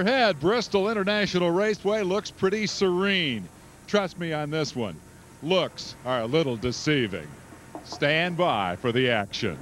overhead, Bristol International Raceway looks pretty serene. Trust me on this one. Looks are a little deceiving. Stand by for the action.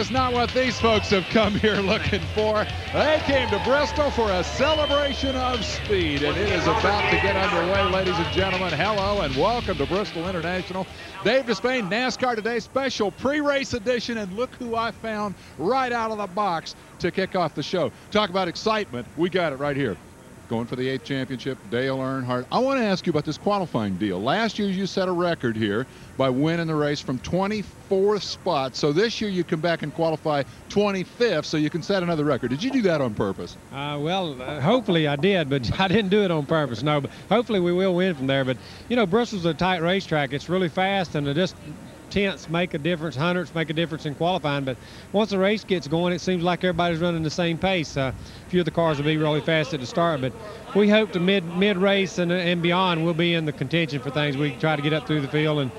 Is not what these folks have come here looking for. They came to Bristol for a celebration of speed, and it is about to get underway, ladies and gentlemen. Hello and welcome to Bristol International. Dave Despain, NASCAR Today special pre-race edition, and look who I found right out of the box to kick off the show. Talk about excitement. We got it right here going for the eighth championship, Dale Earnhardt. I want to ask you about this qualifying deal. Last year you set a record here by winning the race from 24th spot. So this year you come back and qualify 25th, so you can set another record. Did you do that on purpose? Uh, well, uh, hopefully I did, but I didn't do it on purpose. No, but hopefully we will win from there. But you know, Bristol's a tight racetrack. It's really fast, and just tenths make a difference, hundredths make a difference in qualifying. But once the race gets going, it seems like everybody's running the same pace. Uh, a few of the cars will be really fast at the start, but we hope to mid mid race and, and beyond we'll be in the contention for things. We try to get up through the field and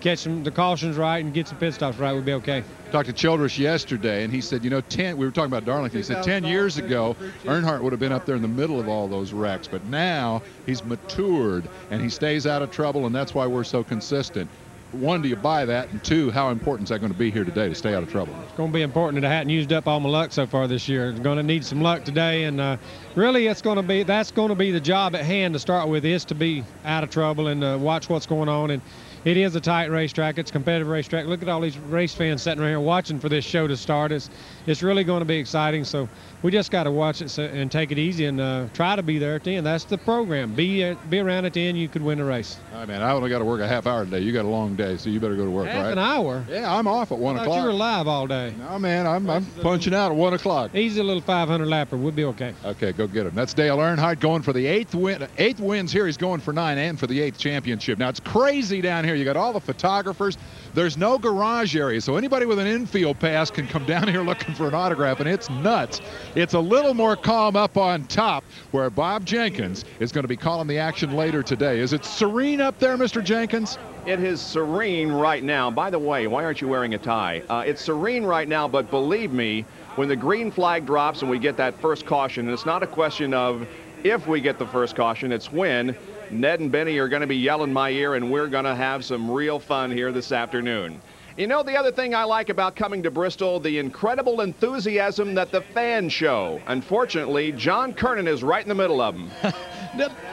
catch some, the cautions right and get some pit stops right, we'll be okay. Talked to Childress yesterday, and he said, you know, 10, we were talking about Darlington. He said 10 years ago, Earnhardt would have been up there in the middle of all those wrecks, but now he's matured and he stays out of trouble, and that's why we're so consistent one, do you buy that? And two, how important is that going to be here today to stay out of trouble? It's going to be important I hadn't used up all my luck so far this year. I'm going to need some luck today, and uh, really, it's going to be that's going to be the job at hand to start with is to be out of trouble and uh, watch what's going on and it is a tight racetrack. It's a competitive racetrack. Look at all these race fans sitting right here watching for this show to start. It's, it's really going to be exciting. So we just got to watch it and take it easy and uh, try to be there at the end. That's the program. Be uh, be around at the end. You could win a race. All right, man. I only got to work a half hour today. You got a long day, so you better go to work, half right? an hour? Yeah, I'm off at 1 I o'clock. you were live all day. No, man. I'm, I'm punching out at 1 o'clock. Easy little 500 lapper. We'll be okay. Okay, go get him. That's Dale Earnhardt going for the eighth win. Eighth wins here. He's going for nine and for the eighth championship. Now, it's crazy down here. You got all the photographers. There's no garage area, so anybody with an infield pass can come down here looking for an autograph, and it's nuts. It's a little more calm up on top where Bob Jenkins is going to be calling the action later today. Is it serene up there, Mr. Jenkins? It is serene right now. By the way, why aren't you wearing a tie? Uh, it's serene right now, but believe me, when the green flag drops and we get that first caution, and it's not a question of if we get the first caution, it's when. Ned and Benny are going to be yelling my ear, and we're going to have some real fun here this afternoon. You know, the other thing I like about coming to Bristol, the incredible enthusiasm that the fans show. Unfortunately, John Kernan is right in the middle of them.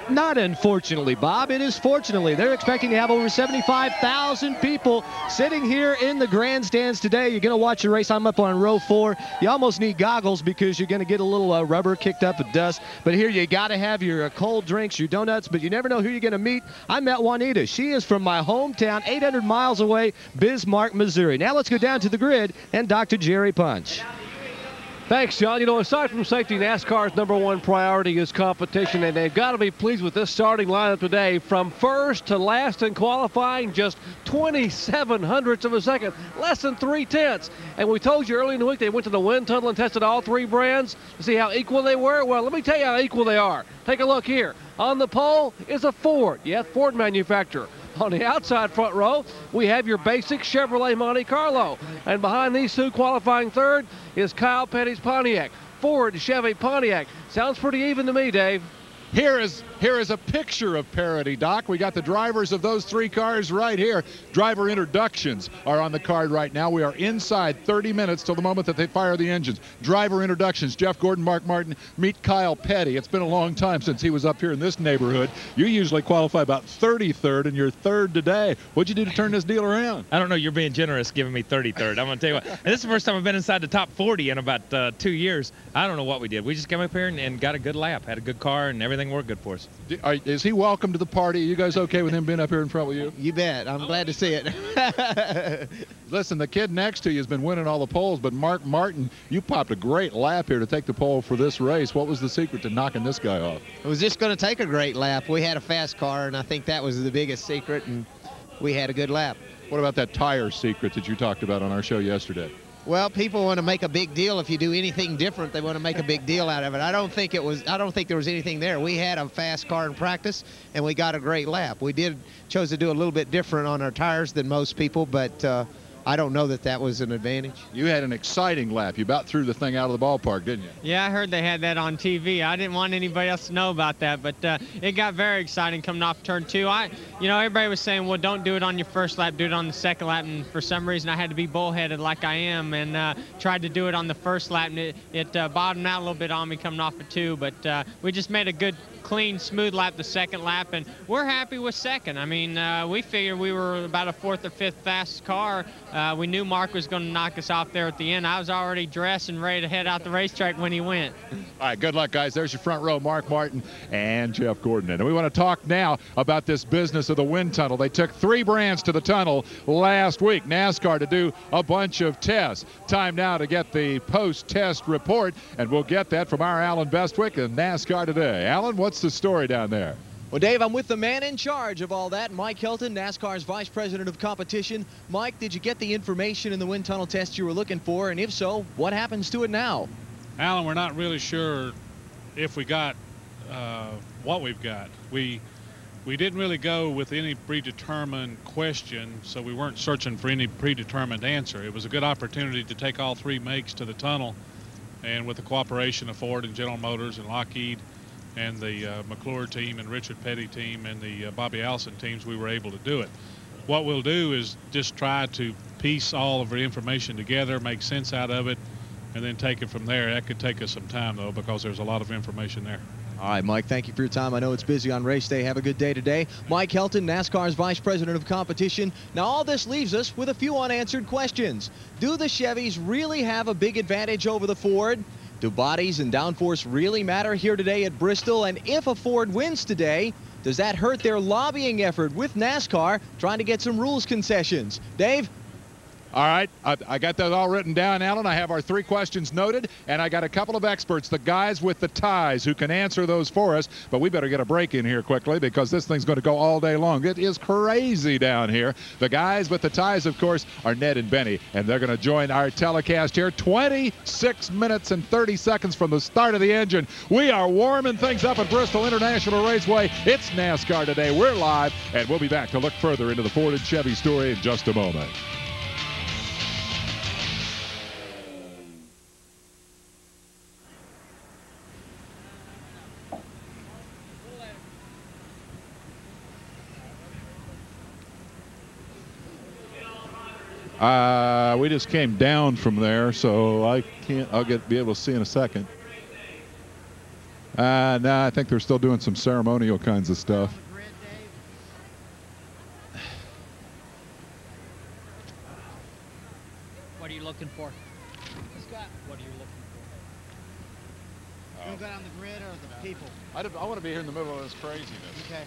Not unfortunately, Bob. It is fortunately. They're expecting to have over 75,000 people sitting here in the grandstands today. You're going to watch the race. I'm up on row four. You almost need goggles because you're going to get a little uh, rubber kicked up with dust. But here you got to have your uh, cold drinks, your donuts, but you never know who you're going to meet. I met Juanita. She is from my hometown, 800 miles away, Bismarck, Missouri. Now let's go down to the grid and Dr. Jerry Punch. Thanks, John. You know, aside from safety, NASCAR's number one priority is competition, and they've got to be pleased with this starting lineup today. From first to last in qualifying, just 27 hundredths of a second, less than three tenths. And we told you early in the week they went to the wind tunnel and tested all three brands to see how equal they were. Well, let me tell you how equal they are. Take a look here. On the pole is a Ford, yeah, Ford manufacturer. On the outside front row, we have your basic Chevrolet Monte Carlo. And behind these two qualifying third is Kyle Petty's Pontiac. Ford, Chevy, Pontiac. Sounds pretty even to me, Dave. Here is here is a picture of parity, Doc. We got the drivers of those three cars right here. Driver introductions are on the card right now. We are inside 30 minutes till the moment that they fire the engines. Driver introductions, Jeff Gordon, Mark Martin, meet Kyle Petty. It's been a long time since he was up here in this neighborhood. You usually qualify about 33rd, and you're third today. What'd you do to turn this deal around? I don't know. You're being generous giving me 33rd. I'm going to tell you what. This is the first time I've been inside the top 40 in about uh, two years. I don't know what we did. We just came up here and, and got a good lap, had a good car, and everything worked good for us. Is he welcome to the party? Are you guys okay with him being up here in front with you? You bet. I'm glad to see it. Listen, the kid next to you has been winning all the poles, but Mark Martin, you popped a great lap here to take the pole for this race. What was the secret to knocking this guy off? It was just going to take a great lap. We had a fast car, and I think that was the biggest secret, and we had a good lap. What about that tire secret that you talked about on our show yesterday? Well, people want to make a big deal. If you do anything different, they want to make a big deal out of it. I don't think it was. I don't think there was anything there. We had a fast car in practice, and we got a great lap. We did chose to do a little bit different on our tires than most people, but uh, I don't know that that was an advantage. You had an exciting lap. You about threw the thing out of the ballpark, didn't you? Yeah, I heard they had that on TV. I didn't want anybody else to know about that, but uh, it got very exciting coming off turn two. I, you know, everybody was saying, well, don't do it on your first lap, do it on the second lap, and for some reason I had to be bullheaded like I am and uh, tried to do it on the first lap, and it, it uh, bottomed out a little bit on me coming off of two, but uh, we just made a good clean, smooth lap the second lap, and we're happy with second. I mean, uh, we figured we were about a fourth or fifth fastest car. Uh, we knew Mark was going to knock us off there at the end. I was already dressed and ready to head out the racetrack when he went. All right, good luck, guys. There's your front row, Mark Martin and Jeff Gordon. And we want to talk now about this business of the wind tunnel. They took three brands to the tunnel last week, NASCAR, to do a bunch of tests. Time now to get the post-test report, and we'll get that from our Allen Bestwick and NASCAR Today. Allen, what's the story down there? Well, Dave, I'm with the man in charge of all that, Mike Helton, NASCAR's Vice President of Competition. Mike, did you get the information in the wind tunnel test you were looking for? And if so, what happens to it now? Allen, we're not really sure if we got uh, what we've got. We we didn't really go with any predetermined question, so we weren't searching for any predetermined answer. It was a good opportunity to take all three makes to the tunnel, and with the cooperation of Ford and General Motors and Lockheed and the uh, McClure team and Richard Petty team and the uh, Bobby Allison teams, we were able to do it. What we'll do is just try to piece all of the information together, make sense out of it, and then take it from there. That could take us some time, though, because there's a lot of information there. All right, Mike, thank you for your time. I know it's busy on race day. Have a good day today. Mike Helton, NASCAR's Vice President of Competition. Now, all this leaves us with a few unanswered questions. Do the Chevys really have a big advantage over the Ford? Do bodies and downforce really matter here today at Bristol? And if a Ford wins today, does that hurt their lobbying effort with NASCAR trying to get some rules concessions? Dave? All right, I, I, got that all written down, Allen. I have our three questions noted, and I got a couple of experts, the guys with the ties, who can answer those for us. But we better get a break in here quickly because this thing's going to go all day long. It is crazy down here. The guys with the ties, of course, are Ned and Benny, and they're going to join our telecast here 26 minutes and 30 seconds from the start of the engine. We are warming things up at Bristol International Raceway. It's NASCAR today. We're live, and we'll be back to look further into the Ford and Chevy story in just a moment. Uh, we just came down from there, so I can't. I'll get be able to see in a second. Uh, no, nah, I think they're still doing some ceremonial kinds of stuff. What are you looking for? Scott, what are you looking for? You want to go down the grid or the people? I, I want to be here in the middle of this craziness. Okay.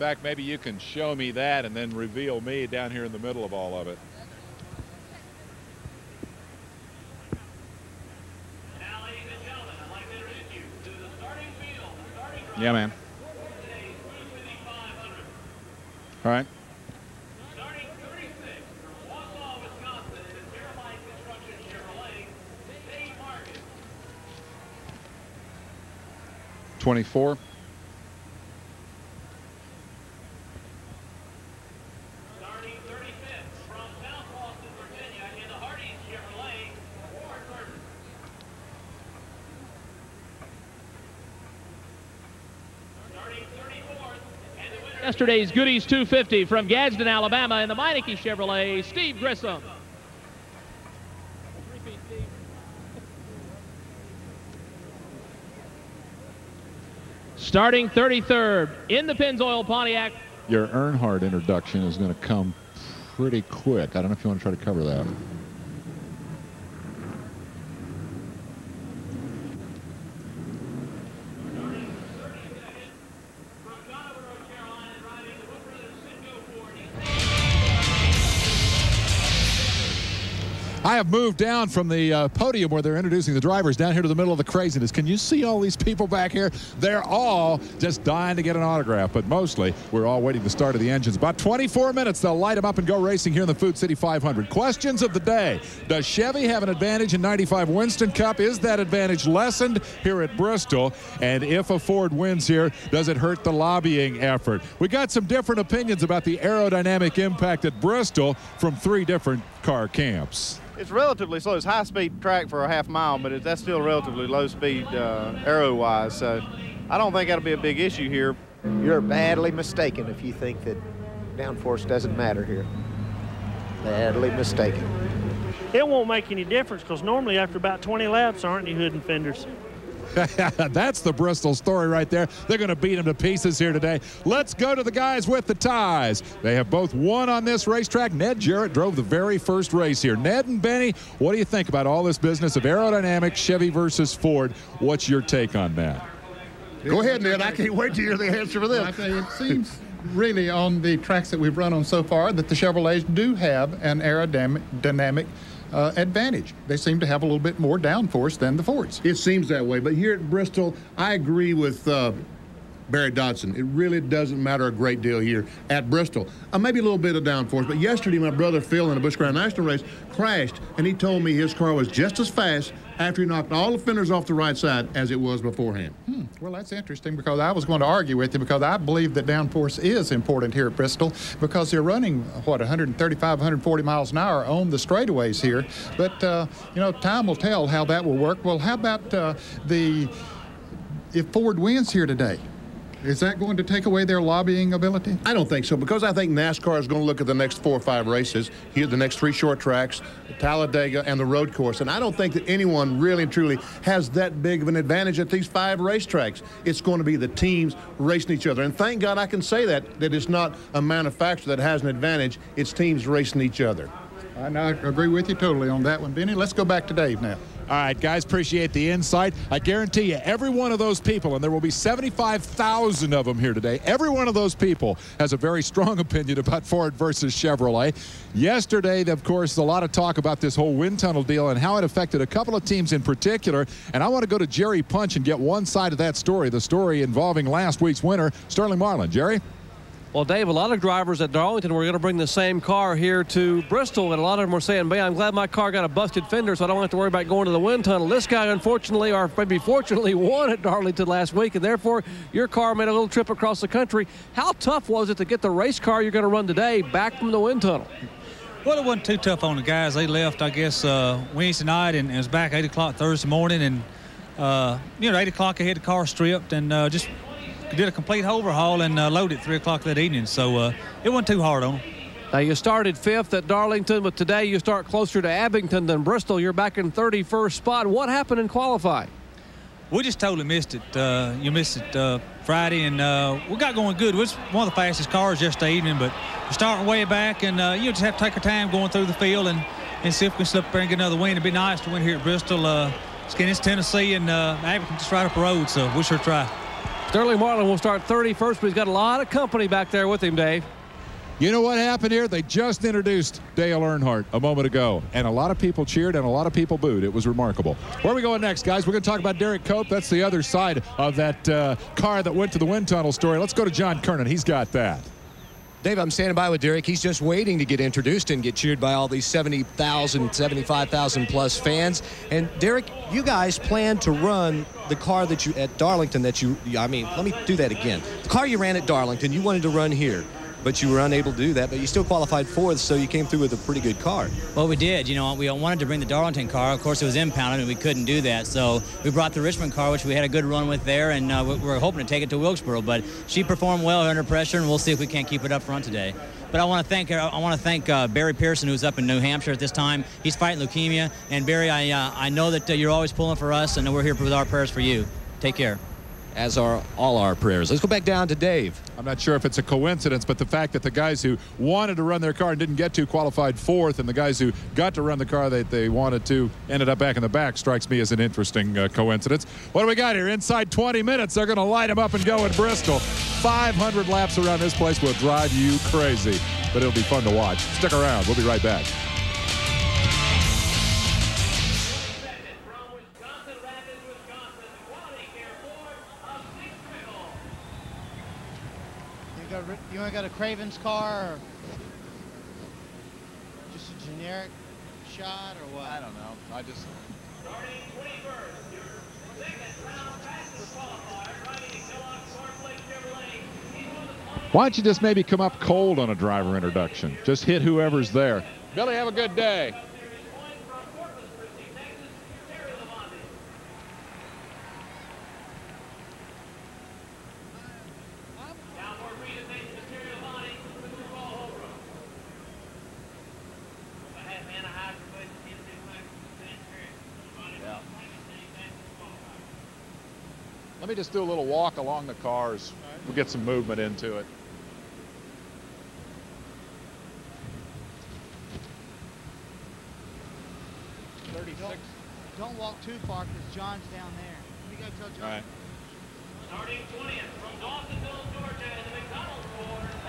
Fact, maybe you can show me that and then reveal me down here in the middle of all of it. Yeah, man. All right. Twenty-four. Yesterday's Goodies 250 from Gadsden, Alabama in the Meineke Chevrolet, Steve Grissom. Starting 33rd in the Pennzoil Pontiac. Your Earnhardt introduction is going to come pretty quick. I don't know if you want to try to cover that. Have moved down from the uh, podium where they're introducing the drivers down here to the middle of the craziness. Can you see all these people back here? They're all just dying to get an autograph, but mostly we're all waiting the start of the engines. About 24 minutes, they'll light them up and go racing here in the Food City 500. Questions of the day. Does Chevy have an advantage in 95 Winston Cup? Is that advantage lessened here at Bristol? And if a Ford wins here, does it hurt the lobbying effort? We got some different opinions about the aerodynamic impact at Bristol from three different car camps. It's relatively slow. It's high-speed track for a half mile, but it, that's still relatively low speed uh, aero-wise. So I don't think that'll be a big issue here. You're badly mistaken if you think that downforce doesn't matter here. Badly mistaken. It won't make any difference because normally after about 20 laps, aren't you hood and fenders. That's the Bristol story right there. They're going to beat them to pieces here today. Let's go to the guys with the ties. They have both won on this racetrack. Ned Jarrett drove the very first race here. Ned and Benny, what do you think about all this business of aerodynamics, Chevy versus Ford? What's your take on that? Go ahead, Ned. I can't wait to hear the answer for this. it seems really on the tracks that we've run on so far that the Chevrolets do have an aerodynamic uh, advantage. They seem to have a little bit more downforce than the Fords. It seems that way, but here at Bristol, I agree with uh, Barry Dodson. It really doesn't matter a great deal here at Bristol. Uh, maybe a little bit of downforce, but yesterday my brother Phil in a Busch Grand National race crashed, and he told me his car was just as fast after he knocked all the fenders off the right side as it was beforehand. Hmm. Well, that's interesting because I was going to argue with you because I believe that downforce is important here at Bristol because they're running, what, 135, 140 miles an hour on the straightaways here. But, uh, you know, time will tell how that will work. Well, how about uh, the, if Ford wins here today? Is that going to take away their lobbying ability? I don't think so because I think NASCAR is going to look at the next four or five races, here the next three short tracks, Talladega and the road course. And I don't think that anyone really and truly has that big of an advantage at these five racetracks. It's going to be the teams racing each other. And thank God I can say that, that it's not a manufacturer that has an advantage. It's teams racing each other. I agree with you totally on that one, Benny. Let's go back to Dave now. All right, guys, appreciate the insight. I guarantee you, every one of those people, and there will be 75,000 of them here today, every one of those people has a very strong opinion about Ford versus Chevrolet. Yesterday, of course, a lot of talk about this whole wind tunnel deal and how it affected a couple of teams in particular. And I want to go to Jerry Punch and get one side of that story, the story involving last week's winner, Sterling Marlin. Jerry? Well, Dave, a lot of drivers at Darlington were going to bring the same car here to Bristol, and a lot of them were saying, man, I'm glad my car got a busted fender, so I don't have to worry about going to the wind tunnel. This guy, unfortunately, or maybe fortunately, won at Darlington last week, and therefore your car made a little trip across the country. How tough was it to get the race car you're going to run today back from the wind tunnel? Well, it wasn't too tough on the guys. They left, I guess, uh, Wednesday night, and it was back 8 o'clock Thursday morning, and, uh, you know, 8 o'clock I had the car stripped, and uh, just did a complete overhaul and uh, loaded at 3 o'clock that evening. So uh, it wasn't too hard on them. Now, you started fifth at Darlington, but today you start closer to Abingdon than Bristol. You're back in 31st spot. What happened in qualifying? We just totally missed it. Uh, you missed it uh, Friday, and uh, we got going good. It was one of the fastest cars yesterday evening, but we're starting way back, and uh, you just have to take our time going through the field and, and see if we can slip up there and get another win. It'd be nice to win here at Bristol. Uh, it's Tennessee, and uh, Abingdon just right up the road, so we sure try. Sterling Marlin will start 31st, but he's got a lot of company back there with him, Dave. You know what happened here? They just introduced Dale Earnhardt a moment ago, and a lot of people cheered and a lot of people booed. It was remarkable. Where are we going next, guys? We're going to talk about Derek Cope. That's the other side of that uh, car that went to the wind tunnel story. Let's go to John Kernan. He's got that. Dave, I'm standing by with Derek. He's just waiting to get introduced and get cheered by all these 70,000, 75,000 plus fans. And Derek, you guys plan to run the car that you at Darlington that you, I mean, let me do that again. The car you ran at Darlington, you wanted to run here but you were unable to do that. But you still qualified fourth, so you came through with a pretty good car. Well, we did. You know, we wanted to bring the Darlington car. Of course, it was impounded, and we couldn't do that. So we brought the Richmond car, which we had a good run with there, and uh, we're hoping to take it to Wilkesboro. But she performed well under pressure, and we'll see if we can't keep it up front today. But I want to thank I want to thank uh, Barry Pearson, who's up in New Hampshire at this time. He's fighting leukemia, and Barry, I uh, I know that uh, you're always pulling for us, and we're here with our prayers for you. Take care as are all our prayers. Let's go back down to Dave. I'm not sure if it's a coincidence, but the fact that the guys who wanted to run their car and didn't get to qualified fourth, and the guys who got to run the car that they wanted to ended up back in the back strikes me as an interesting uh, coincidence. What do we got here? Inside 20 minutes, they're going to light them up and go in Bristol. 500 laps around this place will drive you crazy, but it'll be fun to watch. Stick around. We'll be right back. You want to go to Craven's car or just a generic shot or what? I don't know. I just. Why don't you just maybe come up cold on a driver introduction? Just hit whoever's there. Billy, have a good day. Let me just do a little walk along the cars. We'll get some movement into it. Don't, don't walk too far because John's down there. Let me go tell John. All right. Starting 20th from Dawsonville, Georgia, in the McDonald's Award,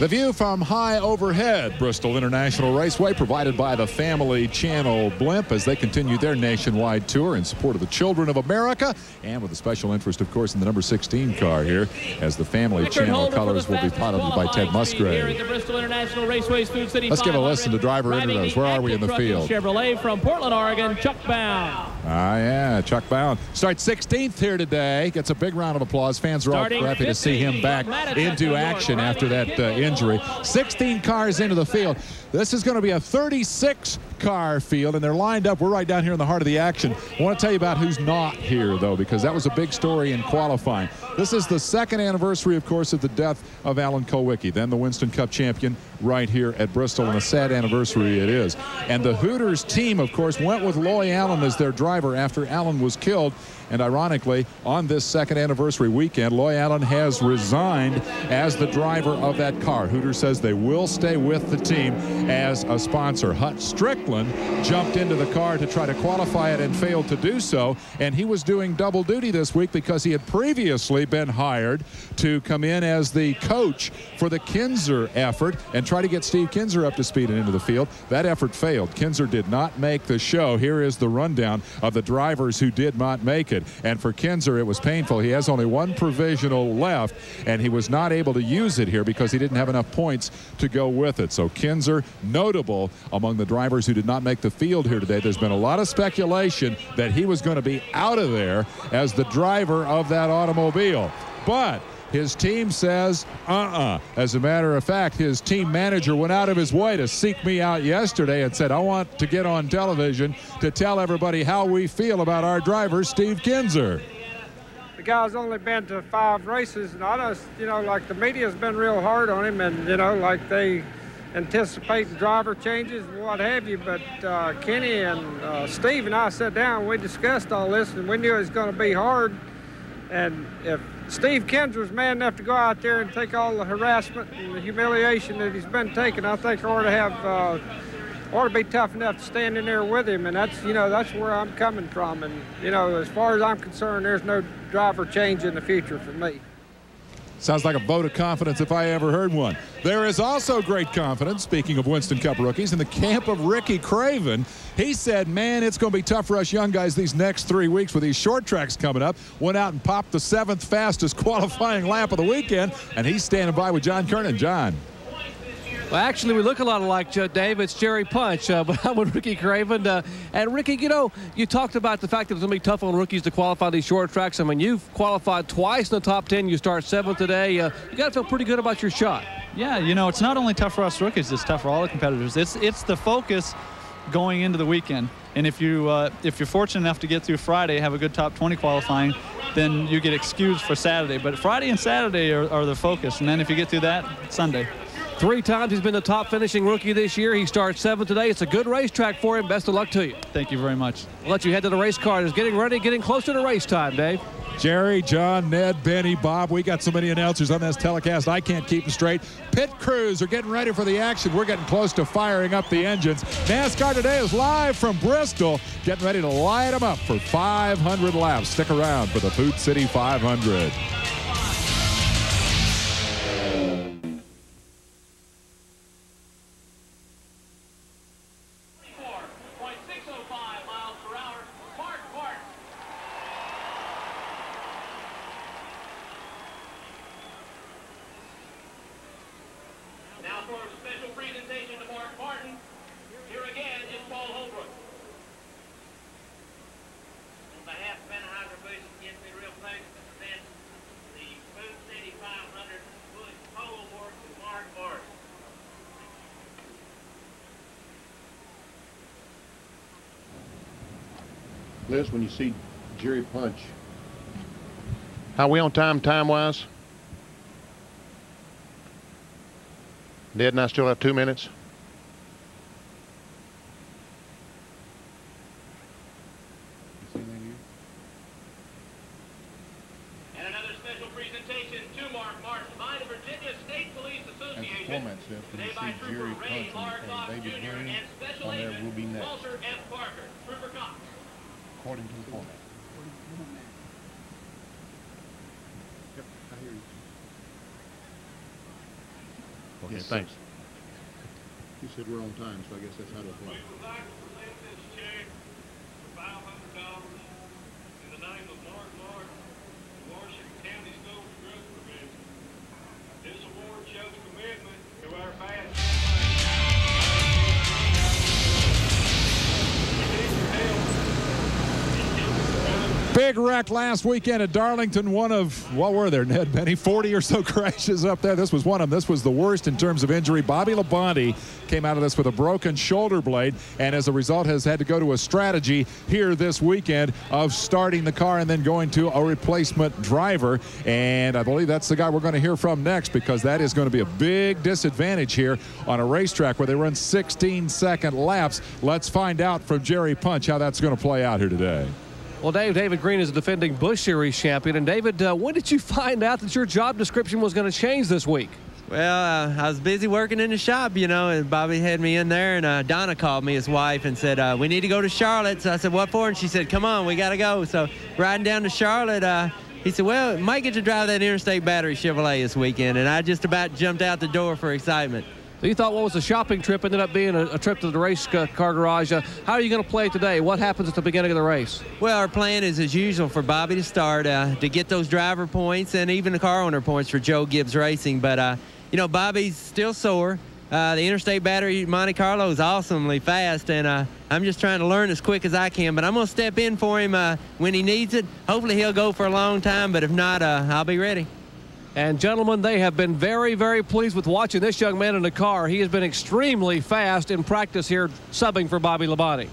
The view from high overhead, Bristol International Raceway, provided by the Family Channel Blimp as they continue their nationwide tour in support of the children of America and with a special interest, of course, in the number 16 car here as the Family Record Channel colors will be piloted by Ted qualifying speed Here at Musgrave. the Bristol International Raceway's Food City Let's give a listen to driver interviews. Where are we in the field? Chevrolet from Portland, Oregon, Chuck Bown. Ah, yeah, Chuck Bown starts 16th here today. Gets a big round of applause. Fans are all Starting happy to see him back into action after that uh, injury. 16 cars into the field. This is going to be a 36 car field, and they're lined up. We're right down here in the heart of the action. I want to tell you about who's not here, though, because that was a big story in qualifying. This is the second anniversary, of course, of the death of Alan Kulwicki, then the Winston Cup champion right here at Bristol, and a sad anniversary it is. And the Hooters team, of course, went with Loy Allen as their driver after Alan was killed. And ironically, on this second anniversary weekend, Loy Allen has resigned as the driver of that car. Hooters says they will stay with the team as a sponsor. Hut Stricklin jumped into the car to try to qualify it and failed to do so. And he was doing double duty this week because he had previously been hired to come in as the coach for the Kinser effort and try to get Steve Kinser up to speed and into the field. That effort failed. Kinser did not make the show. Here is the rundown of the drivers who did not make it. And for Kinser, it was painful. He has only one provisional left, and he was not able to use it here because he didn't have enough points to go with it. So Kinser, notable among the drivers who did not make the field here today. There's been a lot of speculation that he was going to be out of there as the driver of that automobile. But his team says, uh-uh. As a matter of fact, his team manager went out of his way to seek me out yesterday and said, I want to get on television to tell everybody how we feel about our driver, Steve Kinser. the guy's only been to five races, and I just, you know, like the media's been real hard on him, and you know, like they anticipate driver changes, what have you. But uh, Kenny and uh, Steve and I sat down, we discussed all this, and we knew it was going to be hard. And if Steve Kinser's man enough to go out there and take all the harassment and the humiliation that he's been taking, I think ought to have. Uh, ought to be tough enough to stand in there with him, and that's you know that's where I'm coming from. And you know, as far as I'm concerned, there's no driver change in the future for me. Sounds like a vote of confidence if I ever heard one. There is also great confidence, speaking of Winston Cup rookies, in the camp of Ricky Craven. He said, man, it's going to be tough for us young guys these next three weeks with these short tracks coming up. Went out and popped the seventh fastest qualifying lap of the weekend, and he's standing by with John Kernan. John. Well, actually, we look a lot alike, uh, Dave. It's Jerry Punch, uh, but I'm with Ricky Craven. Uh, and Ricky, you know, you talked about the fact that it's going to be tough on rookies to qualify these short tracks. I mean, you've qualified twice in the top 10. You start seventh today. Uh, you got to feel pretty good about your shot. Yeah, you know, it's not only tough for us rookies, it's tough for all the competitors. It's it's the focus going into the weekend. And if you uh, if you're fortunate enough to get through Friday, have a good top 20 qualifying, then you get excused for Saturday. But Friday and Saturday are, are the focus. And then if you get through that, Sunday. Three times he's been the top finishing rookie this year. He starts seventh today. It's a good racetrack for him. Best of luck to you. Thank you very much. We'll let you head to the race car. It's getting ready, getting closer to race time, Dave. Jerry, John, Ned, Benny, Bob, we got so many announcers on this telecast, I can't keep them straight. Pit crews are getting ready for the action. We're getting close to firing up the engines. NASCAR today is live from Bristol, getting ready to light them up for 500 laps. Stick around for the Food City 500. Now for a special presentation to Mark Martin. Here again is Paul Holbrook. On behalf of Anheuser-Busch, it gives me real pleasure to present the Food City 500 Busch Polo Award to Mark Martin. Liz, when you see Jerry Punch, how we on time, time-wise? Ned and I still have two minutes. And another special presentation to Mark Martin by the Virginia State Police Association. format says, when you Today by see Jerry Trooper Ray punching Larkoff and David Jr. Green, and Special on there Agent will be next. Walter F. Parker. Trooper Cox. According to the format. Yep, I hear you. Okay, Yes, thanks. You said we're on time, so I guess that's how to apply. Big wreck last weekend at Darlington. One of, what were there, Ned Benny? 40 or so crashes up there. This was one of them. This was the worst in terms of injury. Bobby Labonte came out of this with a broken shoulder blade, and as a result, has had to go to a strategy here this weekend of starting the car and then going to a replacement driver. And I believe that's the guy we're going to hear from next because that is going to be a big disadvantage here on a racetrack where they run 16 second laps. Let's find out from Jerry Punch how that's going to play out here today. Well, Dave, David Green is a defending Busch Series champion. And David, uh, when did you find out that your job description was going to change this week? Well, uh, I was busy working in the shop, you know, and Bobby had me in there, and uh, Donna called me, his wife, and said, uh, we need to go to Charlotte. So I said, what for? And she said, come on, we got to go. So riding down to Charlotte, uh, he said, well, might get to drive that Interstate Battery Chevrolet this weekend. And I just about jumped out the door for excitement. You thought what was a shopping trip ended up being a, a trip to the race car garage. Uh, how are you going to play today? What happens at the beginning of the race? Well, our plan is, as usual, for Bobby to start uh, to get those driver points and even the car owner points for Joe Gibbs Racing. But, uh, you know, Bobby's still sore. Uh, the Interstate Battery Monte Carlo is awesomely fast, and uh, I'm just trying to learn as quick as I can. But I'm going to step in for him uh, when he needs it. Hopefully, he'll go for a long time, but if not, uh, I'll be ready. And gentlemen, they have been very, very pleased with watching this young man in the car. He has been extremely fast in practice here, subbing for Bobby Labonte.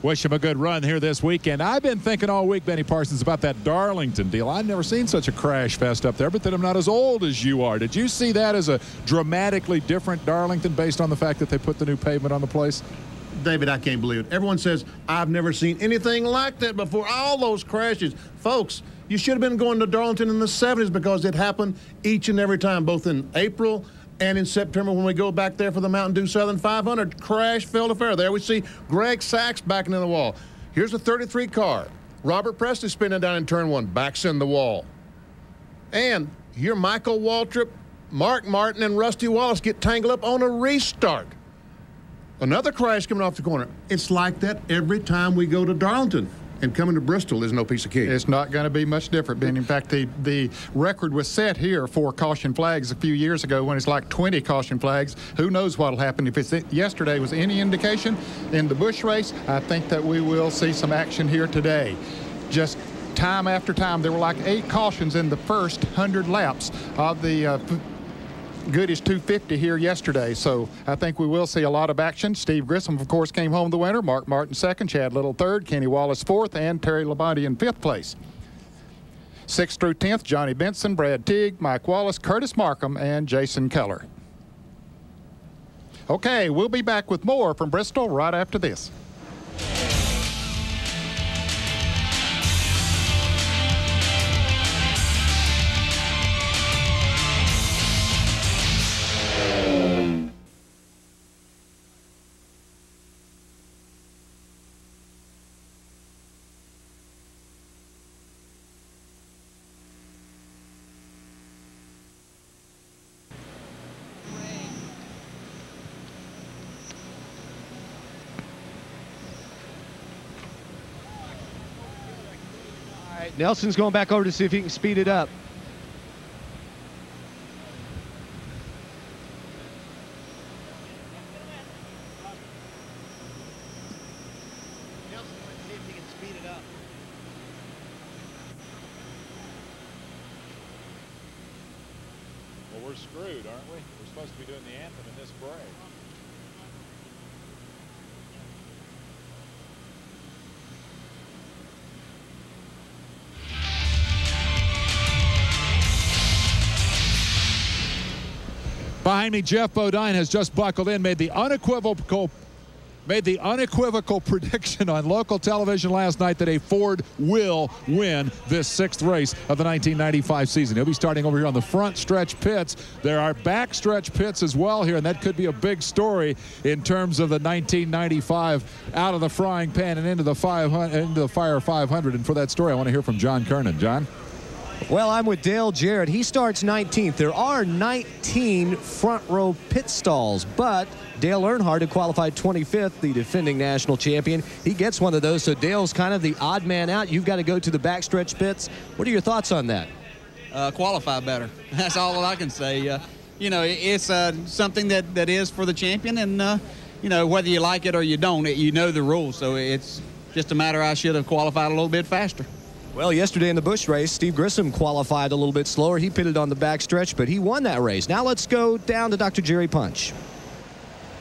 Wish him a good run here this weekend. I've been thinking all week, Benny Parsons, about that Darlington deal. I've never seen such a crash fest up there, but then I'm not as old as you are. Did you see that as a dramatically different Darlington based on the fact that they put the new pavement on the place? David, I can't believe it. Everyone says, I've never seen anything like that before. All those crashes. Folks, you should have been going to Darlington in the 70s because it happened each and every time, both in April and in September when we go back there for the Mountain Dew Southern 500. Crash, failed to fair. There we see Greg Sacks backing in the wall. Here's a 33 car. Robert Pressley spinning down in turn one, backs in the wall. And here Michael Waltrip, Mark Martin, and Rusty Wallace get tangled up on a restart. Another crash coming off the corner. It's like that every time we go to Darlington. And coming to Bristol is no piece of cake. It's not going to be much different, Ben. In fact, the, the record was set here for caution flags a few years ago when it's like 20 caution flags. Who knows what will happen? If it's yesterday was any indication in the Busch race, I think that we will see some action here today. Just time after time, there were like eight cautions in the first 100 laps of the uh, Goodies 250 here yesterday, so I think we will see a lot of action. Steve Grissom, of course, came home the winner. Mark Martin second, Chad Little third, Kenny Wallace fourth, and Terry Labonte in fifth place. Sixth through tenth, Johnny Benson, Brad Teague, Mike Wallace, Curtis Markham, and Jason Keller. Okay, we'll be back with more from Bristol right after this. Nelson's going back over to see if he can speed it up. Geoff Bodine has just buckled in, made the unequivocal made the unequivocal prediction on local television last night that a Ford will win this sixth race of the 1995 season. He'll be starting over here on the front stretch pits. There are back stretch pits as well here, and that could be a big story in terms of the 1995 out of the frying pan and into the 500 into the fire 500. And for that story, I want to hear from John Kernan. John. Well, I'm with Dale Jarrett. He starts 19th. There are 19 front row pit stalls, but Dale Earnhardt, who qualified 25th, the defending national champion, he gets one of those. So Dale's kind of the odd man out. You've got to go to the backstretch pits. What are your thoughts on that? uh, qualify better. That's all I can say. Uh, you know, it's uh, something that, that is for the champion, and uh, you know whether you like it or you don't, it, you know the rules. So it's just a matter. I should have qualified a little bit faster. Well, yesterday in the Busch race, Steve Grissom qualified a little bit slower. He pitted on the backstretch, but he won that race. Now let's go down to Dr. Jerry Punch.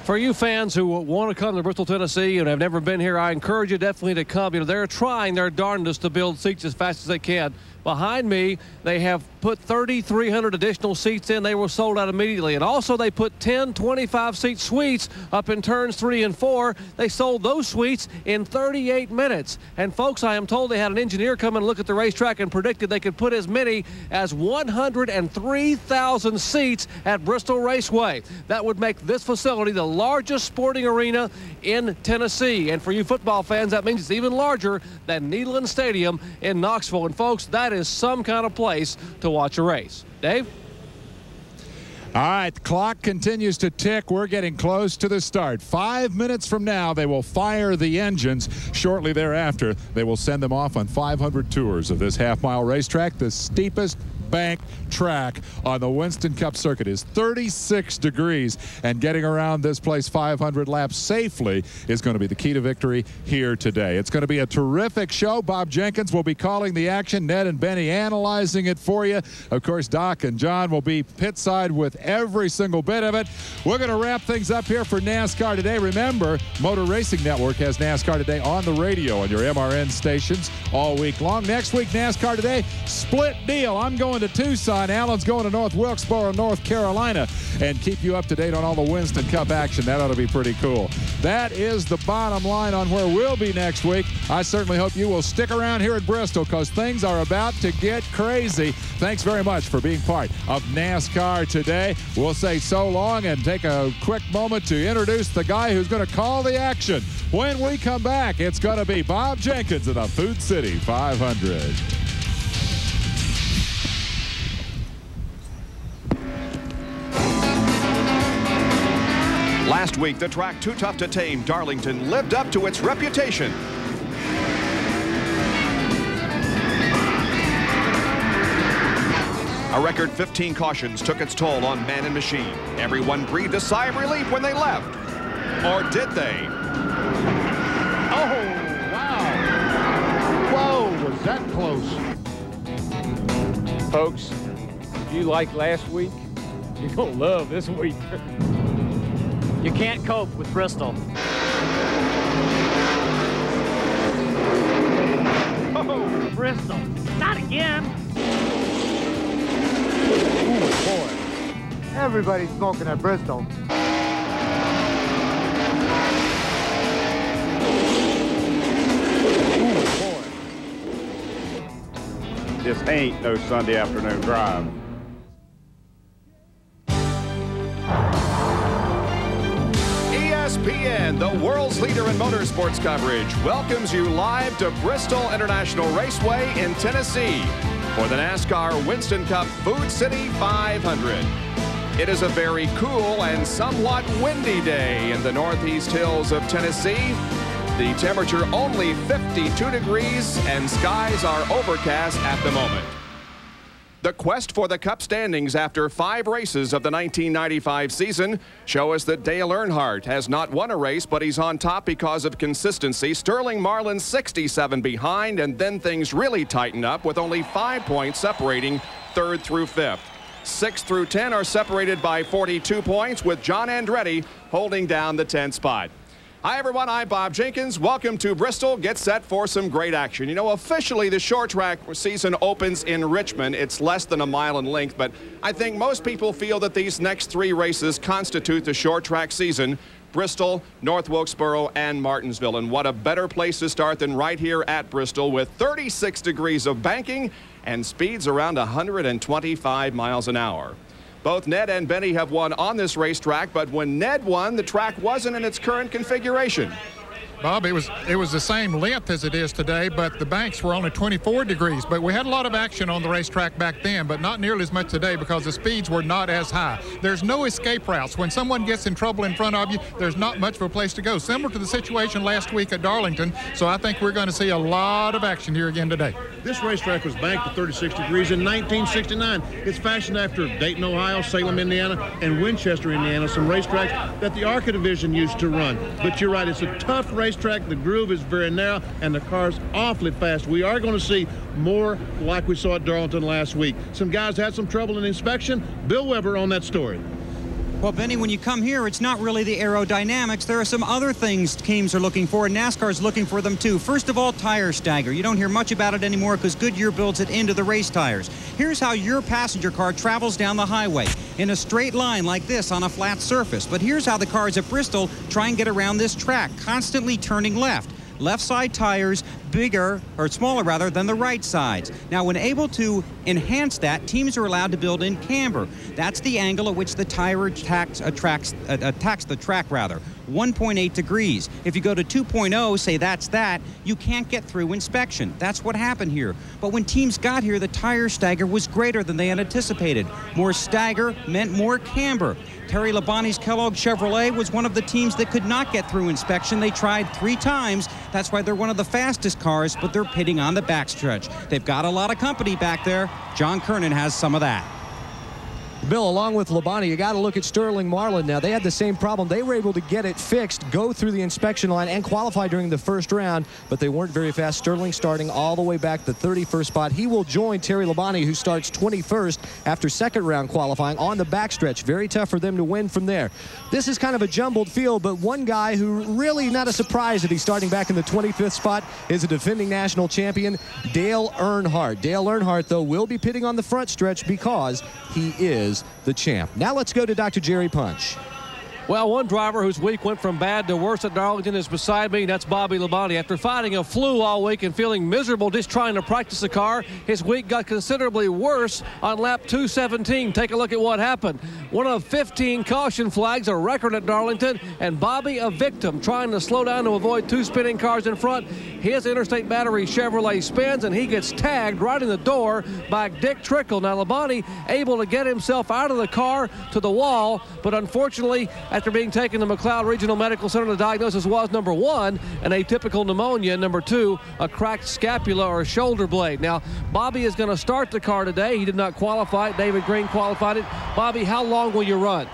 For you fans who want to come to Bristol, Tennessee and have never been here, I encourage you definitely to come. You know, they're trying their darndest to build seats as fast as they can. Behind me, they have put 3,300 additional seats in. They were sold out immediately. And also, they put 10 25 seat suites up in turns three and four. They sold those suites in 38 minutes. And, folks, I am told they had an engineer come and look at the racetrack and predicted they could put as many as 103,000 seats at Bristol Raceway. That would make this facility the largest sporting arena in Tennessee. And for you football fans, that means it's even larger than Neyland Stadium in Knoxville. And, folks, that is some kind of place to watch a race. Dave? All right, clock continues to tick. We're getting close to the start. Five minutes from now, they will fire the engines. Shortly thereafter, they will send them off on 500 tours of this half mile racetrack, the steepest bank track on the Winston Cup circuit is 36 degrees and getting around this place 500 laps safely is going to be the key to victory here today. It's going to be a terrific show. Bob Jenkins will be calling the action. Ned and Benny analyzing it for you. Of course, Doc and John will be pit side with every single bit of it. We're going to wrap things up here for NASCAR today. Remember, Motor Racing Network has NASCAR today on the radio on your MRN stations all week long. Next week, NASCAR today, split deal. I'm going to Tucson. Allen's going to North Wilkesboro, North Carolina, and keep you up to date on all the Winston Cup action. That ought to be pretty cool. That is the bottom line on where we'll be next week. I certainly hope you will stick around here at Bristol because things are about to get crazy. Thanks very much for being part of NASCAR today. We'll say so long and take a quick moment to introduce the guy who's going to call the action. When we come back, it's going to be Bob Jenkins of the Food City 500. Last week, the track Too Tough to Tame Darlington lived up to its reputation. A record 15 cautions took its toll on man and machine. Everyone breathed a sigh of relief when they left. Or did they? Oh, wow. Whoa, was that close? Folks, if you like last week, you're going to love this week. You can't cope with Bristol. Oh, Bristol. Not again. Oh, boy. Everybody's smoking at Bristol. This ain't no Sunday afternoon drive. ESPN, the world's leader in motorsports coverage, welcomes you live to Bristol International Raceway in Tennessee for the NASCAR Winston Cup Food City 500. It is a very cool and somewhat windy day in the northeast hills of Tennessee. The temperature only 52 degrees and skies are overcast at the moment. The quest for the Cup standings after five races of the 1995 season show us that Dale Earnhardt has not won a race, but he's on top because of consistency. Sterling Marlin 67 behind, and then things really tighten up with only five points separating third through fifth. Six through 10 are separated by 42 points, with John Andretti holding down the 10 spot. Hi, everyone. I'm Bob Jenkins. Welcome to Bristol. Get set for some great action. You know, officially, the short track season opens in Richmond. It's less than a mile in length, but I think most people feel that these next three races constitute the short track season. Bristol, North Wilkesboro, and Martinsville. And what a better place to start than right here at Bristol with 36 degrees of banking and speeds around 125 miles an hour. Both Ned and Benny have won on this racetrack, but when Ned won, the track wasn't in its current configuration. Bob, it was it was the same length as it is today, but the banks were only 24 degrees. But we had a lot of action on the racetrack back then, but not nearly as much today because the speeds were not as high. There's no escape routes. When someone gets in trouble in front of you, there's not much of a place to go. Similar to the situation last week at Darlington. So I think we're going to see a lot of action here again today. This racetrack was banked to 36 degrees in 1969. It's fashioned after Dayton, Ohio, Salem, Indiana, and Winchester, Indiana, some racetracks that the ARCA division used to run. But you're right, it's a tough racetrack. The groove is very narrow, and the car's awfully fast. We are going to see more like we saw at Darlington last week. Some guys had some trouble in inspection. Bill Weber on that story. Well, Benny, when you come here, it's not really the aerodynamics. There are some other things teams are looking for, and NASCAR's looking for them too. First of all, tire stagger. You don't hear much about it anymore because Goodyear builds it into the race tires. Here's how your passenger car travels down the highway in a straight line like this on a flat surface. But here's how the cars at Bristol try and get around this track, constantly turning left left side tires bigger or smaller rather than the right sides. Now when able to enhance that, teams are allowed to build in camber. That's the angle at which the tire attacks, attracts, uh, attacks the track rather. 1.8 degrees. If you go to 2.0, say that's that, you can't get through inspection. That's what happened here. But when teams got here, the tire stagger was greater than they had anticipated. More stagger meant more camber. Terry Labonte's Kellogg Chevrolet was one of the teams that could not get through inspection. They tried three times. That's why they're one of the fastest cars, but they're pitting on the backstretch. They've got a lot of company back there. John Kernan has some of that. Bill, along with Labonte, you got to look at Sterling Marlin now. They had the same problem. They were able to get it fixed, go through the inspection line, and qualify during the first round, but they weren't very fast. Sterling starting all the way back the 31st spot. He will join Terry Labonte, who starts 21st after second round qualifying on the backstretch. Very tough for them to win from there. This is kind of a jumbled field, but one guy who really not a surprise that he's starting back in the 25th spot is a defending national champion, Dale Earnhardt. Dale Earnhardt, though, will be pitting on the front stretch because he is the champ. Now let's go to Dr. Jerry Punch. Well, one driver whose week went from bad to worse at Darlington is beside me. That's Bobby Labonte. After fighting a flu all week and feeling miserable just trying to practice the car, his week got considerably worse on lap 217. Take a look at what happened. One of 15 caution flags, a record at Darlington, and Bobby a victim trying to slow down to avoid two spinning cars in front. His Interstate Battery Chevrolet spins and he gets tagged right in the door by Dick Trickle. Now Labonte able to get himself out of the car to the wall, but unfortunately after being taken to McLeod Regional Medical Center. The diagnosis was number one, an atypical pneumonia. Number two, a cracked scapula or shoulder blade. Now, Bobby is going to start the car today. He did not qualify it. David Green qualified it. Bobby, how long will you run?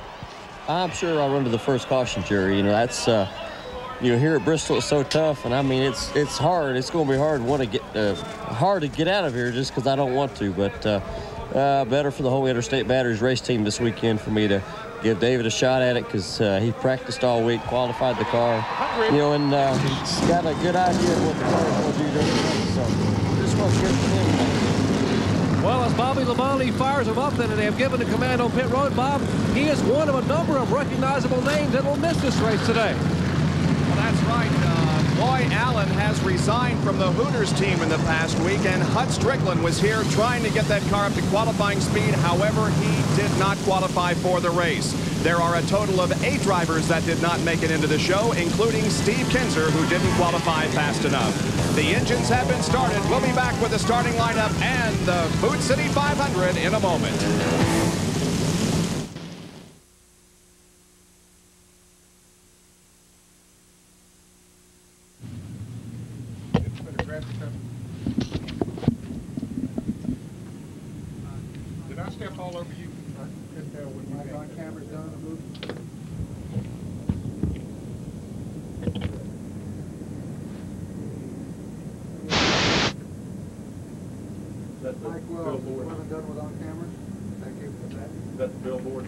I'm sure I'll run to the first caution, Jerry. You know, that's. Uh, you know, here at Bristol, it's so tough, and I mean, it's it's hard. It's going to be hard. Want to get uh, hard to get out of here just because I don't want to, but uh, uh, better for the whole Interstate Batteries race team this weekend for me to give David a shot at it because uh, he practiced all week, qualified the car, you know, and uh, he's got a good idea of what the car is going to do during the race. So just want to get from him. Well, as Bobby Labonte fires him up, then and they have given the command on pit road, Bob, he is one of a number of recognizable names that will miss this race today. Well, that's right. Uh, Loy Allen has resigned from the Hooters team in the past week, and Hut Stricklin was here trying to get that car up to qualifying speed. However, he did not qualify for the race. There are a total of eight drivers that did not make it into the show, including Steve Kinser, who didn't qualify fast enough. The engines have been started. We'll be back with the starting lineup and the Food City 500 in a moment. Did I step all over you? I couldn't tell when my on camera's done. I moved. That's the Mike Wells, billboard. wasn't done with on camera? Thank you for that. That's the billboard.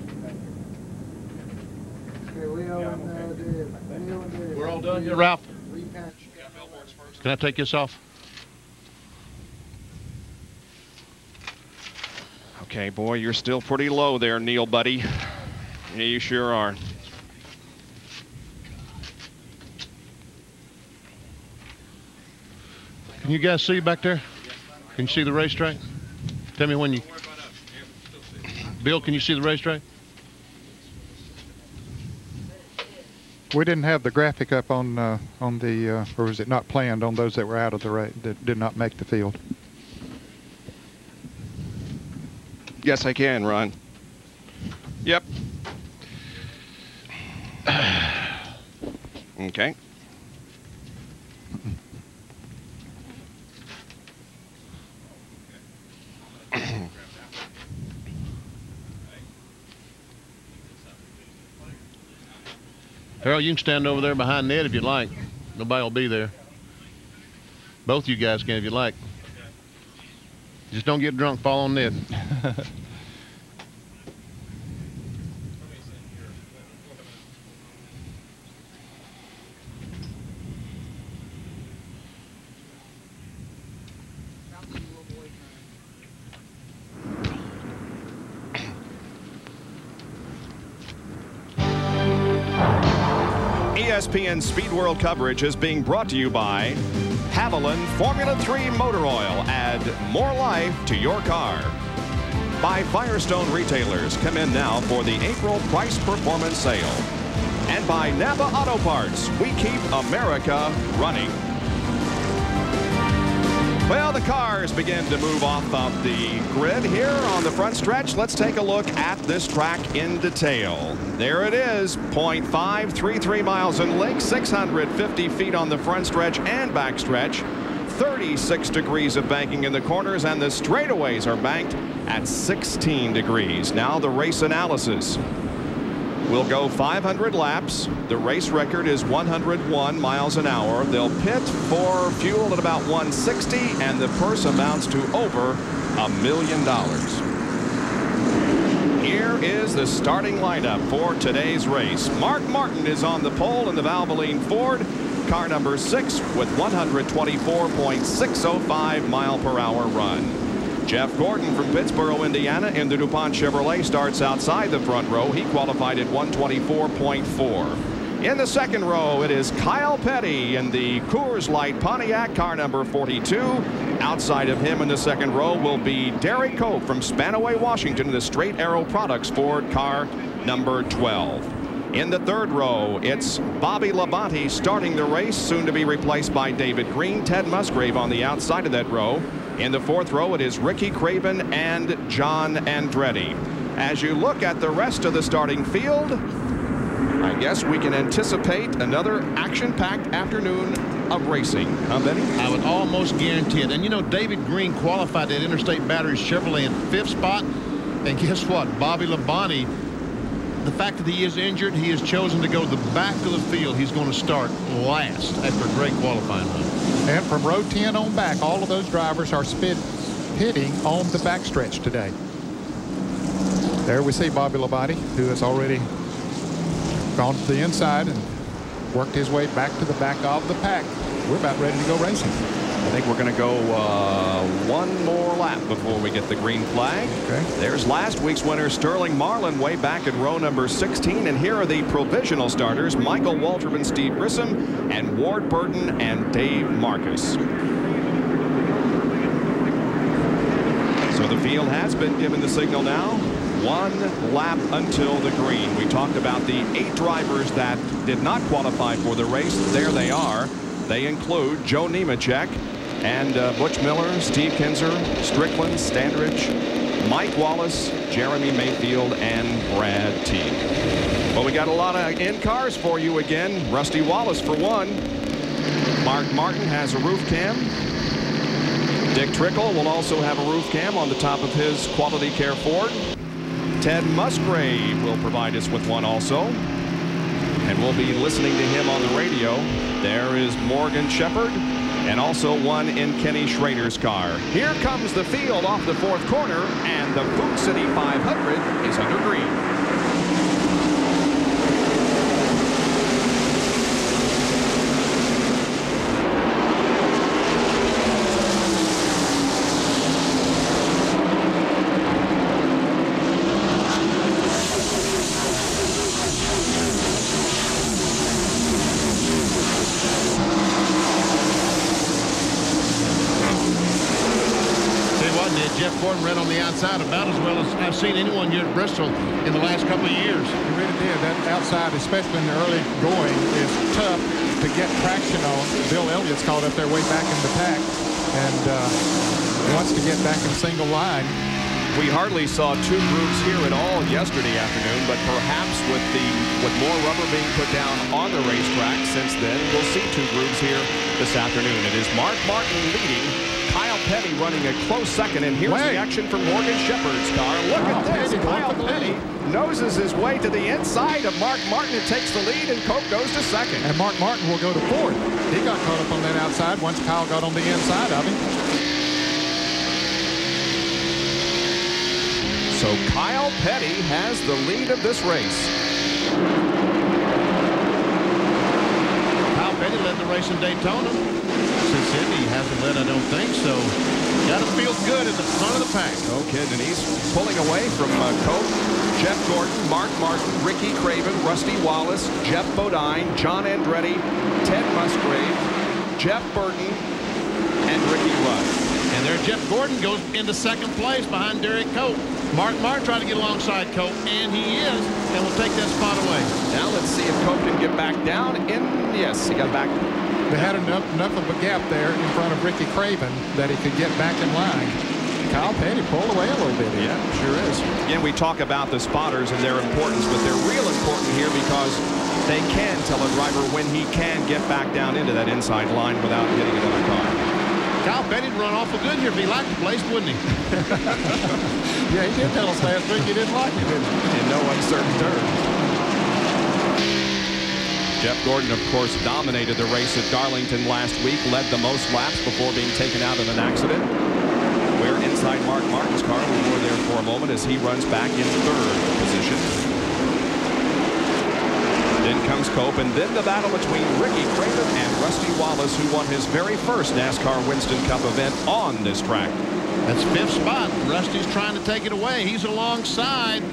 Okay, Leo Yeah, and uh, okay. Dave. Leo and Dave. We're all done here, Ralph? Can I take this off? Okay, boy, you're still pretty low there, Neil, buddy. Yeah, you sure are. Can you guys see back there? Can you see the racetrack? Tell me when you. Bill, can you see the racetrack? We didn't have the graphic up on uh, on the, uh, or was it not planned on those that were out of the race that did not make the field? Yes, I can, Ron. Yep. okay. Harold, you can stand over there behind Ned if you'd like. Nobody will be there. Both you guys can if you like. Just don't get drunk, fall on Ned. ESPN Speed World coverage is being brought to you by Havoline Formula 3 Motor Oil. Add more life to your car. By Firestone Retailers. Come in now for the April price performance sale. And by Napa Auto Parts. We keep America running. Well, the cars begin to move off of the grid here on the front stretch. Let's take a look at this track in detail. There it is, 0.533 miles in length, 650 feet on the front stretch and back stretch. 36 degrees of banking in the corners, and the straightaways are banked at 16 degrees. Now the race analysis. We'll go 500 laps. The race record is 101 miles an hour. They'll pit for fuel at about 160, and the purse amounts to over a million dollars. Here is the starting lineup for today's race. Mark Martin is on the pole in the Valvoline Ford, car number six with 124.605 mile per hour run. Jeff Gordon from Pittsboro, Indiana in the DuPont Chevrolet starts outside the front row. He qualified at 124.4. In the second row, it is Kyle Petty in the Coors Light Pontiac, car number 42. Outside of him in the second row will be Derek Cope from Spanaway, Washington, in the Straight Arrow Products Ford car number 12. In the third row, it's Bobby Labonte starting the race, soon to be replaced by David Green. Ted Musgrave on the outside of that row. In the fourth row, it is Ricky Craven and John Andretti. As you look at the rest of the starting field, I guess we can anticipate another action-packed afternoon of racing. Huh, Benny? I would almost guarantee it. And you know, David Green qualified at Interstate Batteries Chevrolet in fifth spot. And guess what? Bobby Labonte, the fact that he is injured, he has chosen to go to the back of the field. He's going to start last after a great qualifying run. And from row 10 on back, all of those drivers are spit, pitting on the backstretch today. There we see Bobby Labonte, who has already gone to the inside and worked his way back to the back of the pack. We're about ready to go racing. I think we're going to go uh, one more lap before we get the green flag. Okay. There's last week's winner, Sterling Marlin, way back in row number 16. And here are the provisional starters, Michael Waltrip, Steve Grissom, and Ward Burton and Dave Marcis. So the field has been given the signal now. One lap until the green. We talked about the eight drivers that did not qualify for the race. There they are. They include Joe Nemechek and uh, Butch Miller, Steve Kinser, Stricklin, Standridge, Mike Wallace, Jeremy Mayfield, and Brad Teague. Well, we got a lot of in cars for you again. Rusty Wallace for one. Mark Martin has a roof cam. Dick Trickle will also have a roof cam on the top of his Quality Care Ford. Ted Musgrave will provide us with one also. And we'll be listening to him on the radio. There is Morgan Shepherd and also one in Kenny Schrader's car. Here comes the field off the fourth corner, and the Food City 500 is under green. Tell you what, Ned, Jeff Gordon ran on the outside about as well as I've seen anyone here at Bristol in the last couple of years. He really did. That outside, especially in the early going, is tough to get traction on. Bill Elliott's caught up there way back in the pack and uh, wants to get back in single line. We hardly saw two groups here at all yesterday afternoon, but perhaps with the with more rubber being put down on the racetrack since then, we'll see two groups here this afternoon. It is Mark Martin leading, Kyle Petty running a close second, and here's the action from Morgan Shepherd's car. Look at oh, this, Kyle Petty noses his way to the inside of Mark Martin and takes the lead, and Cope goes to second. And Mark Martin will go to fourth. He got caught up on that outside once Kyle got on the inside of him. So Kyle Petty has the lead of this race. Kyle Petty led the race in Daytona. Since Indy hasn't led, I don't think so. Got to feel good at the front of the pack. And he's pulling away from uh, Cope, Jeff Gordon, Mark Martin, Ricky Craven, Rusty Wallace, Geoff Bodine, John Andretti, Ted Musgrave, Jeff Burton, and Ricky Rudd. And there Jeff Gordon goes into second place behind Derek Cope. Mark Martin trying to get alongside Cope, and he is, and will take that spot away. Now let's see if Cope can get back down. In yes, he got back. They had enough, enough of a gap there in front of Ricky Craven that he could get back in line. Kyle Petty pulled away a little bit. Yeah, sure is. Again, we talk about the spotters and their importance, but they're real important here because they can tell a driver when he can get back down into that inside line without hitting another car. Kyle Petty'd run awful good here if he liked the place, wouldn't he? yeah, he did tell us last week he didn't like it, did he? In no uncertain terms. Jeff Gordon, of course, dominated the race at Darlington last week, led the most laps before being taken out in an accident. We're inside Mark Martin's car. We were there for a moment as he runs back in third position. Then comes Cope, and then the battle between Ricky Craven and Rusty Wallace, who won his very first NASCAR Winston Cup event on this track. That's fifth spot. Rusty's trying to take it away. He's alongside.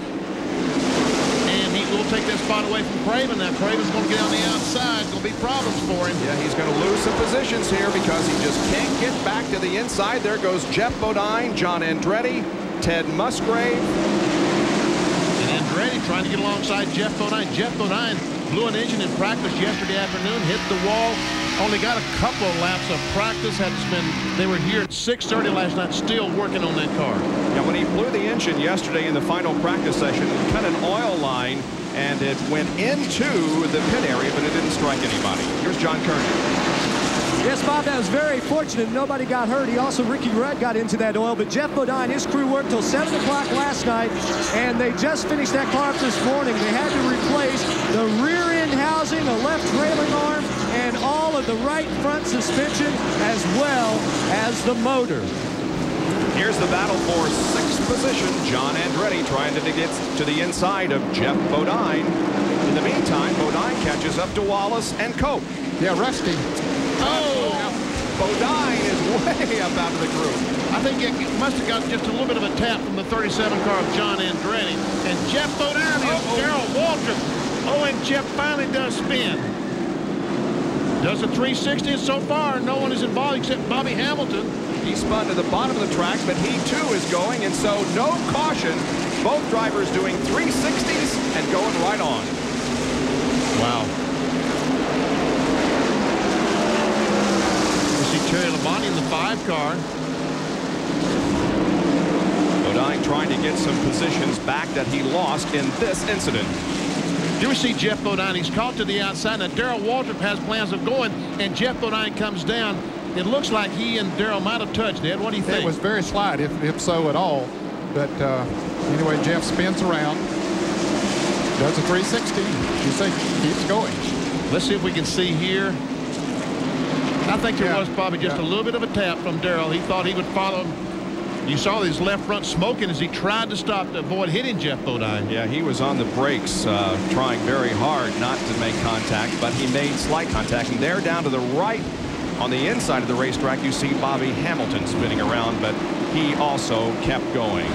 And he will take that spot away from Craven. Now Craven's going to get on the outside. Going to be problems for him. Yeah, he's going to lose some positions here because he just can't get back to the inside. There goes Geoff Bodine, John Andretti, Ted Musgrave. And Andretti trying to get alongside Geoff Bodine. Geoff Bodine blew an engine in practice yesterday afternoon, hit the wall. Only got a couple of laps of practice. Had to spend. They were here at 6:30 last night, still working on that car. Yeah, when he blew the engine yesterday in the final practice session, cut an oil line and it went into the pit area, but it didn't strike anybody. Here's John Kernan. Yes, Bob, that was very fortunate. Nobody got hurt. He also, Ricky Rudd got into that oil, but Geoff Bodine, his crew worked till 7 o'clock last night, and they just finished that car up this morning. They had to replace the rear end housing, the left trailing arm, and all of the right front suspension, as well as the motor. Here's the battle for sixth position. John Andretti trying to get to the inside of Geoff Bodine. In the meantime, Bodine catches up to Wallace and Cope. Yeah, Rusty. Oh! Bodine is way up out of the group. I think it must have got just a little bit of a tap from the 37 car of John Andretti. And Geoff Bodine is Darrell Waltrip. Oh, and Jeff finally does spin. Does a 360, and so far, no one is involved except Bobby Hamilton. He spun to the bottom of the tracks, but he too is going, and so no caution. Both drivers doing 360s and going right on. Wow. We see Terry Labonte in the five car. Bodine trying to get some positions back that he lost in this incident. You see Geoff Bodine, he's caught to the outside. Now, Darrell Waltrip has plans of going, and Geoff Bodine comes down. It looks like he and Darrell might have touched, Ed. What do you think? It was very slight, if, if so at all. But uh, anyway, Jeff spins around, does a 360. You see, keeps going. Let's see if we can see here. I think there Yeah. was probably just Yeah. a little bit of a tap from Darrell. He thought he would follow him. You saw his left front smoking as he tried to stop to avoid hitting Geoff Bodine. Yeah, he was on the brakes, uh, trying very hard not to make contact, but he made slight contact. And there down to the right on the inside of the racetrack, you see Bobby Hamilton spinning around, but he also kept going.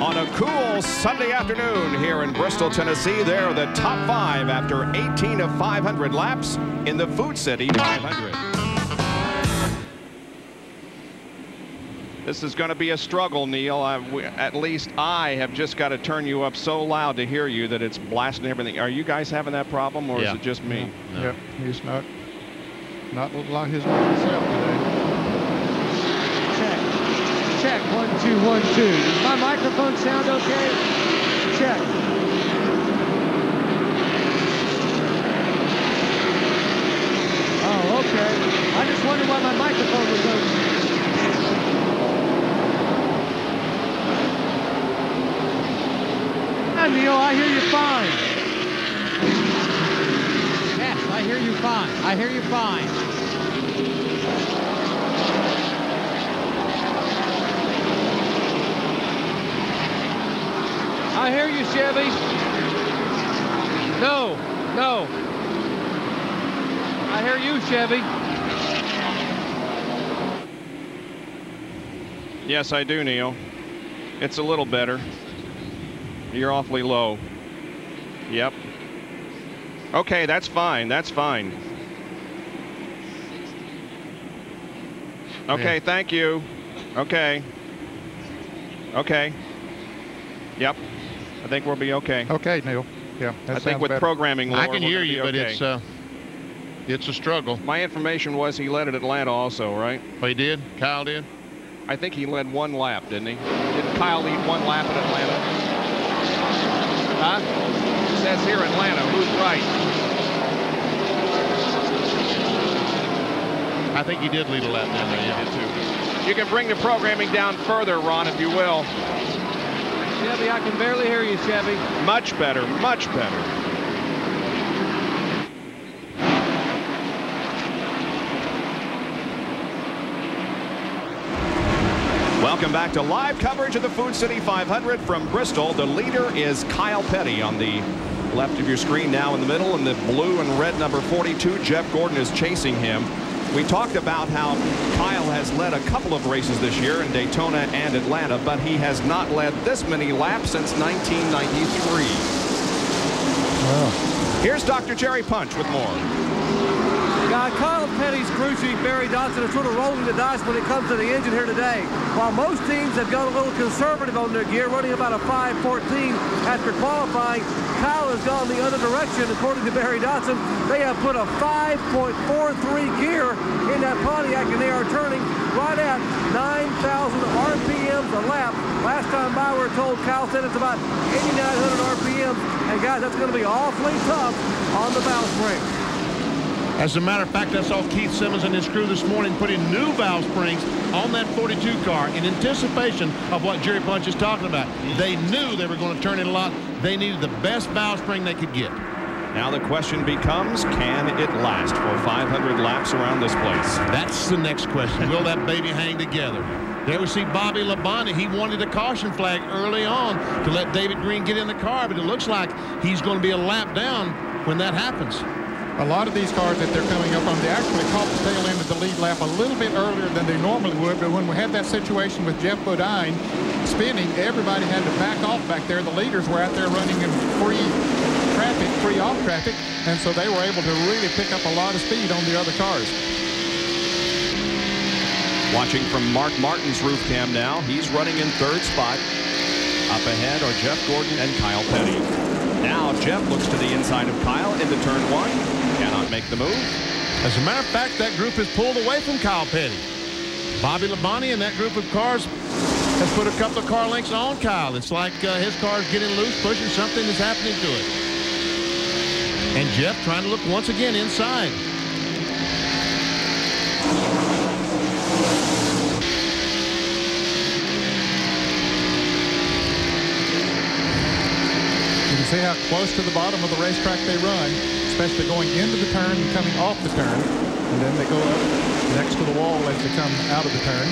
On a cool Sunday afternoon here in Bristol, Tennessee, there are the top five after 18 of 500 laps in the Food City 500. This is going to be a struggle, Neil. I, we, at least I have just got to turn you up so loud to hear you that it's blasting everything. Are you guys having that problem, or Yeah. is it just me? Yep, he's not not like his normal self today. Check. Check. One, two, one, two. Does my microphone sound okay? Check. Oh, okay. I just wondered why my microphone was open. Neil, I hear you fine. I hear you fine. I hear you fine. I hear you, Chevy. No, no. I hear you, Chevy. Yes, I do, Neil. It's a little better. You're awfully low. Yep. Okay, that's fine. That's fine. Okay, Yeah. thank you. Okay. Okay. Yep. I think we'll be okay. Okay, Neil. Yeah, I think with better. programming, I can hear you, be but it's uh, it's a struggle. My information was he led at Atlanta also, right? Oh, he did? Kyle did? I think he led one lap, didn't he? Didn't Kyle lead one lap at Atlanta? Huh? It says here Atlanta. Who's right? I think he did lead a lap down there. Yeah. Did too. You can bring the programming down further, Ron, if you will. Chevy, I can barely hear you, Chevy. Much better, much better. Welcome back to live coverage of the Food City 500 from Bristol. The leader is Kyle Petty on the left of your screen now in the middle and the blue and red number 42 Jeff Gordon is chasing him we talked about how Kyle has led a couple of races this year in Daytona and Atlanta but he has not led this many laps since 1993 here's Dr. Jerry Punch with more Guy, Kyle Petty's crew chief Barry Dodson is sort of rolling the dice when it comes to the engine here today. While most teams have gone a little conservative on their gear, running about a 5.14 after qualifying, Kyle has gone the other direction. According to Barry Dodson, they have put a 5.43 gear in that Pontiac, and they are turning right at 9,000 RPMs a lap. Last time by, we were told Kyle said it's about 8,900 RPMs, and guys, that's going to be awfully tough on the valve spring. As a matter of fact, I saw Keith Simmons and his crew this morning putting new valve springs on that 42 car in anticipation of what Jerry Punch is talking about. They knew they were going to turn it a lot. They needed the best valve spring they could get. now the question becomes can it last for 500 laps around this place That's the next question. Will that baby hang together? There we see Bobby Labonte. He wanted a caution flag early on to let David Green get in the car, but it looks like he's going to be a lap down when that happens. A lot of these cars that they're coming up on, they actually caught the tail end of the lead lap a little bit earlier than they normally would. But when we had that situation with Geoff Bodine spinning, everybody had to back off back there. The leaders were out there running in free traffic, free off traffic, and so they were able to really pick up a lot of speed on the other cars. Watching from Mark Martin's roof cam now, he's running in third spot. Up ahead are Jeff Gordon and Kyle Petty. Now Jeff looks to the inside of Kyle into turn one. Cannot make the move. As a matter of fact, that group has pulled away from Kyle Petty. Bobby Labonte and that group of cars has put a couple of car lengths on Kyle. It's like uh, his car's getting loose, pushing something is happening to it. And Jeff trying to look once again inside. See how close to the bottom of the racetrack they run, especially going into the turn and coming off the turn. And then they go up next to the wall as they come out of the turn.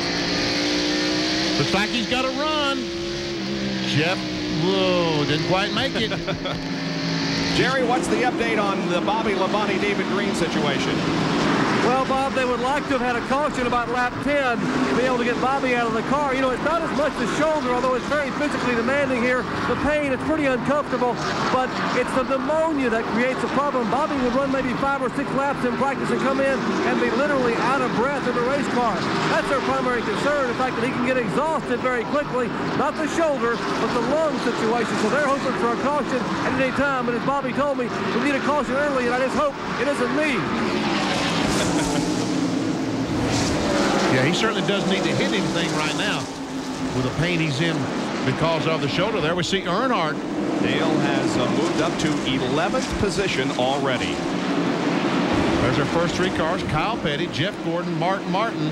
Looks like he's got to run. Jeff, whoa, didn't quite make it. Jerry, what's the update on the Bobby Labonte David Green situation? Well, Bob, they would like to have had a caution about lap 10 to be able to get Bobby out of the car. You know, it's not as much the shoulder, although it's very physically demanding here. The pain, it's pretty uncomfortable, but it's the pneumonia that creates a problem. Bobby would run maybe five or six laps in practice and come in and be literally out of breath in the race car. That's their primary concern, the fact that he can get exhausted very quickly. Not the shoulder, but the lung situation. So they're hoping for a caution at any time. And as Bobby told me, we need a caution early, and I just hope it isn't me. Yeah, he certainly doesn't need to hit anything right now with the pain he's in because of the shoulder. There we see Earnhardt. Dale has uh, moved up to 11th position already. There's our first three cars, Kyle Petty, Jeff Gordon, Martin Martin.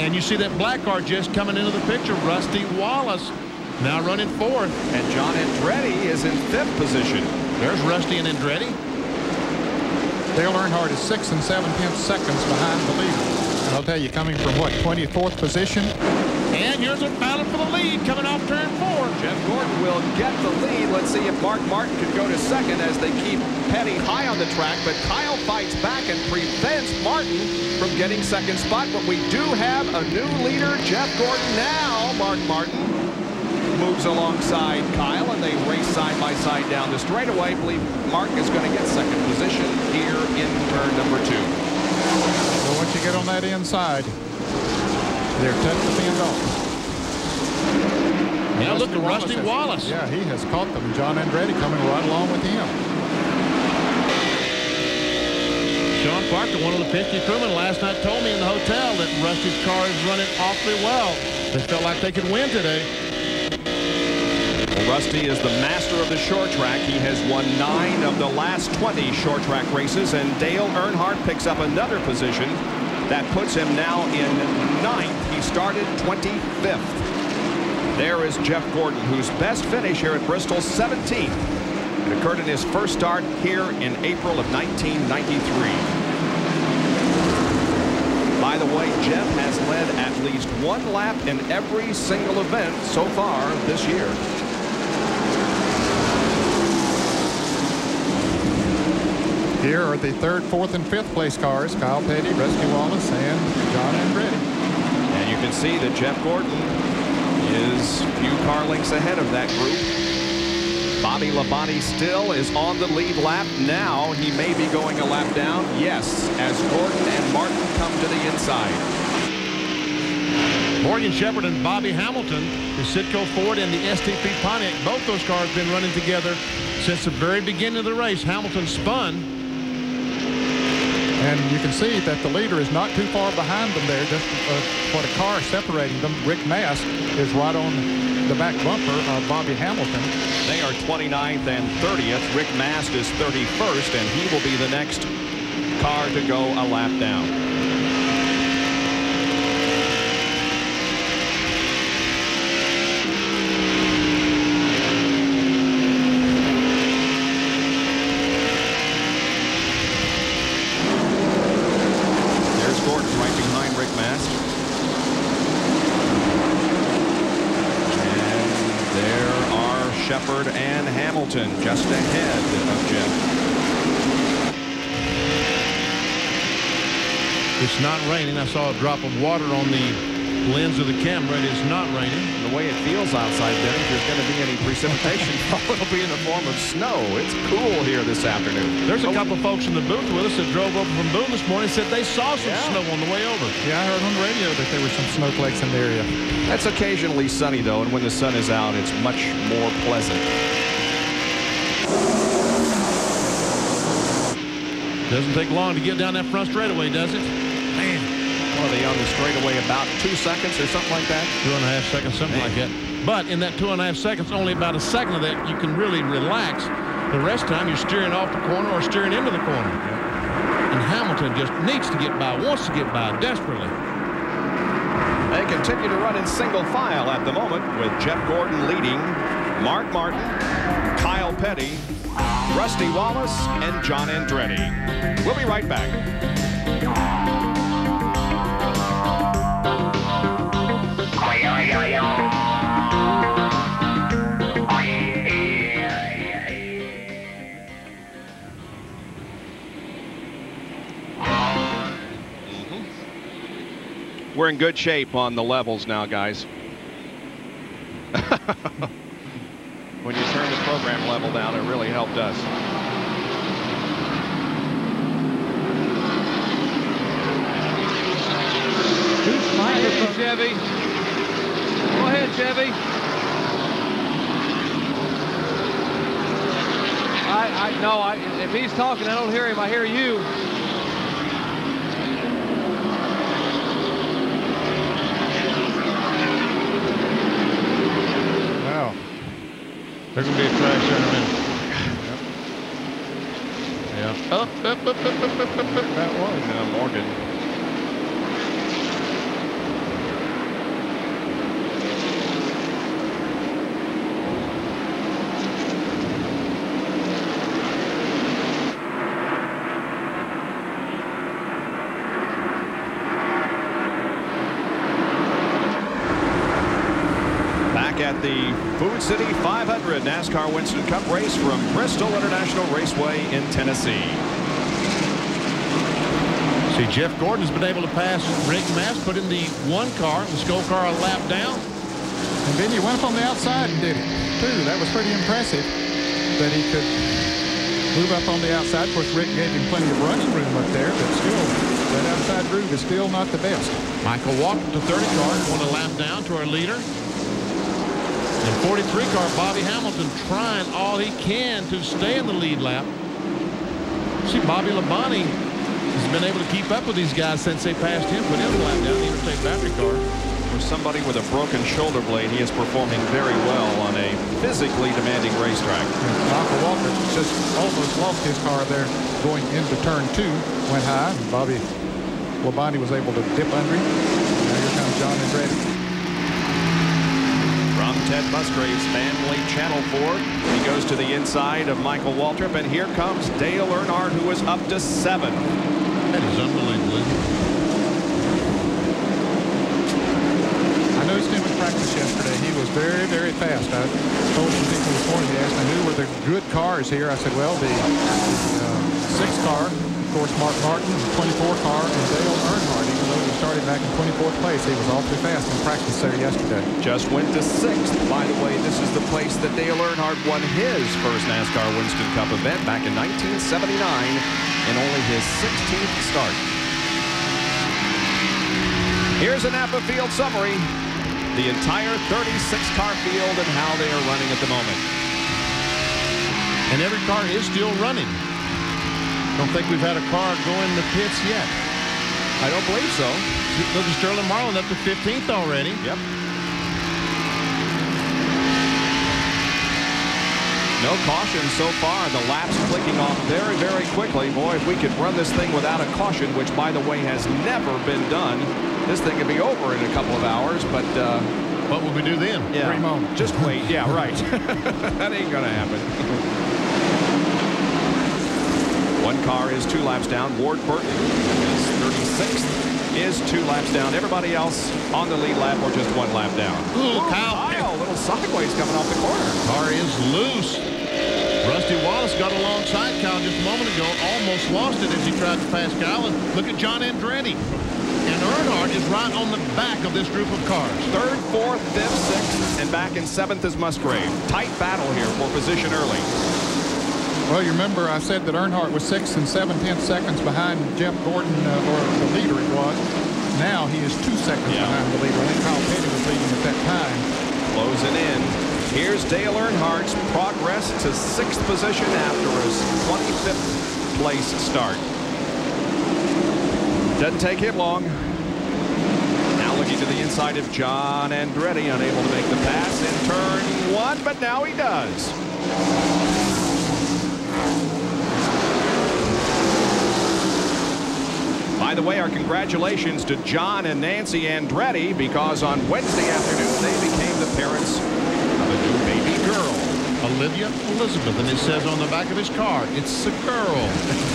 And you see that black car just coming into the picture, Rusty Wallace, now running fourth. And John Andretti is in fifth position. There's Rusty and Andretti. Dale Earnhardt is six and seven tenths seconds behind the leader. And I'll tell you, coming from what, 24th position? And here's a battle for the lead coming off turn four. Jeff Gordon will get the lead. Let's see if Mark Martin can go to second as they keep Petty high on the track. But Kyle fights back and prevents Martin from getting second spot. But we do have a new leader, Jeff Gordon. Now, Mark Martin moves alongside Kyle, and they race side by side down the straightaway. I believe Mark is going to get second position here in turn number two. So once you get on that inside, they're touch the fins off. Now look at Rusty has- Wallace. Yeah, he has caught them. John Andretti coming right along with him. Sean Parker, one of the Penske crewmen last night told me in the hotel that Rusty's car is running awfully well. They felt like they could win today. Well, Rusty is the master of the short track. He has won nine of the last 20 short track races, and Dale Earnhardt picks up another position. That puts him now in ninth. He started 25th. There is Jeff Gordon, whose best finish here at Bristol, 17th. It occurred in his first start here in April of 1993. By the way, Jeff has led at least one lap in every single event so far this year. Here are the third, fourth, and fifth place cars. Kyle Petty, Rusty Wallace, and John Andretti. And you can see that Jeff Gordon is a few car lengths ahead of that group. Bobby Labonte still is on the lead lap. Now he may be going a lap down. Yes, as Gordon and Martin come to the inside. Morgan Shepherd and Bobby Hamilton, the Citgo Ford and the STP Pontiac, both those cars have been running together since the very beginning of the race. Hamilton spun. And you can see that the leader is not too far behind them there. Just uh, what a car separating them. Rick Mast is right on the back bumper of Bobby Hamilton. They are 29th and 30th. Rick Mast is 31st, and he will be the next car to go a lap down. There's Gordon right behind Rick Mast. And there are Shepherd and Hamilton just ahead of Jeff. It's not raining. I saw a drop of water on the lens of the camera. It is not raining. The way it feels outside, Benny, if there's going to be any precipitation, it'll be in the form of snow. It's cool here this afternoon. There's a couple of folks in the booth with us that drove over from Boone this morning said they saw some snow on the way over. Yeah, I heard on the radio that there were some snowflakes in the area. That's occasionally sunny, though, and when the sun is out, it's much more pleasant. Doesn't take long to get down that front straightaway, does it? Man. What are they on the straightaway about two seconds or something like that? Two and a half seconds, something like that. But in that two and a half seconds, only about a second of that you can really relax. The rest of the time you're steering off the corner or steering into the corner. And Hamilton just needs to get by, wants to get by desperately. They continue to run in single file at the moment with Jeff Gordon leading, Mark Martin, Kyle Petty, Rusty Wallace, and John Andretti. We'll be right back. We're in good shape on the levels now, guys. when you turn the program level down, really helped us. Hey, Chevy. Go ahead, Chevy. I, I, no, I, if he's talking, I don't hear him. I hear you. Wow. There's going to be a crash here in a minute. Yeah. Up. That was uh, Morgan. Back at the Food City 500 NASCAR Winston Cup race from Bristol International Raceway in Tennessee. See, Jeff Gordon's been able to pass Rick Mast, put in the one car, the Skoal car a lap down. And then he went up on the outside and did it, too. That was pretty impressive that he could move up on the outside. Of course, Rick gave him plenty of running room up there, but still, that outside groove is still not the best. Michael Waltrip, the 30 car, won a lap down to our leader. And 43 car, Bobby Hamilton, trying all he can to stay in the lead lap. See, Bobby Labonte has been able to keep up with these guys since they passed him, put him a lap down the interstate battery car. For somebody with a broken shoulder blade, he is performing very well on a physically demanding racetrack. Michael Waltrip just almost lost his car there going into turn two, went high, and Bobby Labonte was able to dip under him. Now here comes John Andretti. From Ted Musgrave's family channel 4. he goes to the inside of Michael Waltrip, and here comes Dale Earnhardt, who is up to seven. That is unbelievable. I noticed him in practice yesterday. He was very, very fast. I told some people this morning, they asked me who were the good cars here. I said, well, the uh, six car, of course, Mark Martin, the 24 car, and Dale Earnhardt. Even though he started back in 24th place, he was awfully fast in practice there yesterday. Just went to sixth. By the way, this is the place that Dale Earnhardt won his first NASCAR Winston Cup event back in 1979 in only his 16th start. Here's a Napa Field summary. The entire 36-car field and how they are running at the moment. And every car is still running. Don't think we've had a car go in the pits yet. I don't believe so. Look at Sterling Marlin up to 15th already. Yep. No caution so far. The laps clicking off very, very quickly. Boy, if we could run this thing without a caution, which, by the way, has never been done, this thing could be over in a couple of hours. But uh, what would we do then? Yeah, Dream on. just wait. Yeah, right. that ain't gonna happen. One car is two laps down. Ward Burton is 36th, is two laps down. Everybody else on the lead lap or just one lap down. Ooh, Kyle. Kyle, a little sideways coming off the corner. Car is loose. Rusty Wallace got alongside Kyle just a moment ago, almost lost it as he tried to pass Kyle. And look at John Andretti. And Earnhardt is right on the back of this group of cars. Third, fourth, fifth, sixth, and back in seventh is Musgrave. Tight battle here for position early. Well, you remember I said that Earnhardt was six and seven tenths seconds behind Jeff Gordon, uh, or the leader it was. Now he is two seconds Yeah. behind the leader. I think Kyle Petty was leading at that time. Closing in. Here's Dale Earnhardt's progress to sixth position after his 25th place start. Doesn't take him long. Now looking to the inside of John Andretti, unable to make the pass in turn one, but now he does. By the way, our congratulations to John and Nancy Andretti because on Wednesday afternoon they became the parents of a new baby girl. Olivia Elizabeth, and it says on the back of his car, it's a girl.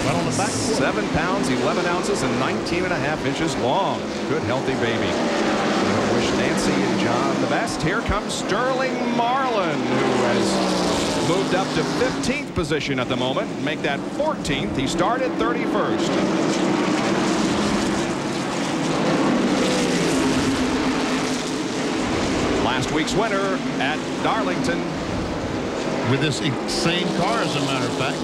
Right on the back. Seven pounds, 11 ounces, and 19 and a half inches long. Good, healthy baby. We wish Nancy and John the best. Here comes Sterling Marlin, who has moved up to 15th position at the moment. Make that 14th. He started 31st. Last week's winner at Darlington. With this same car, as a matter of fact.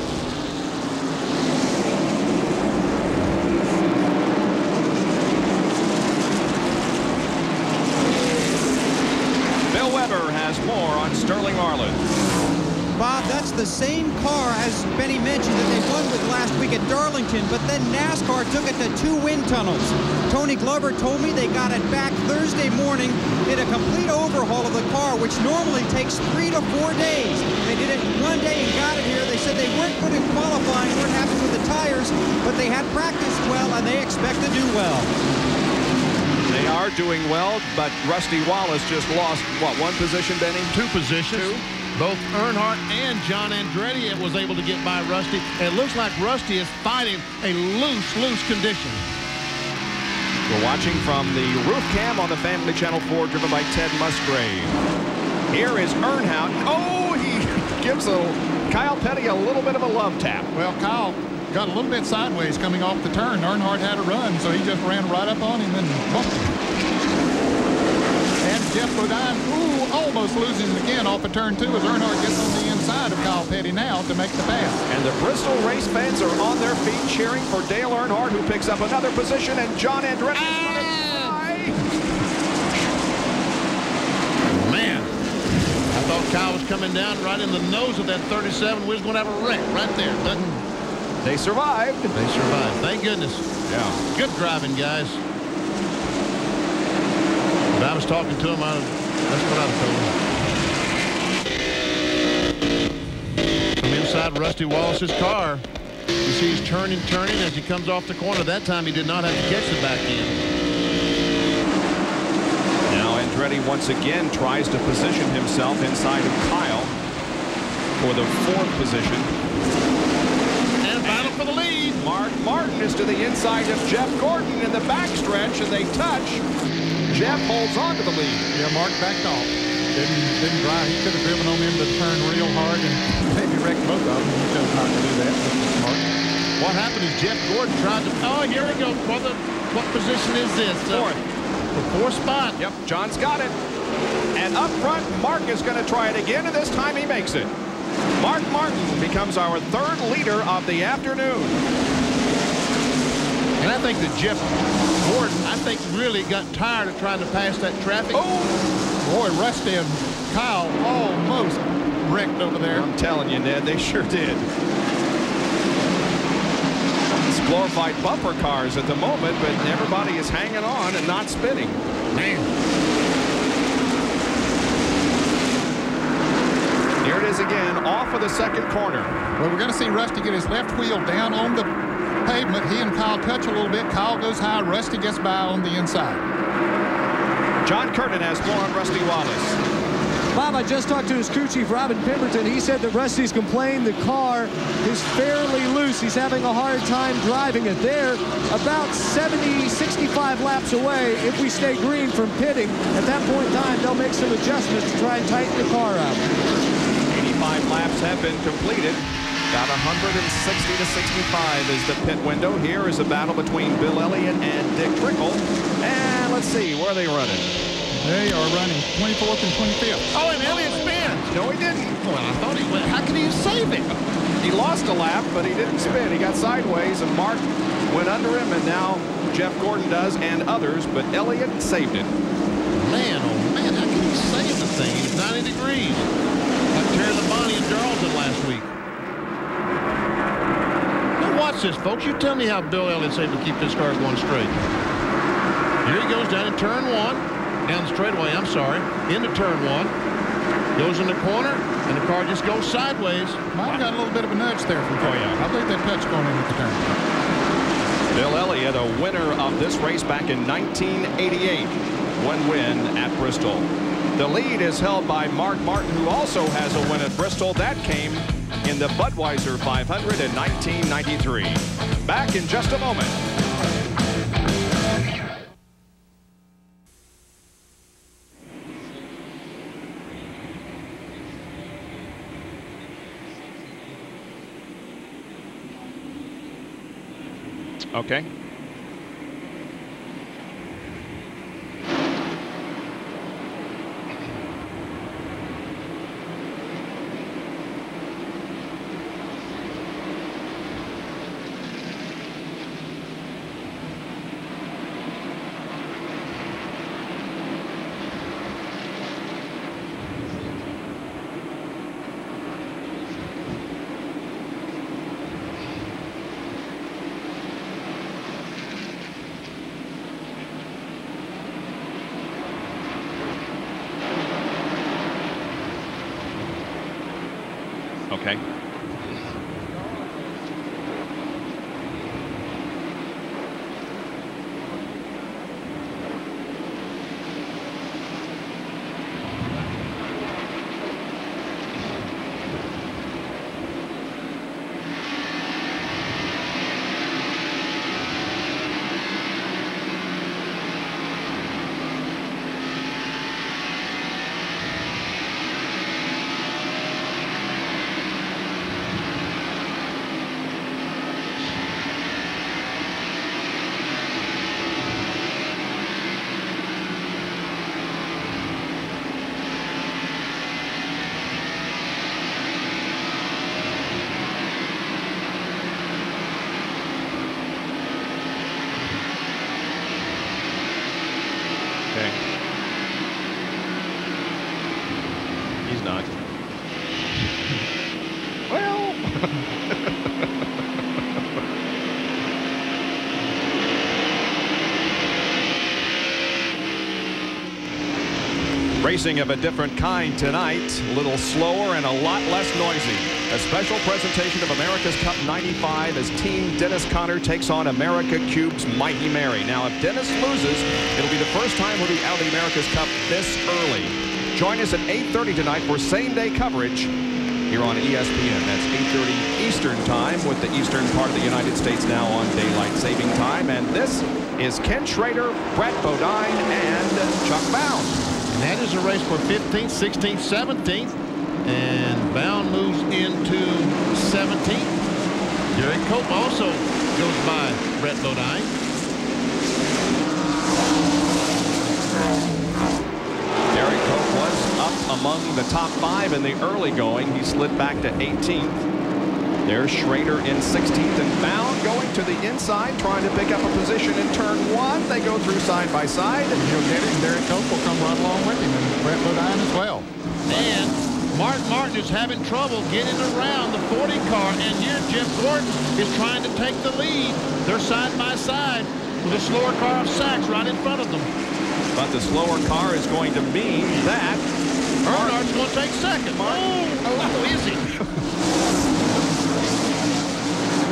Bill Weber has more on Sterling Marlin. Bob, that's the same car as Benny mentioned that they won with last week at Darlington, but then NASCAR took it to two wind tunnels. Tony Glover told me they got it back Thursday morning, did a complete overhaul of the car, which normally takes three to four days. They did it one day and got it here. They said they weren't good in qualifying, weren't happy with the tires, but they had practiced well and they expect to do well. They are doing well, but Rusty Wallace just lost, what, one position, Benny? Two positions. Both Earnhardt and John Andretti was able to get by Rusty. It looks like Rusty is fighting a loose, loose condition. We're watching from the roof cam on the Family Channel 4, driven by Ted Musgrave. Here is Earnhardt. Oh, he gives a Kyle Petty a little bit of a love tap. Well, Kyle got a little bit sideways coming off the turn. Earnhardt had a run, so he just ran right up on him and bumped him. And Geoff Bodine, ooh, almost loses again off of turn two as Earnhardt gets on the inside of Kyle Petty now to make the pass. And the Bristol race fans are on their feet cheering for Dale Earnhardt, who picks up another position, and John Andretti is going to try. Man, I thought Kyle was coming down right in the nose of that 37. We was going to have a wreck right there. But They survived. they survived. Thank goodness. Yeah. Good driving, guys. But I was talking to him. I, that's what I told him. From inside Rusty Wallace's car, you see he's turning, turning as he comes off the corner. That time he did not have to catch the back end. Now Andretti once again tries to position himself inside of Kyle for the fourth position. And battle for the lead. Mark Martin is to the inside of Jeff Gordon in the backstretch, and they touch. Jeff holds on to the lead. Yeah, Mark backed off. Didn't didn't drive. He could have driven on him to turn real hard and maybe wrecked both of them. He chose not to do that. Smart. What happened is Jeff Gordon tried to. Oh, here we go. What, the, what position is this? Fourth. The fourth spot. Yep, John's got it. And up front, Mark is going to try it again, and this time he makes it. Mark Martin becomes our third leader of the afternoon. And I think that Jeff Gordon, I think, really got tired of trying to pass that traffic. Oh, Boy, Rusty and Kyle almost wrecked over there. I'm telling you, Ned, they sure did. It's glorified bumper cars at the moment, but everybody is hanging on and not spinning. Man. Here it is again, off of the second corner. Well, we're going to see Rusty get his left wheel down on the pavement. He and Kyle touch a little bit. Kyle goes high. Rusty gets by on the inside. John Kernan has more on Rusty Wallace. Bob, I just talked to his crew chief, Robin Pemberton. He said that Rusty's complained the car is fairly loose. He's having a hard time driving it. They're about 70, 65 laps away if we stay green from pitting. At that point in time, they'll make some adjustments to try and tighten the car up. 85 laps laps have been completed. About 160 to 65 is the pit window. Here is a battle between Bill Elliott and Dick Trickle. And let's see, where are they running? They are running 24th and 25th. Oh, and Elliott spins. No, he didn't. Well, I thought he went. How could he save it? He lost a lap, but he didn't spin. He got sideways, and Mark went under him, and now Jeff Gordon does, and others, but Elliott saved it. Man, oh man, how can he save the thing? It's 90 degrees. Like Terry Labonte and Darlington last week. Now watch this, folks. You tell me how Bill Elliott's able to keep this car going straight. Here he goes down in turn one. Down the straightaway, I'm sorry. Into turn one. Goes in the corner, and the car just goes sideways. Mine got a little bit of a nudge there from Oh, yeah. I believe they touched going into the turn. Bill Elliott, a winner of this race back in 1988. One win at Bristol. The lead is held by Mark Martin, who also has a win at Bristol. That came in the Budweiser 500 in 1993. Back in just a moment. Okay. Racing of a different kind tonight, a little slower and a lot less noisy. A special presentation of America's Cup 95 as Team Dennis Conner takes on America Cube's Mighty Mary. Now, if Dennis loses, it'll be the first time we'll be out of the America's Cup this early. Join us at 8.30 tonight for same-day coverage here on ESPN. That's 8.30 Eastern Time with the eastern part of the United States now on daylight saving time. And this is Ken Schrader, Brett Bodine, and Chuck Bown. And that is a race for 15th, 16th, 17th. And Bown moves into 17th. Derek Cope also goes by Brett Bodine. Derek Cope was up among the top five in the early going. He slid back to 18th. There's Schrader in 16th and Bown going to the inside, trying to pick up a position in turn one. They go through side by side. He'll get it. Derek Cope will come right along with him, and Brett Bodine as well. And Mark Martin is having trouble getting around the 40 car, and here Jeff Gordon is trying to take the lead. They're side by side with a slower car of Sacks right in front of them. But the slower car is going to mean that Earnhardt's going to take second. Oh, oh, is he?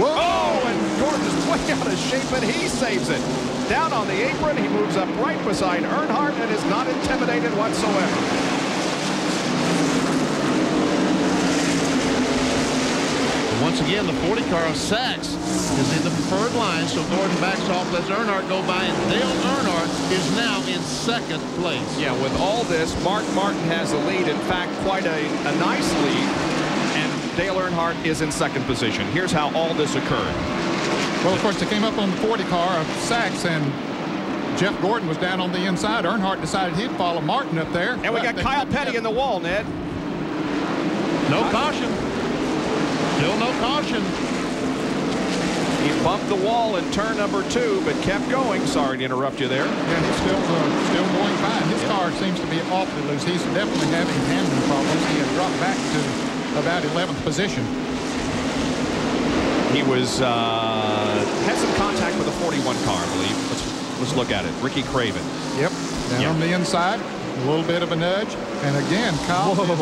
Oh, and Gordon's way out of shape, and he saves it. Down on the apron, he moves up right beside Earnhardt and is not intimidated whatsoever. Once again, the 40 car of Sacks is in the preferred line, so Gordon backs off, lets Earnhardt go by, and Dale Earnhardt is now in second place. Yeah, with all this, Mark Martin has the lead. In fact, quite a, a nice lead. And Dale Earnhardt is in second position. Here's how all this occurred. Well, of course, they came up on the 40 car of Sacks, and Jeff Gordon was down on the inside. Earnhardt decided he'd follow Martin up there. And we got Kyle Petty in the wall, Ned. No caution. Still no caution. He bumped the wall in turn number two, but kept going. Sorry to interrupt you there. Yeah, he's still uh, still going fine. His car seems to be awfully loose. He's definitely having handling problems. He had dropped back to about 11th position. He was uh, had some contact with a 41 car, I believe. Let's let's look at it. Ricky Craven. Yep. Down Yep. on the inside, a little bit of a nudge, and again, Kyle did a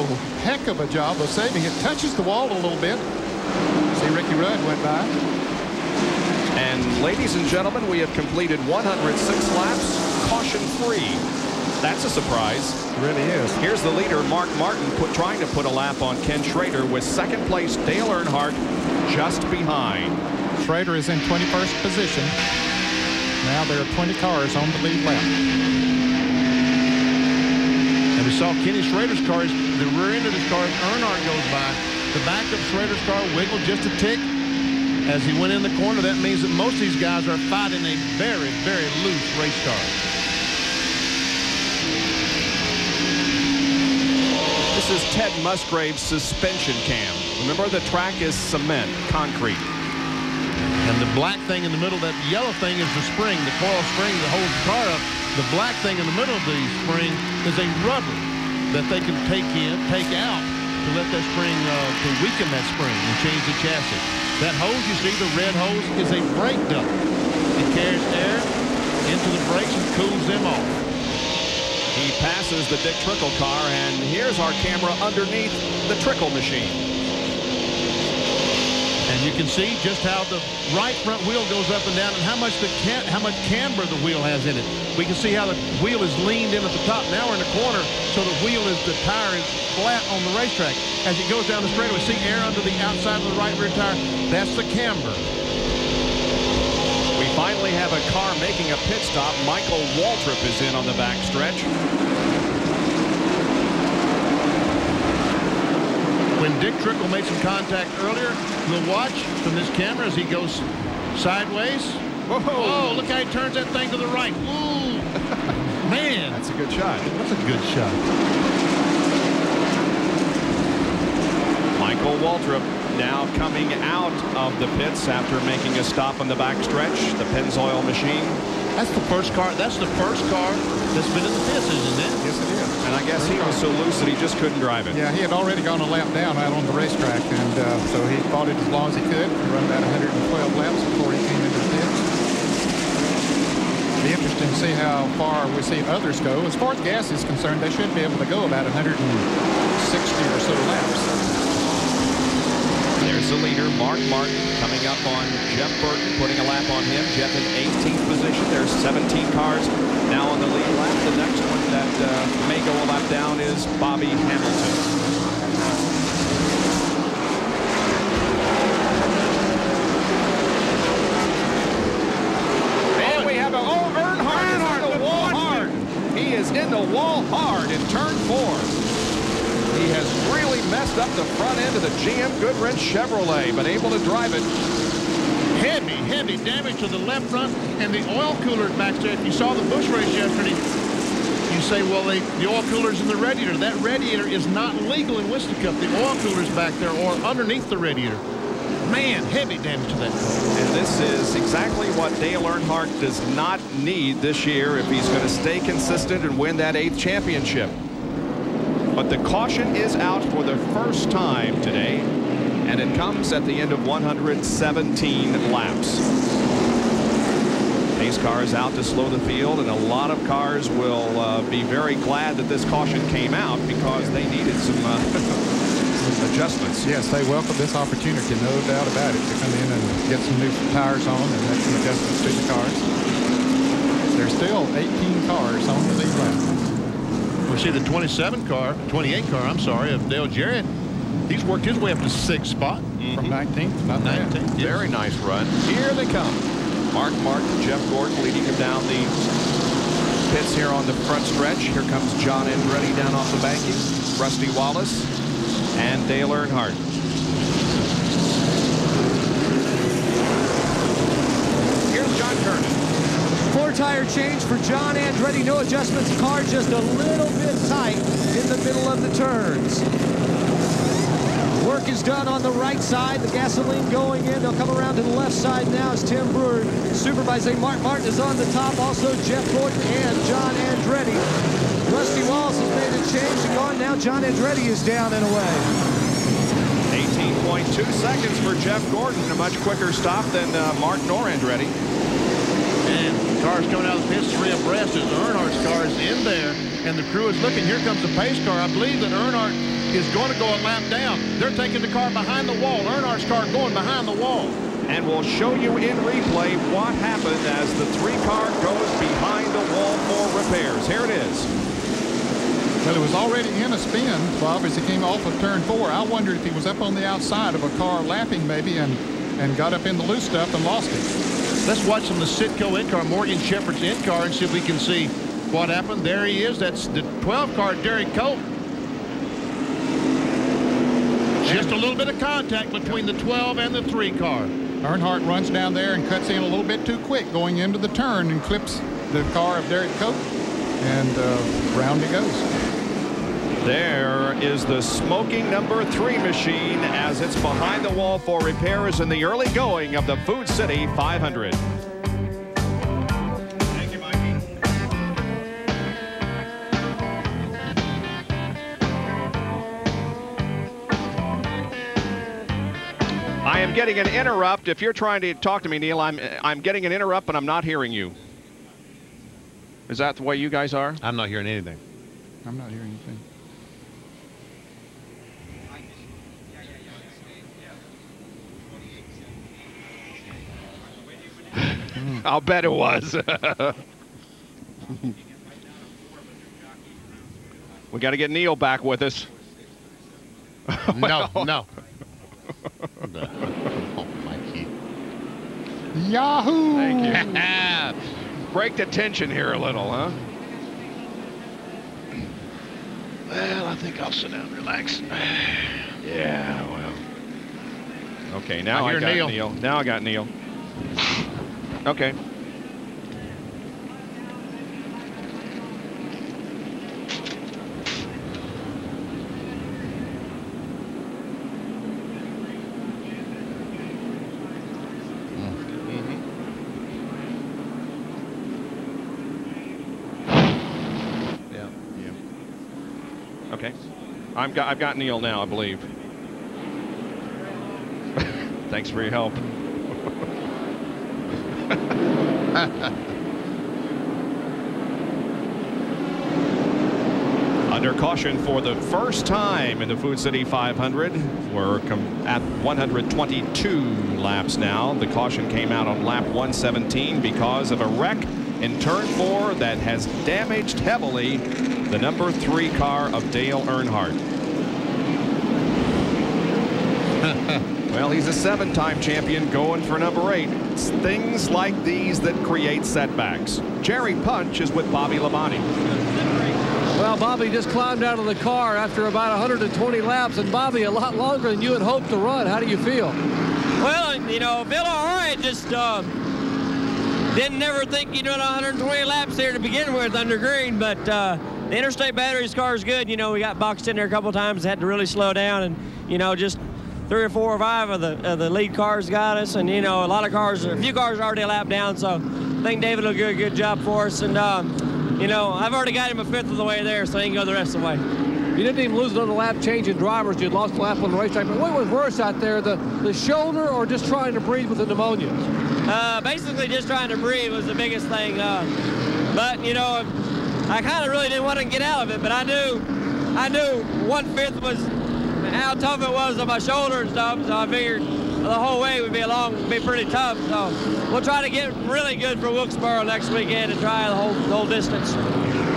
heck of a job of saving it. Touches the wall a little bit. See, Ricky Rudd went by. And ladies and gentlemen, we have completed 106 laps, caution free. That's a surprise. It really is. Here's the leader, Mark Martin, put, trying to put a lap on Ken Schrader with second place Dale Earnhardt just behind. Schrader is in 21st position. Now there are 20 cars on the lead lap. And we saw Kenny Schrader's car, the rear end of his car, as Earnhardt goes by. The back of Schrader's car wiggled just a tick as he went in the corner. That means that most of these guys are fighting a very, very loose race car. This is Ted Musgrave's suspension cam. Remember, the track is cement, concrete. And the black thing in the middle, that yellow thing is the spring, the coil spring that holds the car up. The black thing in the middle of the spring is a rubber that they can take in, take out to let that spring, uh, to weaken that spring and change the chassis. That hose you see, the red hose, is a brake duct. It carries air into the brakes and cools them off. He passes the Dick Trickle car, and here's our camera underneath the Trickle machine. And you can see just how the right front wheel goes up and down and how much the can how much camber the wheel has in it. We can see how the wheel is leaned in at the top. Now we're in the corner, so the wheel is the tire is flat on the racetrack. As it goes down the straightaway, see air under the outside of the right rear tire. That's the camber. Finally have a car making a pit stop. Michael Waltrip is in on the back stretch. When Dick Trickle made some contact earlier, we'll watch from this camera as he goes sideways. Whoa! Oh, look how he turns that thing to the right. Ooh, man. That's a good shot. That's a good shot. Michael Waltrip now coming out of the pits after making a stop on the back stretch. The Pennzoil machine. That's the first car. That's the first car that's been in the pits, isn't it? Yes, it is. And I guess he was so loose that he just couldn't drive it. Yeah, he had already gone a lap down out on the racetrack, and uh, so he fought it as long as he could. He run about 112 laps before he came into the pits. Be interesting to see how far we see others go. As far as gas is concerned, they should be able to go about 160 or so laps. The leader, Mark Martin, coming up on Jeff Burton, putting a lap on him. Jeff in 18th position. There's 17 cars now on the lead lap. The next one that uh, may go a lap down is Bobby Hamilton. And we have a, oh. He is in the wall hard in turn four. He has really messed up the front end of the GM Goodwrench Chevrolet, but able to drive it. Heavy, heavy damage to the left front and the oil cooler back there. If you saw the Busch race yesterday, you say, well, they, the oil cooler's in the radiator. That radiator is not legal in Winston Cup. The oil cooler's back there or underneath the radiator. Man, heavy damage to that car. And this is exactly what Dale Earnhardt does not need this year if he's going to stay consistent and win that eighth championship. But the caution is out for the first time today, and it comes at the end of 117 laps. Pace car is out to slow the field, and a lot of cars will uh, be very glad that this caution came out because they needed some, uh, some adjustments. Yes, they welcome this opportunity, no doubt about it, to come in and get some new tires on and make some adjustments to the cars. There's still 18 cars on the lead lap. We see the 27 car, 28 car, I'm sorry, of Dale Jarrett. He's worked his way up to sixth spot. From 19th, not bad. 19th. Very nice run. Here they come. Mark Martin, Jeff Gordon leading him down the pits here on the front stretch. Here comes John Andretti down off the banking. Rusty Wallace and Dale Earnhardt. John Kernan. Tire change for John Andretti. No adjustments. Car just a little bit tight in the middle of the turns. Work is done on the right side. The gasoline going in. They'll come around to the left side now as Tim Brewer supervising. Mark Martin is on the top. Also Jeff Gordon and John Andretti. Rusty Wallace has made a change and gone. Now John Andretti is down and away. 18.2 seconds for Jeff Gordon. A much quicker stop than uh, Mark nor Andretti. And cars coming out of the pits three abreast as Earnhardt's car is in there. And the crew is looking. Here comes the pace car. I believe that Earnhardt is going to go a lap down. They're taking the car behind the wall. Earnhardt's car going behind the wall. And we'll show you in replay what happened as the three car goes behind the wall for repairs. Here it is. Well, it was already in a spin, Bob, as he came off of turn four. I wondered if he was up on the outside of a car lapping maybe and, and got up in the loose stuff and lost it. Let's watch from the Citgo in car, Morgan Shepherd's in car, and see if we can see what happened. There he is. That's the 12 car, Derek Cope. Just a little bit of contact between the 12 and the 3 car. Earnhardt runs down there and cuts in a little bit too quick going into the turn and clips the car of Derek Cope, and uh, round he goes. There is the smoking number three machine as it's behind the wall for repairs in the early going of the Food City 500. I am getting an interrupt. If you're trying to talk to me, Neil, I'm I'm getting an interrupt, but I'm not hearing you. Is that the way you guys are? I'm not hearing anything. I'm not hearing anything. I'll bet it was. we got to get Neil back with us. No, no. Oh, Yahoo! Thank you. Break the tension here a little, huh? Well, I think I'll sit down and relax. Yeah, well. Okay, now I I, got Neil. Neil. Now I got Neil. Okay. Mm-hmm. Yeah. Okay. I'm got, I've got Neil now, I believe. Thanks for your help. Under caution for the first time in the Food City 500. We're at 122 laps now. The caution came out on lap 117 because of a wreck in turn four that has damaged heavily the number three car of Dale Earnhardt. well, he's a seven-time champion going for number eight. It's things like these that create setbacks. Jerry Punch is with Bobby Labonte. Well, Bobby just climbed out of the car after about 120 laps, and Bobby, a lot longer than you had hoped to run. How do you feel? Well, you know, feel all right. Just uh, didn't never think you'd run 120 laps here to begin with under green, but uh, the Interstate Batteries car is good. You know, we got boxed in there a couple times, had to really slow down, and you know, just three or four or five of the of the lead cars got us, and you know, a lot of cars, a few cars are already lap down. So I think David will do a good job for us, and um, you know, I've already got him a fifth of the way there, so he can go the rest of the way. You didn't even lose another lap changing drivers. You'd lost a lap on the racetrack. But what was worse out there, the, the shoulder or just trying to breathe with the pneumonia? Uh, basically, just trying to breathe was the biggest thing. Uh, but you know, I kind of really didn't want to get out of it, but I knew, I knew one fifth how tough it was on my shoulder and stuff. So I figured the whole way would be long, be pretty tough. So we'll try to get really good for Wilkesboro next weekend and try the whole the whole distance.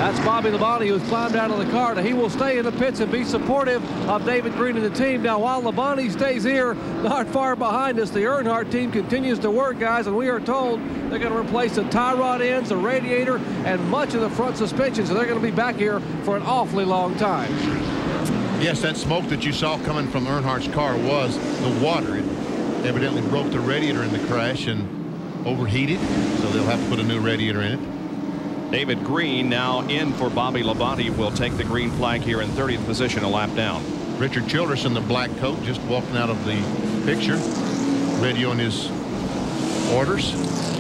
That's Bobby Labonte who's climbed out of the car. Now, he will stay in the pits and be supportive of David Green and the team. Now, while Labonte stays here, not far behind us, the Earnhardt team continues to work, guys, and we are told they're going to replace the tie rod ends, the radiator, and much of the front suspension. So they're going to be back here for an awfully long time. Yes, that smoke that you saw coming from Earnhardt's car was the water. It evidently broke the radiator in the crash, and overheated, so they'll have to put a new radiator in it. David Green now in for Bobby Labonte will take the green flag here in 30th position a lap down. Richard Childress in the black coat just walking out of the picture, radioing his orders.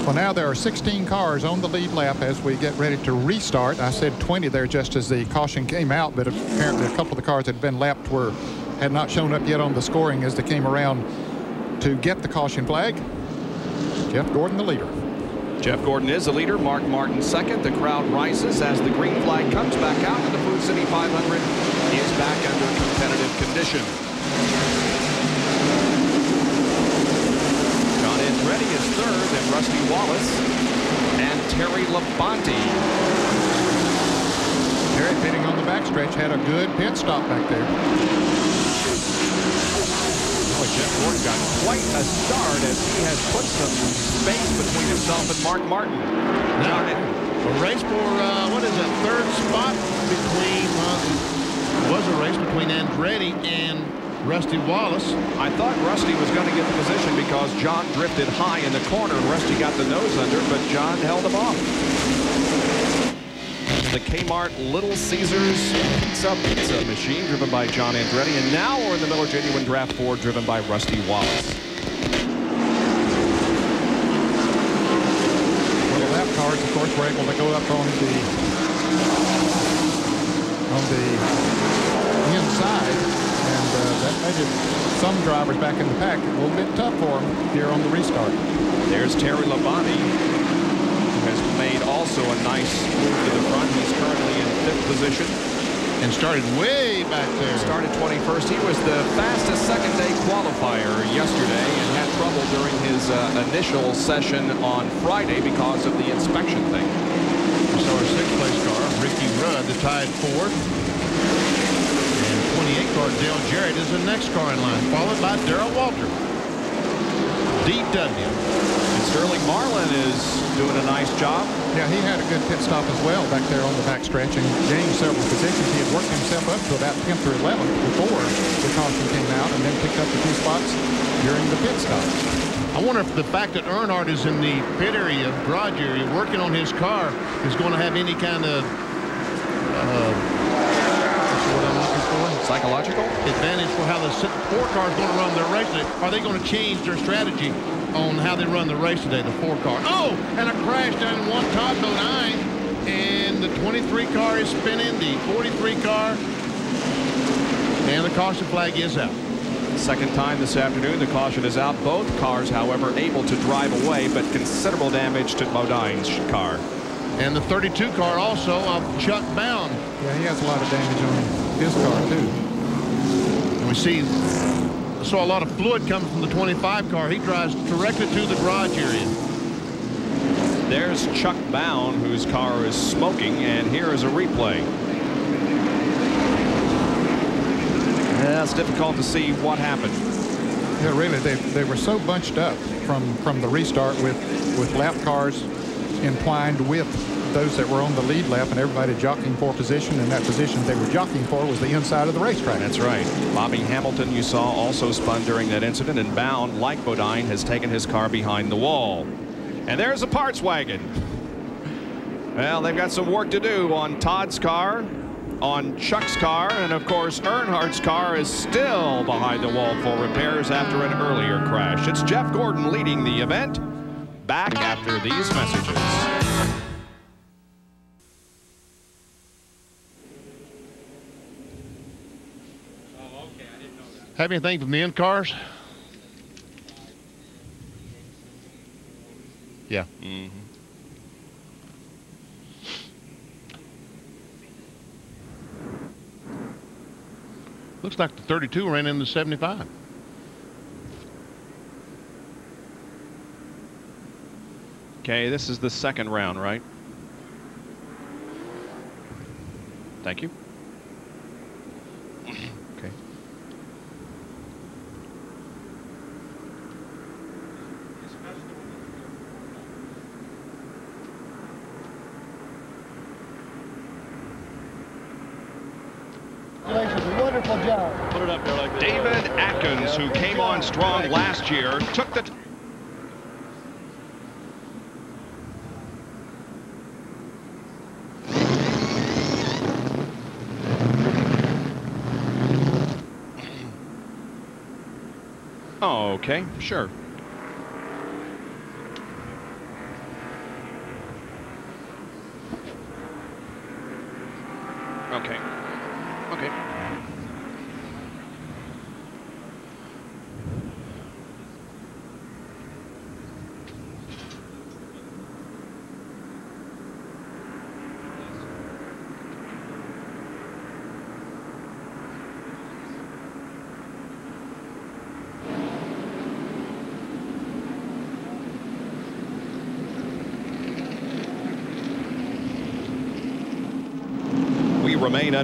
Well, now there are 16 cars on the lead lap as we get ready to restart. I said 20 there just as the caution came out, but apparently a couple of the cars that had been lapped were had not shown up yet on the scoring as they came around to get the caution flag. Jeff Gordon, the leader. Jeff Gordon is the leader. Mark Martin second. The crowd rises as the green flag comes back out, and the Food City 500 is back under competitive condition. John Andretti is third, and Rusty Wallace and Terry Labonte. Terry pitting on the backstretch had a good pit stop back there. Boy, Jeff Gordon got quite a start as he has put some space between himself and Mark Martin. Now, a race for, uh, what is it, third spot between, uh, was a race between Andretti and Rusty Wallace. I thought Rusty was going to get the position because John drifted high in the corner. And Rusty got the nose under, but John held him off. The Kmart Little Caesars Pizza Pizza Machine driven by John Andretti. And now we're in the Miller Genuine Draft 4 driven by Rusty Wallace. Well, the lap cars, of course, were able to go up on the on the inside, and uh, that made it, some drivers back in the pack a little bit tough for them here on the restart. There's Terry Labonte, who has made also a nice move to the front. He's currently in fifth position. And started way back there. Started 21st. He was the fastest second-day qualifier yesterday and had trouble during his uh, initial session on Friday because of the inspection thing. So our sixth-place car, Ricky Rudd, tied fourth. 98 car Dale Jarrett is the next car in line, followed by Darrell Waltrip. DW. And Sterling Marlin is doing a nice job. Yeah, he had a good pit stop as well back there on the back stretch and gained several positions. He had worked himself up to about 10th or 11th before the caution came out and then picked up the two spots during the pit stop. I wonder if the fact that Earnhardt is in the pit area, garage area, working on his car, is going to have any kind of uh, Psychological? Advantage for how the four car is going to run their race today. Are they going to change their strategy on how they run the race today, the four car? Oh, and a crash down in one Todd Bodine. And the 23 car is spinning, the 43 car, and the caution flag is out. Second time this afternoon, the caution is out. Both cars, however, able to drive away, but considerable damage to Bodine's car. And the 32 car also of Chuck Bown. Yeah, he has a lot of damage on his car, too. And we see, I saw a lot of fluid coming from the 25 car. He drives directly to the garage area. There's Chuck Bown, whose car is smoking, and here is a replay. Yeah, it's difficult to see what happened. Yeah, really, they, they were so bunched up from, from the restart with, with lap cars entwined with those that were on the lead lap and everybody jockeying for position, and that position they were jockeying for was the inside of the racetrack. That's right. Bobby Hamilton, you saw, also spun during that incident, and Bown, like Bodine, has taken his car behind the wall. And there's a parts wagon. Well, they've got some work to do on Todd's car, on Chuck's car, and of course, Earnhardt's car is still behind the wall for repairs after an earlier crash. It's Jeff Gordon leading the event. Back after these messages. Have anything from the end cars? Yeah. Mm-hmm. Looks like the 32 ran into 75. Okay, this is the second round, right? Thank you. Job. Put it up there like this. David Atkins, who came on strong last year, took the... Oh, okay, sure.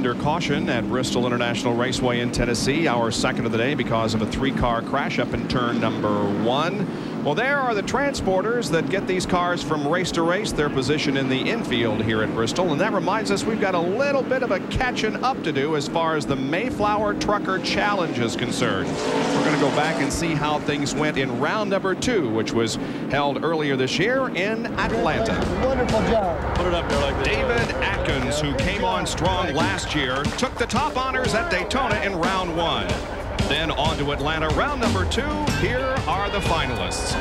Under caution at Bristol International Raceway in Tennessee, our second of the day because of a three-car crash up in turn number one. Well, there are the transporters that get these cars from race to race. Their position in the infield here at Bristol. And that reminds us we've got a little bit of a catching up to do as far as the Mayflower Trucker Challenge is concerned. We're going to go back and see how things went in round number two, which was held earlier this year in Atlanta. Wonderful job. Put it up there like that. David Atkins, who came on strong last year, took the top honors at Daytona in round one. Then on to Atlanta, round number two. Here are the finalists.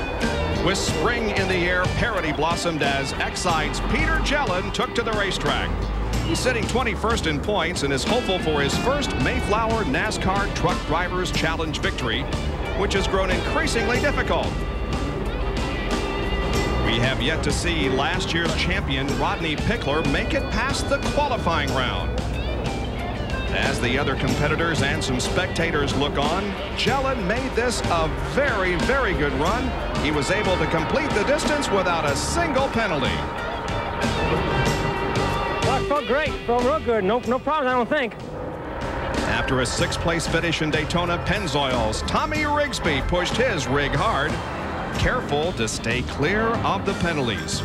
With spring in the air, parity blossomed as Exide's Peter Jellin took to the racetrack. He's sitting 21st in points and is hopeful for his first Mayflower NASCAR Truck Drivers Challenge victory, which has grown increasingly difficult. We have yet to see last year's champion Rodney Pickler make it past the qualifying round. As the other competitors and some spectators look on, Jellin made this a very, very good run. He was able to complete the distance without a single penalty. Well, felt great. Felt real good. No, no problems, I don't think. After a sixth-place finish in Daytona, Pennzoil's Tommy Rigsby pushed his rig hard, careful to stay clear of the penalties.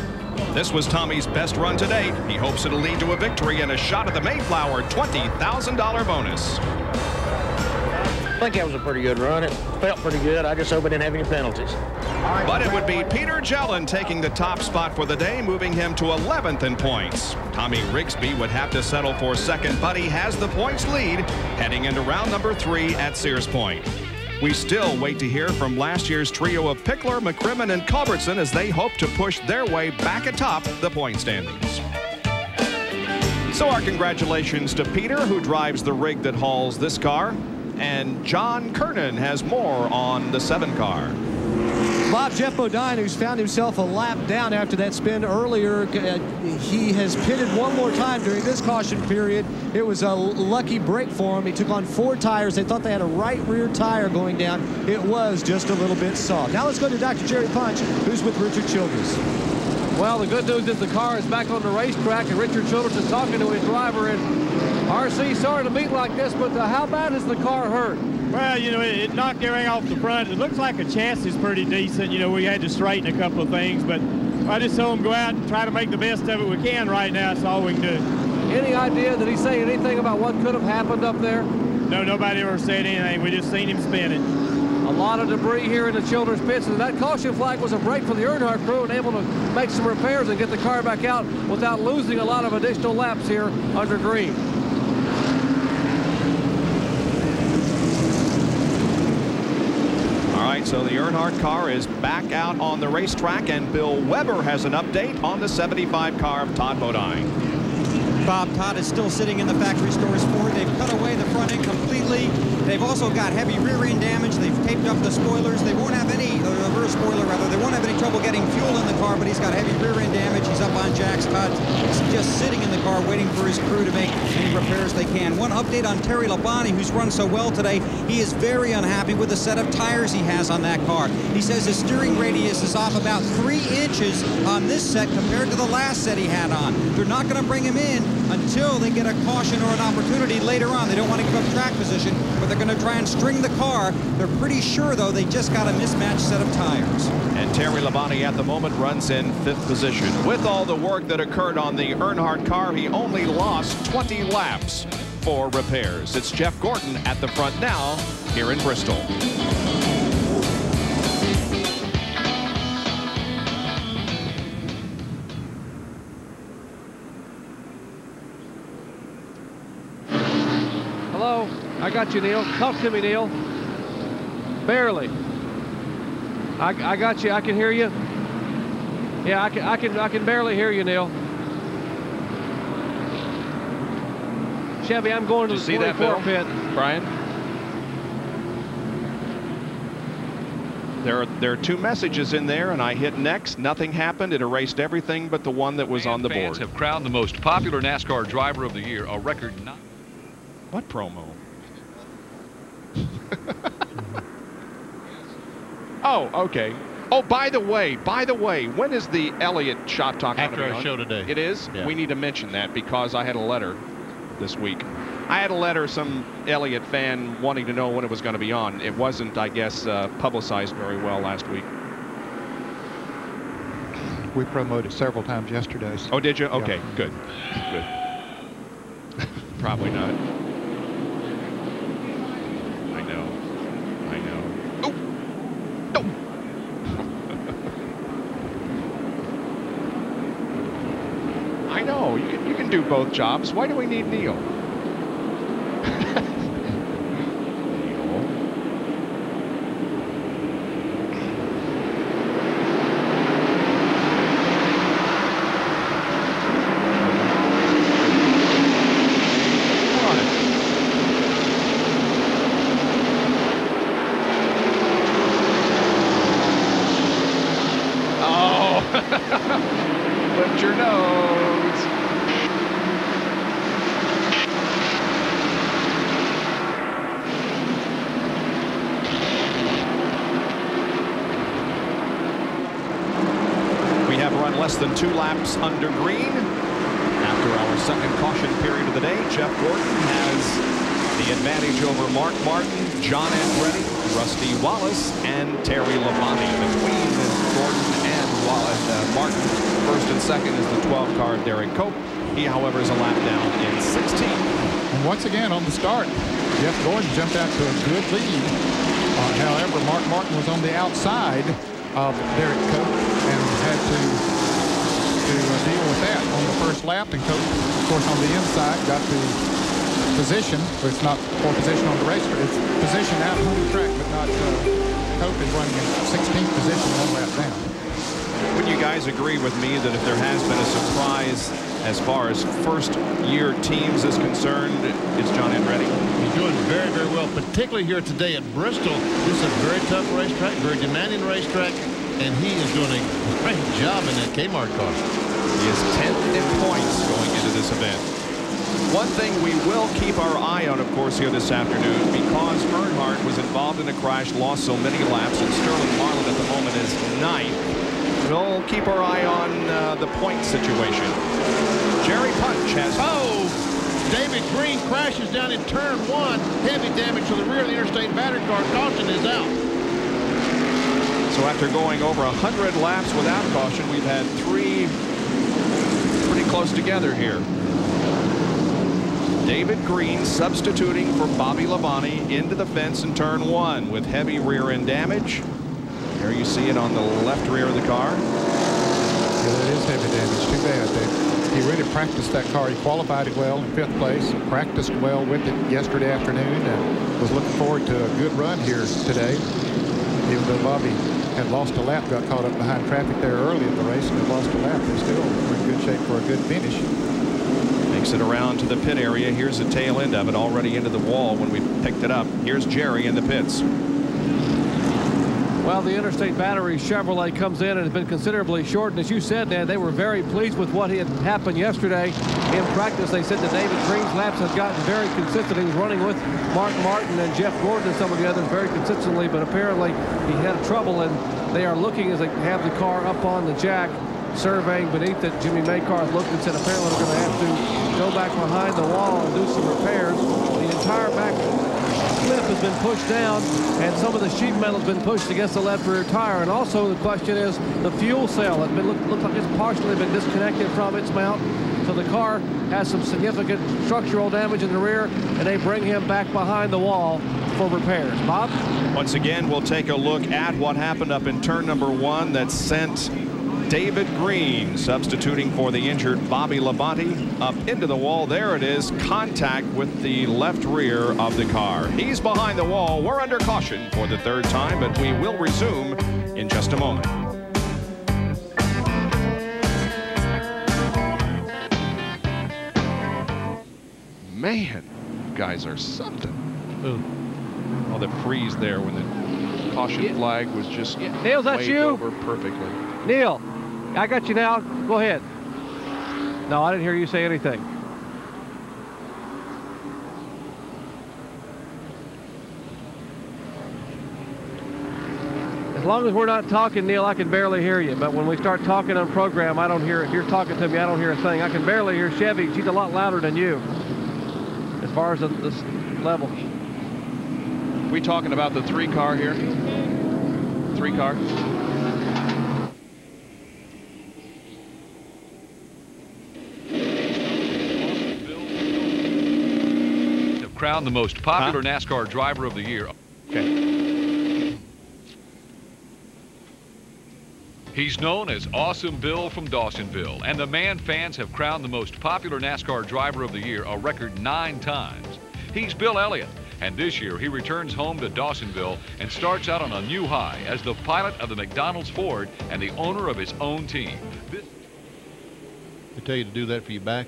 This was Tommy's best run to date. He hopes it'll lead to a victory and a shot at the Mayflower $20,000 bonus. I think that was a pretty good run. It felt pretty good. I just hope I didn't have any penalties. But it would be Peter Jellin taking the top spot for the day, moving him to 11th in points. Tommy Rigsby would have to settle for second, but he has the points lead heading into round number three at Sears Point. We still wait to hear from last year's trio of Pickler, McCrimmon, and Culbertson as they hope to push their way back atop the point standings. So our congratulations to Peter, who drives the rig that hauls this car. And John Kernan has more on the seven car. Bob Geoff Bodine, who's found himself a lap down after that spin earlier, uh, he has pitted one more time during this caution period. It was a lucky break for him. He took on four tires. They thought they had a right rear tire going down. It was just a little bit soft. Now let's go to Dr. Jerry Punch, who's with Richard Childress. Well, the good news is the car is back on the racetrack, and Richard Childress is talking to his driver. And RC, sorry to meet like this, but uh, how bad is the car hurt? Well, you know, it, it knocked everything off the front. It looks like the chassis is pretty decent. You know, we had to straighten a couple of things, but I just told him go out and try to make the best of it we can right now. That's all we can do. Any idea, did he say anything about what could have happened up there? No, nobody ever said anything. We just seen him spinning. A lot of debris here in the Childress pits, and that caution flag was a break for the Earnhardt crew and able to make some repairs and get the car back out without losing a lot of additional laps here under green. Right, so the Earnhardt car is back out on the racetrack, and Bill Weber has an update on the 75 car of Todd Bodine. Bob Todd is still sitting in the factory stores Ford. They've cut away the end completely. They've also got heavy rear end damage. They've taped up the spoilers. They won't have any, the rear spoiler rather, they won't have any trouble getting fuel in the car, but he's got heavy rear end damage. He's up on Jack's Todd. He's just sitting in the car waiting for his crew to make any repairs they can. One update on Terry Labonte, who's run so well today. He is very unhappy with the set of tires he has on that car. He says his steering radius is off about three inches on this set compared to the last set he had on. They're not going to bring him in until they get a caution or an opportunity later on. They don't want to up track position, but they're going to try and string the car. They're pretty sure, though, they just got a mismatched set of tires. And Terry Labonte at the moment runs in fifth position. With all the work that occurred on the Earnhardt car, he only lost 20 laps for repairs. It's Jeff Gordon at the front now here in Bristol. Got you, Neil. Talk to me, Neil. Barely. I, I got you. I can hear you. Yeah, I can, I can, I can barely hear you, Neil. Chevy, I'm going to Did the you see that, 24 pit. Brian? There are, there are two messages in there, and I hit next. Nothing happened. It erased everything but the one that was on the Fans board. have crowned the most popular NASCAR driver of the year, a record nine. What promo? oh, okay. Oh, by the way, by the way, when is the Elliott shop talk After be our show today. It is? Yeah. We need to mention that because I had a letter this week. I had a letter, some Elliott fan wanting to know when it was going to be on. It wasn't, I guess, uh, publicized very well last week. We promoted several times yesterday. so- Oh, did you? Yeah. Okay, good. Good. Probably not. I know. I know. Oh! No! I know. You can, you can do both jobs. Why do we need Neil? Oh! Lift your nose. We have run less than two laps under green. After our second caution period of the day, Jeff Gordon has the advantage over Mark Martin, John Andretti, Rusty Wallace, and Terry Labonte. Between Gordon and Wallace, uh, Martin, first and second is the 12 car Derek Cope. He, however, is a lap down in 16th. And once again on the start, Jeff Gordon jumped out to a good lead. Uh, however, Mark Martin was on the outside of Derek Cope and had to to uh, deal with that on the first lap. And Cope, of course, on the inside got the position. But it's not for position on the race. but It's position out on the track, but not. Uh, Cope is running in 16th position one lap down. Would you guys agree with me that if there has been a surprise as far as first year teams is concerned, it's John Andretti? He's doing very, very well, particularly here today at Bristol. This is a very tough racetrack, very demanding racetrack, and he is doing a great job in that Kmart car. He is 10th in points going into this event. One thing we will keep our eye on, of course, here this afternoon, because Earnhardt was involved in a crash, lost so many laps, and Sterling Marlin at the moment is ninth. We'll keep our eye on uh, the point situation. Jerry Punch has... Oh! David Green crashes down in turn one. Heavy damage to the rear of the interstate battery car. Caution is out. So after going over 100 laps without caution, we've had three pretty close together here. David Green substituting for Bobby Labonte into the fence in turn one with heavy rear end damage. There you see it on the left rear of the car. Yeah, that is heavy damage. Too bad. They, he really practiced that car. He qualified it well in fifth place. Practiced well with it yesterday afternoon and was looking forward to a good run here today. Even though Bobby had lost a lap, got caught up behind traffic there early in the race and had lost a lap, they still were in good shape for a good finish. It around to the pit area. Here's the tail end of it already into the wall when we picked it up. Here's Jerry in the pits. Well, the Interstate Battery Chevrolet comes in and has been considerably shortened. As you said, Ned, they were very pleased with what had happened yesterday in practice. They said that David Green's laps had gotten very consistent. He was running with Mark Martin and Jeff Gordon and some of the others very consistently, but apparently he had trouble, and they are looking as they have the car up on the jack, surveying beneath it. Jimmy Makar looked and said apparently they're going to have to go back behind the wall and do some repairs. The entire back clip has been pushed down and some of the sheet metal has been pushed against the left rear tire. And also the question is the fuel cell has been look, like it's partially been disconnected from its mount. So the car has some significant structural damage in the rear and they bring him back behind the wall for repairs. Bob? Once again, we'll take a look at what happened up in turn number one that sent David Green substituting for the injured Bobby Labonte up into the wall. There it is, contact with the left rear of the car. He's behind the wall. We're under caution for the third time, but we will resume in just a moment. Man, guys are something. Oh, the freeze there when the caution flag was just Neil, that's you? over perfectly. Neil, I got you now. Go ahead. No, I didn't hear you say anything. As long as we're not talking, Neil, I can barely hear you. But when we start talking on program, I don't hear. If you're talking to me, I don't hear a thing. I can barely hear Chevy. She's a lot louder than you, as far as this level. We talking about the three car here? Three car? Crowned the most popular NASCAR driver of the year. Okay. He's known as Awesome Bill from Dawsonville, and the man fans have crowned the most popular NASCAR driver of the year a record nine times. He's Bill Elliott, and this year he returns home to Dawsonville and starts out on a new high as the pilot of the McDonald's Ford and the owner of his own team. This They tell you to do that for your back.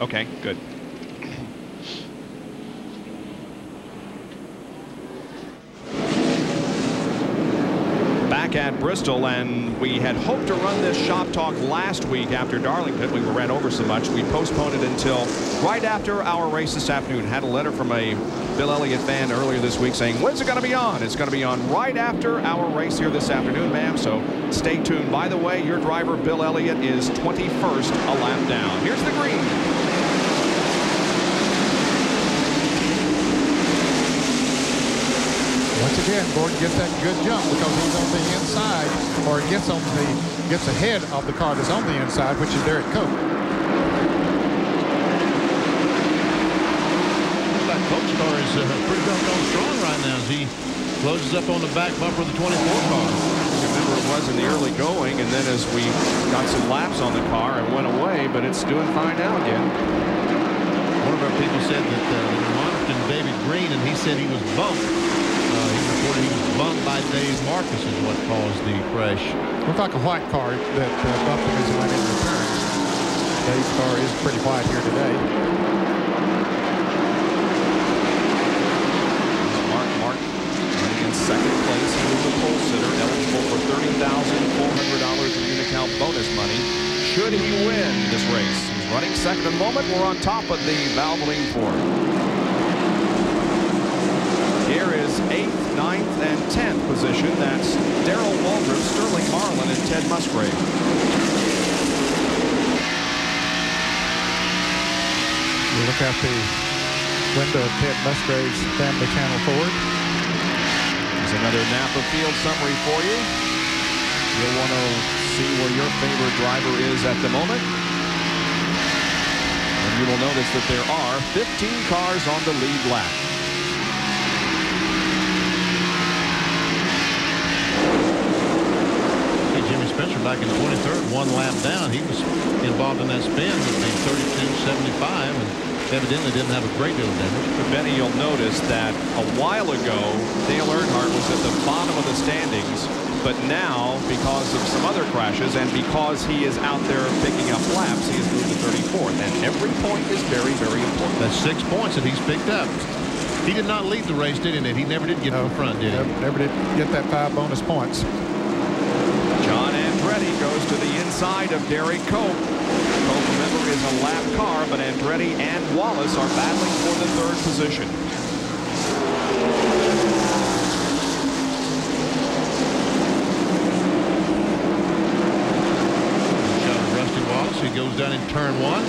Okay, good. Back at Bristol, and we had hoped to run this shop talk last week after Darlington. We ran over so much, we postponed it until right after our race this afternoon. Had a letter from a Bill Elliott fan earlier this week saying, when's it going to be on? It's going to be on right after our race here this afternoon, ma'am, so stay tuned. By the way, your driver, Bill Elliott, is 21st a lap down. Here's the green. Once again, Gordon gets that good jump because he's on the inside, or gets on the gets ahead of the car that's on the inside, which is Derek Cope. That Coach car is uh, pretty doggone strong right now as he closes up on the back bumper of the 24 car. Remember, it was in the early going, and then as we got some laps on the car, it went away, but it's doing fine now again. One of our people said that uh, they were monitoring David Green, and he said he was bumped. Uh, he reported was bumped by Dave Marcis is what caused the crash. Looked like a white car that uh, bumped him as he went into the turn. Dave's car is pretty white here today. Mark Martin running in second place. He was a pole sitter, eligible for $30,400 in Unocal bonus money. Should he win this race? He's running second at the moment. We're on top of the Valvoline Ford. Here is 8th, 9th, and 10th position. That's Darrell Waltrip, Sterling Marlin, and Ted Musgrave. You look out the window of Ted Musgrave's Family Channel forward. There's another Napa Field summary for you. You'll want to see where your favorite driver is at the moment. And you will notice that there are 15 cars on the lead lap. See Jimmy Spencer back in 23rd, one lap down. He was involved in that spin with the 32.75 and evidently didn't have a great deal of damage. But Benny, you'll notice that a while ago, Dale Earnhardt was at the bottom of the standings. But now, because of some other crashes and because he is out there picking up laps, he has moved to 34th. And every point is very, very important. That's six points that he's picked up. He did not lead the race, did he, Ned? He never did get to the front, did he? Never, never did get that five bonus points. John Andretti goes to the inside of Derek Cope. Cope, remember, is a lap car, but Andretti and Wallace are battling for the third position. Shot Rusty Wallace. He goes down in turn one.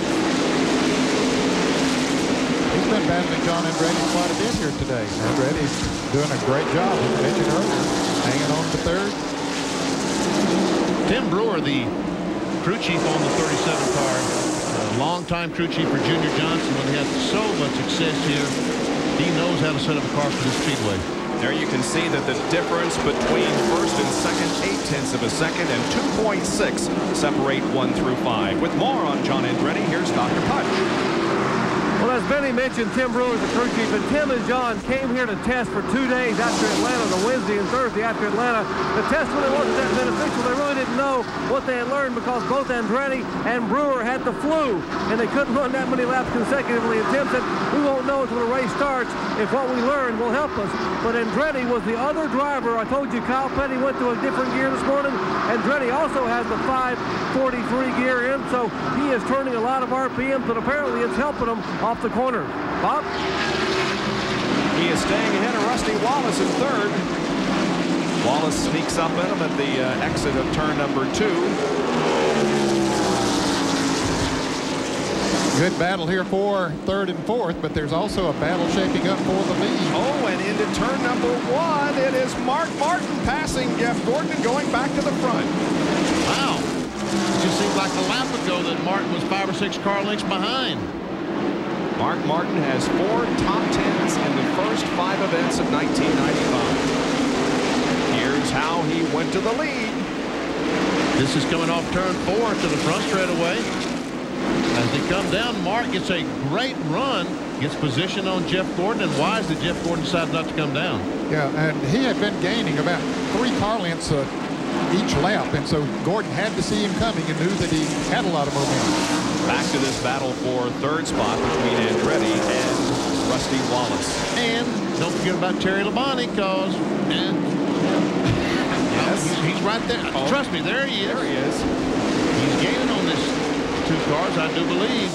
He's been battling John Andretti quite a bit here today. Andretti's doing a great job, as I mentioned earlier, hanging on to third. Tim Brewer, the crew chief on the 37 car, a longtime crew chief for Junior Johnson when he had so much success here. He knows how to set up a car for the speedway. There you can see that the difference between first and second, eight tenths of a second and 2.6 separate one through five. With more on John Andretti, here's Dr. Punch. Well, as Benny mentioned, Tim Brewer is the crew chief, and Tim and John came here to test for two days after Atlanta, the Wednesday and Thursday after Atlanta. The test really wasn't that beneficial. They really didn't know what they had learned because both Andretti and Brewer had the flu, and they couldn't run that many laps consecutively. And Tim said, we won't know until the race starts if what we learned will help us. But Andretti was the other driver. I told you Kyle Petty went to a different gear this morning. Andretti also has the 543 gear in, so he is turning a lot of RPMs, but apparently it's helping him off the corner. Bob? He is staying ahead of Rusty Wallace in third. Wallace sneaks up in him at the uh, exit of turn number two. Good battle here for third and fourth, but there's also a battle shaping up for the lead. Oh, and into turn number one, it is Mark Martin passing Jeff Gordon and going back to the front. Wow. It just seems like a lap ago that Martin was five or six car lengths behind. Mark Martin has four top tens in the first five events of 1995. Here's how he went to the lead. This is coming off turn four to the front straightaway. As they come down, Mark gets a great run, gets position on Jeff Gordon, and wise that Jeff Gordon decided not to come down. Yeah, and he had been gaining about three car lengths uh, each lap, and so Gordon had to see him coming and knew that he had a lot of momentum. Back to this battle for third spot between Andretti and Rusty Wallace. And don't forget about Terry Labonte, because yes. he's, he's, right there. Oh. Trust me, there he is. There he is. He's gaining on this two cars, I do believe.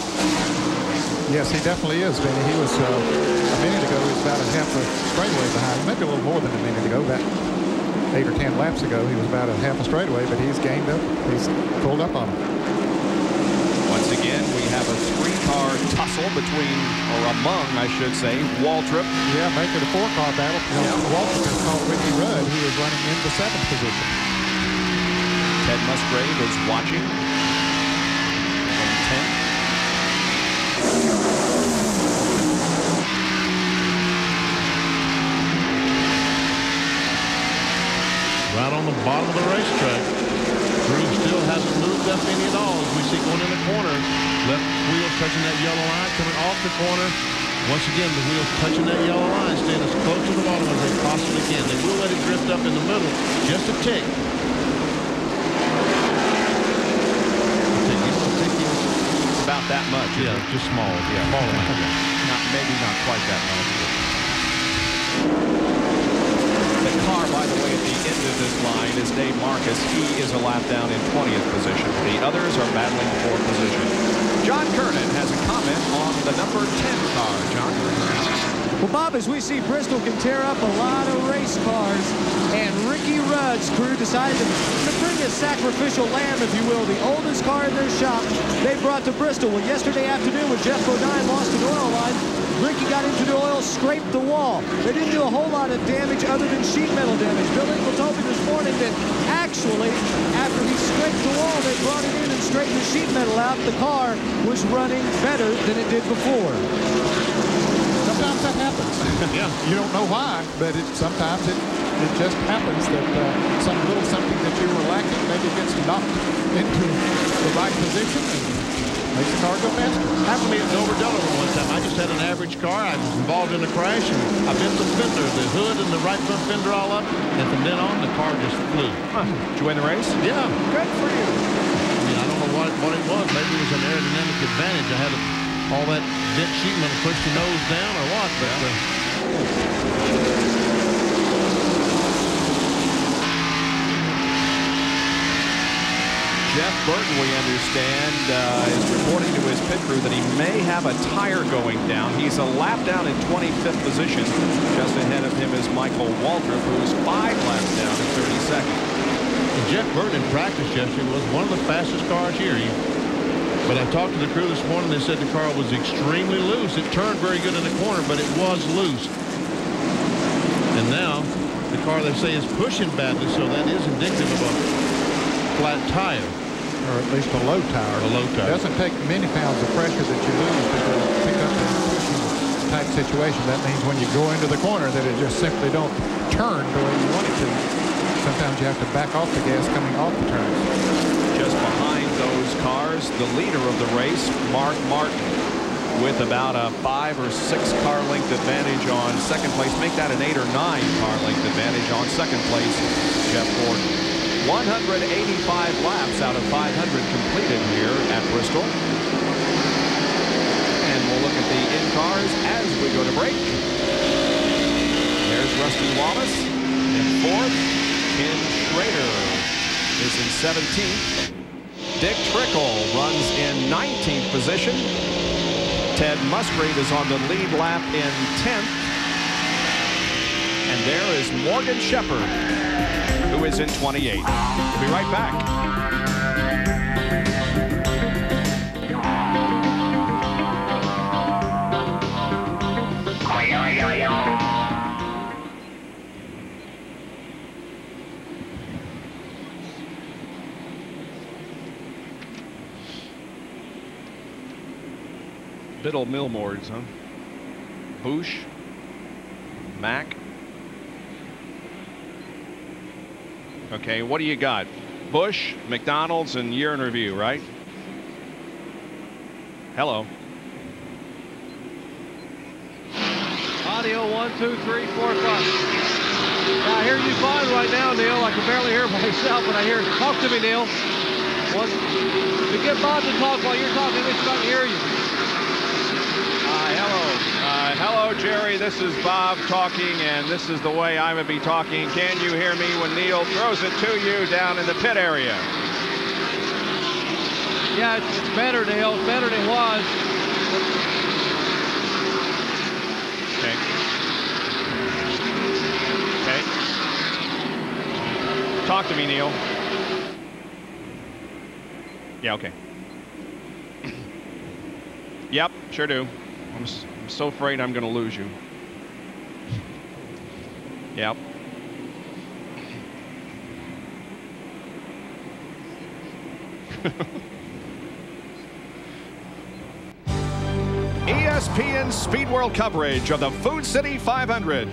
Yes, he definitely is, Benny. He was, uh, a minute ago, he was about a half a straightaway behind. Maybe a little more than a minute ago. About eight or ten laps ago, he was about a half a straightaway, but he's gained up. He's pulled up on him. Once again, we have a three-car tussle between, or among, I should say, Waltrip. Yeah, making a four-car battle. Yeah. Waltrip is called Ricky Rudd, who is running in the seventh position. Ted Musgrave is watching 10. Right on the bottom of the racetrack. Drew still hasn't moved up any at all as we see going in the corner. Left wheel touching that yellow line, coming off the corner. Once again, the wheels touching that yellow line, staying as close to the bottom as they possibly can. They will let it drift up in the middle just a tick. About that much. Yeah, just small. Yeah, small amount. Not, maybe not quite that much. The car, by the way, at the end of this line is Dave Marcis. He is a lap down in 20th position. The others are battling for position. John Kernan has a comment on the number 10 car. John? Well, Bob, as we see Bristol can tear up a lot of race cars, and Ricky Rudd's crew decided to, to bring a sacrificial lamb, if you will, the oldest car in their shop, they brought to Bristol. Well, yesterday afternoon when Geoff Bodine lost an oil line, Ricky got into the oil, scraped the wall. They didn't do a whole lot of damage other than sheet metal damage. Bill Ingle told me this morning that actually, after he scraped the wall, they brought it in and straightened the sheet metal out. The car was running better than it did before. Sometimes that happens. yeah. You don't know why, but it sometimes it, it just happens that uh, some little something that you were lacking maybe gets knocked into the right position makes the car go faster. Happened to me at Dover, Delaware one time. I just had an average car. I was involved in a crash, and I bent the fender, the hood and the right front fender all up, and from then on, the car just flew. Huh. Did you win the race? Yeah. Good for you. I mean, I don't know what, what it was. Maybe it was an aerodynamic advantage. I had a, all that bent sheet metal pushed the nose down or what, but... Uh, Jeff Burton, we understand, uh, is reporting to his pit crew that he may have a tire going down. He's a lap down in 25th position. Just ahead of him is Michael Waltrip, who's five laps down in 32nd. And Jeff Burton in practice yesterday was one of the fastest cars here. He, but I talked to the crew this morning. They said the car was extremely loose. It turned very good in the corner, but it was loose. And now the car they say is pushing badly, so that is indicative of a flat tire or at least a low tire. A low tire. It doesn't take many pounds of pressure that you lose to pick up push type situation. That means when you go into the corner that it just simply don't turn the way you want it to. Sometimes you have to back off the gas coming off the turns. Just behind those cars, the leader of the race, Mark Martin, with about a five or six car length advantage on second place. Make that an eight or nine car length advantage on second place, Jeff Gordon. 185 laps out of 500 completed here at Bristol. And we'll look at the in cars as we go to break. There's Rusty Wallace in fourth. Ken Schrader is in 17th. Dick Trickle runs in 19th position. Ted Musgrave is on the lead lap in 10th. And there is Morgan Shepherd, who is in 28. We'll be right back. Biddle Millmores, huh? Busch, Mack. Okay, what do you got? Busch, McDonald's, and year in review, right? Hello. Audio one, two, three, four, five. I hear you fine right now, Neil. I can barely hear myself, but I hear. Talk to me, Neil. What? To get Bob to talk while you're talking, trying to hear you. Uh, hello. Uh, hello, Jerry. This is Bob talking, and this is the way I would be talking. Can you hear me when Neil throws it to you down in the pit area? Yeah, it's, it's better, Neil. It's better than it was. Okay. Okay. Talk to me, Neil. Yeah, okay. yep, sure do. I'm so afraid I'm going to lose you. Yep. ESPN Speed World coverage of the Food City 500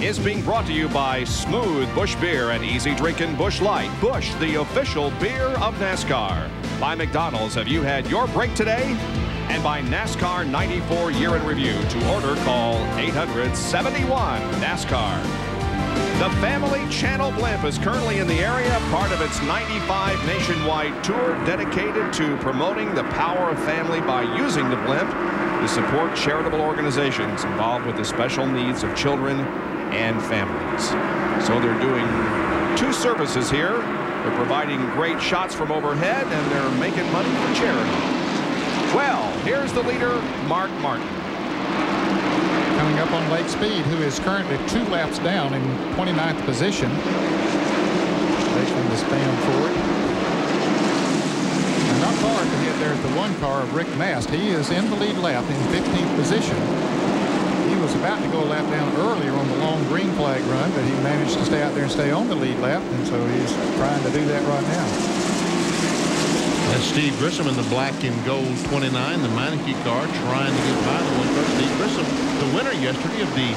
is being brought to you by Smooth Busch Beer and Easy Drinking Busch Light. Busch, the official beer of NASCAR. By McDonald's, have you had your break today? And by NASCAR 94 Year in Review. To order, call 871 NASCAR. The Family Channel Blimp is currently in the area, part of its 95 nationwide tour dedicated to promoting the power of family by using the blimp to support charitable organizations involved with the special needs of children and families. So they're doing two services here. They're providing great shots from overhead and they're making money for charity. Well, here's the leader, Mark Martin. Coming up on Lake Speed, who is currently two laps down in 29th position. Taking the Spam Ford. And not far ahead there at the one car of Rick Mast. He is in the lead lap in 15th position. He was about to go a lap down earlier on the long green flag run, but he managed to stay out there and stay on the lead lap, and so he's trying to do that right now. That's Steve Grissom in the black and gold 29, the Meineke car, trying to get by the one car. Steve Grissom, the winner yesterday of the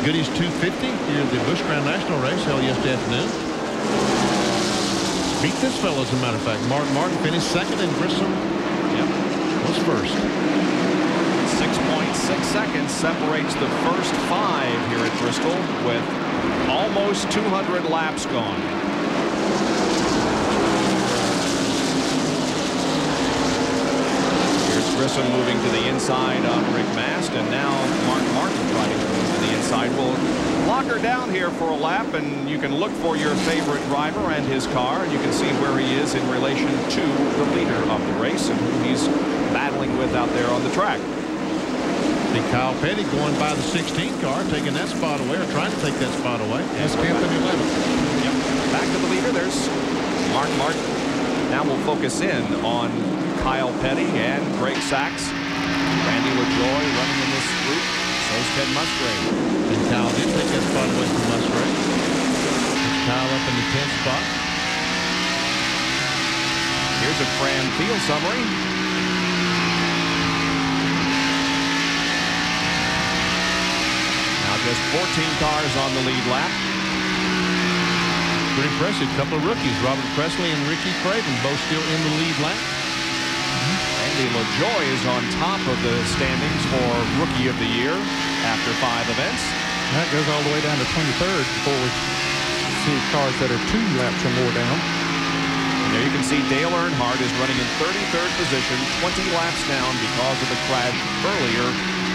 Goody's 250 here at the Busch Grand National race held yesterday afternoon. Beat this fellow, as a matter of fact. Mark Martin finished second, and Grissom yep. was first. 6.6 seconds separates the first five here at Bristol with almost 200 laps gone. Here's Grissom moving to the inside of Rick Mast, and now Mark Martin trying to move to the inside. We'll lock her down here for a lap, and you can look for your favorite driver and his car, and you can see where he is in relation to the leader of the race and who he's battling with out there on the track. See Kyle Petty going by the 16 car, taking that spot away, or trying to take that spot away. That's 10th and 11th. Yep. Back to the leader. There's Mark Martin. Now we'll focus in on Kyle Petty and Greg Sacks. Randy LaJoie running in this group. So's Ted Musgrave. And Kyle did take that spot away from Musgrave. Kyle up in the 10th spot. Here's a Fran field summary. Now just 14 cars on the lead lap. Pretty impressive. Couple of rookies, Robert Pressley and Ricky Craven, both still in the lead lap. Andy LaJoie is on top of the standings for Rookie of the Year after five events. That goes all the way down to 23rd before we see cars that are two laps or more down. And there you can see Dale Earnhardt is running in 33rd position, 20 laps down because of the crash earlier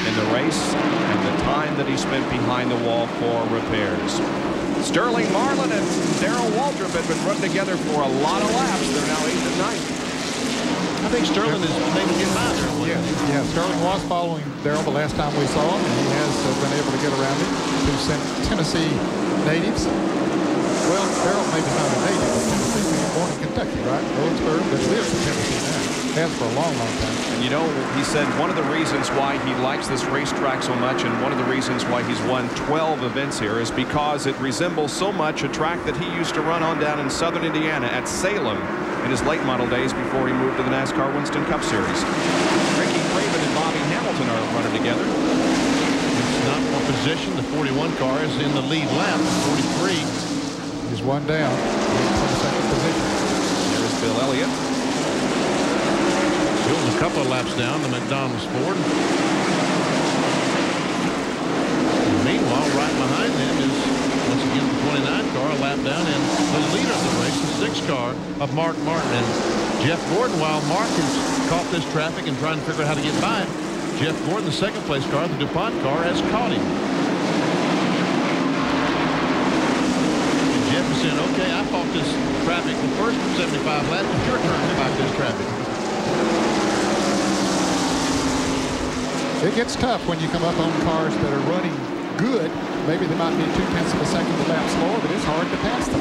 in the race and the time that he spent behind the wall for repairs. Sterling Marlin and Darrell Waltrip have been running together for a lot of laps. They're now 8th and 9th. I think Sterling is maybe getting by there. Yeah, yeah. Sterling was following Darrell the last time we saw him, and he has uh, been able to get around him. Two Tennessee natives. Well, Darrell maybe not a native of Tennessee. Was born in Kentucky, right? Owensboro, but lives in Tennessee now. Has for a long, long time. And you know, he said one of the reasons why he likes this racetrack so much and one of the reasons why he's won 12 events here is because it resembles so much a track that he used to run on down in southern Indiana at Salem in his late model days before he moved to the NASCAR Winston Cup Series. Ricky Craven and Bobby Hamilton are running together. It's not for position. The 41 car is in the lead lap. 43 is one down. In second position. There's Bill Elliott. Bill's a couple of laps down the McDonald's Ford. And meanwhile, right behind them is once again the 29 car, a lap down, and the leader of the race, the six car of Mark Martin and Jeff Gordon. While Mark has caught this traffic and trying to figure out how to get by it, Jeff Gordon, the second place car, the DuPont car, has caught him. And Jeff is saying, okay, I fought this traffic the first 75 laps. It's your turn to fight this traffic. It gets tough when you come up on cars that are running good. Maybe they might be two tenths of a second a lap slower, but it's hard to pass them.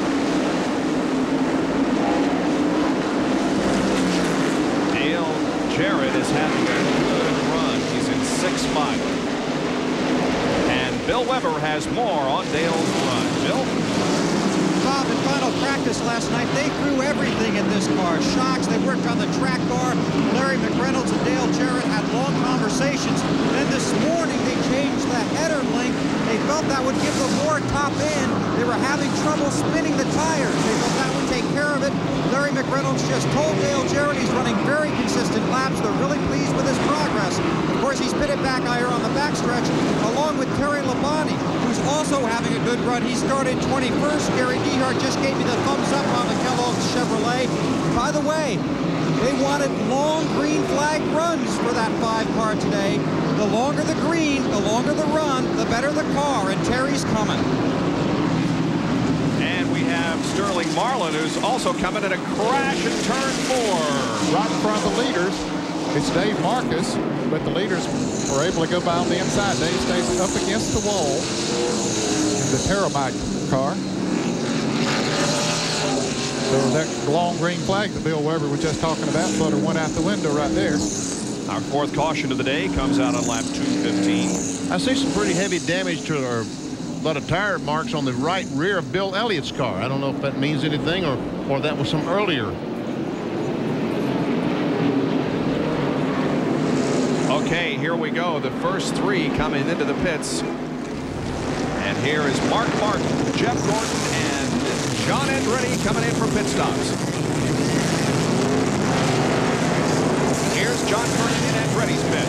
Dale Jarrett is having a good run. He's in sixth spot. And Bill Weber has more on Dale's run. Bill? Bob, in final practice last night, they threw everything in this car. Shocks, they worked on the track car. Larry McReynolds and Dale Jarrett had long conversations. Then this morning, they changed the header link. They felt that would give them more top end. They were having trouble spinning the tires. They felt that would take care of it. Larry McReynolds just told Dale Jarrett he's running very consistent laps. They're really pleased with his progress. Of course, he's pitted back here on the backstretch, along with Terry Labonte, who's also having a good run. He started 21st. Gary DeHart just gave me the thumbs up on the Kellogg's Chevrolet. By the way, they wanted long green flag runs for that five car today. The longer the green, the longer the run, the better the car, and Terry's coming. And we have Sterling Marlin, who's also coming in a crash in turn four. Right in front of the leaders, it's Dave Marcis, but the leaders were able to go by on the inside. Dave stays up against the wall in the Terramite car. So that long green flag that Bill Weber was just talking about sort of went out the window right there. Our fourth caution of the day comes out on lap 215. I see some pretty heavy damage to our a lot of tire marks on the right rear of Bill Elliott's car. I don't know if that means anything or, or that was some earlier. Okay, here we go. The first three coming into the pits. And here is Mark Martin, Jeff Gordon, and John Andretti coming in for pit stops. Here's John Kernan in Andretti's pit.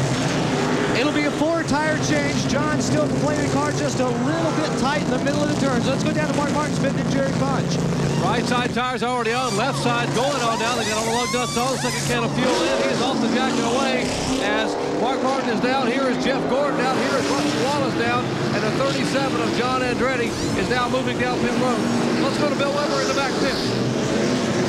It'll be a four tire change. John still playing the car just a little bit tight in the middle of the turns. Let's go down to Mark Martin's pit and Jerry Punch. Right side tires already on. Left side going on now. They got all the lug nuts on. Second can of fuel in. He's also jacking away as Mark Martin is down. Here is Jeff Gordon down. Here is Rusty Wallace down. And the 37 of John Andretti is now moving down pit road. Let's go to Bill Weber in the back pit.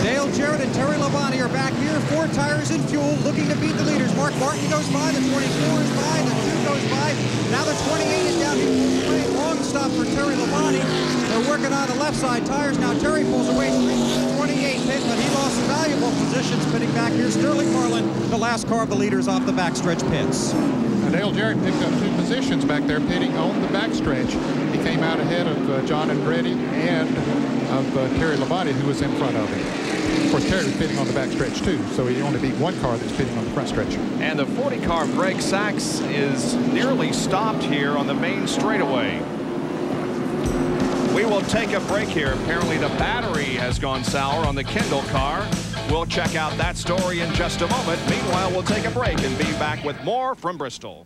Dale Jarrett and Terry Labonte are back here. Four tires and fuel, looking to beat the leaders. Mark Martin goes by. The 24 is by. The 2 goes by. Now the 28 is down here. Long stop for Terry Labonte. They're working on the left side tires. Now Terry pulls away 28 pit, but he lost valuable positions pitting back here. Sterling Marlin, the last car of the leaders off the backstretch pits. Dale Jarrett picked up two positions back there pitting on the backstretch. He came out ahead of uh, John Andretti and of uh, Terry Labonte, who was in front of him. Course, Terry pitting on the backstretch too, so he only beat one car that's pitting on the front stretch. And the 40 car Greg Sacks is nearly stopped here on the main straightaway. We will take a break here. Apparently the battery has gone sour on the Kendall car. We'll check out that story in just a moment. Meanwhile, we'll take a break and be back with more from Bristol.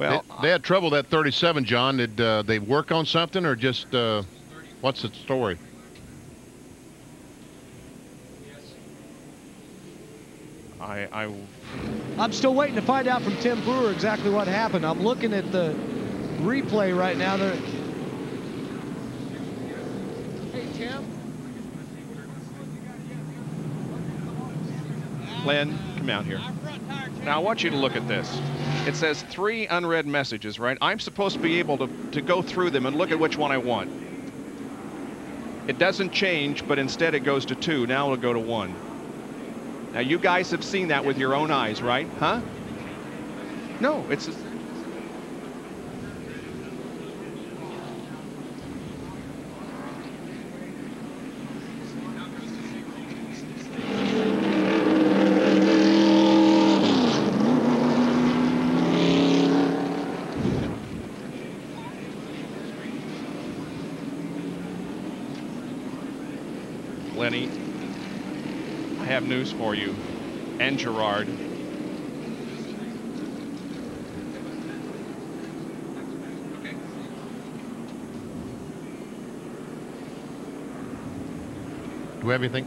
Well, they, they, had trouble that 37, John. Did uh, they work on something or just uh, what's the story? I, I, I'm still waiting to find out from Tim Brewer exactly what happened. I'm looking at the replay right now. They're... Hey, Tim. Len, here. Now, I want you to look at this. It says three unread messages, right? I'm supposed to be able to, to go through them and look at which one I want. It doesn't change, but instead it goes to two. Now it'll go to one. Now, you guys have seen that with your own eyes, right? Huh? No, it's... Lenny, I have news for you and Gerard. Do we have anything?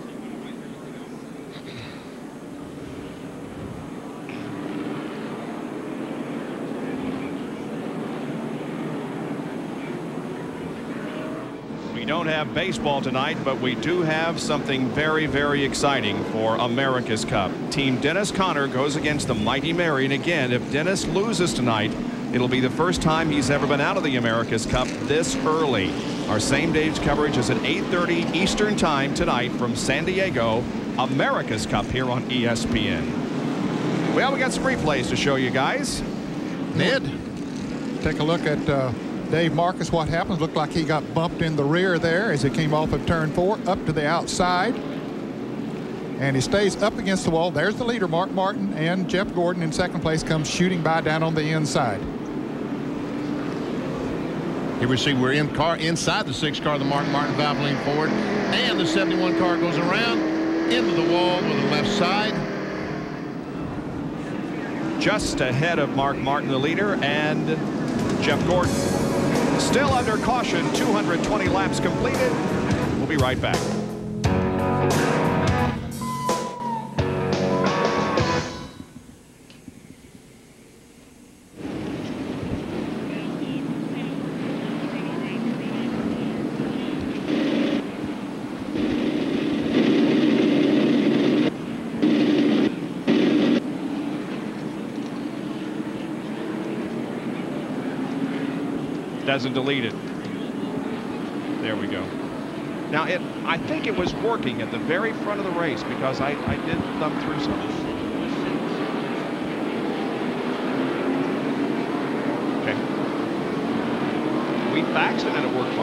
We don't have baseball tonight, but we do have something very, very exciting for America's Cup. Team Dennis Conner goes against the Mighty Mary. And again, if Dennis loses tonight, it'll be the first time he's ever been out of the America's Cup this early. Our same day's coverage is at 8.30 Eastern Time tonight from San Diego, America's Cup here on ESPN. Well, we got some replays to show you guys. Ned, take a look at uh, Dave Marcis, what happens? Looked like he got bumped in the rear there as he came off of turn four up to the outside. And he stays up against the wall. There's the leader, Mark Martin, and Jeff Gordon in second place comes shooting by down on the inside. Here we see we're in car inside the six car, the Mark Martin Valvoline Ford, and the 71 car goes around into the wall with the left side. Just ahead of Mark Martin, the leader, and Jeff Gordon. Still under caution, 220 laps completed. We'll be right back. Doesn't delete it. There we go. Now, it, I think it was working at the very front of the race because I, I did thumb through something. Okay. We faxed it and it worked fine.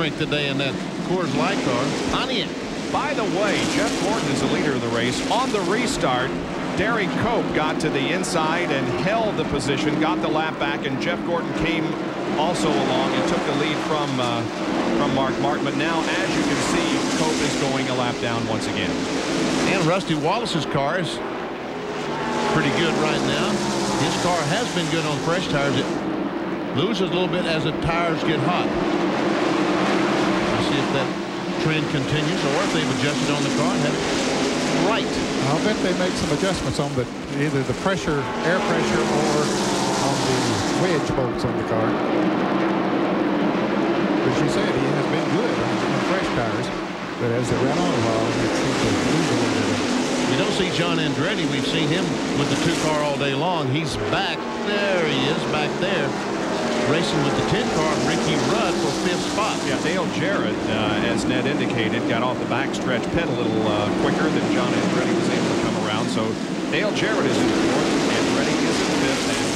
Strength today in that Coors Light car. Pontiac. By the way, Jeff Gordon is the leader of the race. On the restart, Derek Cope got to the inside and held the position, got the lap back, and Jeff Gordon came also along and took the lead from uh, from Mark Martin. But now, as you can see, Cope is going a lap down once again. And Rusty Wallace's car is pretty good right now. His car has been good on fresh tires. It loses a little bit as the tires get hot. We'll see if that trend continues or if they've adjusted on the car and have it right. I'll bet they make some adjustments on the either the pressure, air pressure, or on the wedge bolts on the car. As you said, he has been good on, on fresh tires, but as they ran on a while, seemed to lose a little bit We don't see John Andretti. We've seen him with the two car all day long. He's back. There he is, back there. Racing with the 10 car, Ricky Rudd for fifth spot. Yeah, Dale Jarrett, uh, as Ned indicated, got off the backstretch pit a little uh, quicker than John Andretti was able to come around. So Dale Jarrett is in fourth, Andretti is in fifth, and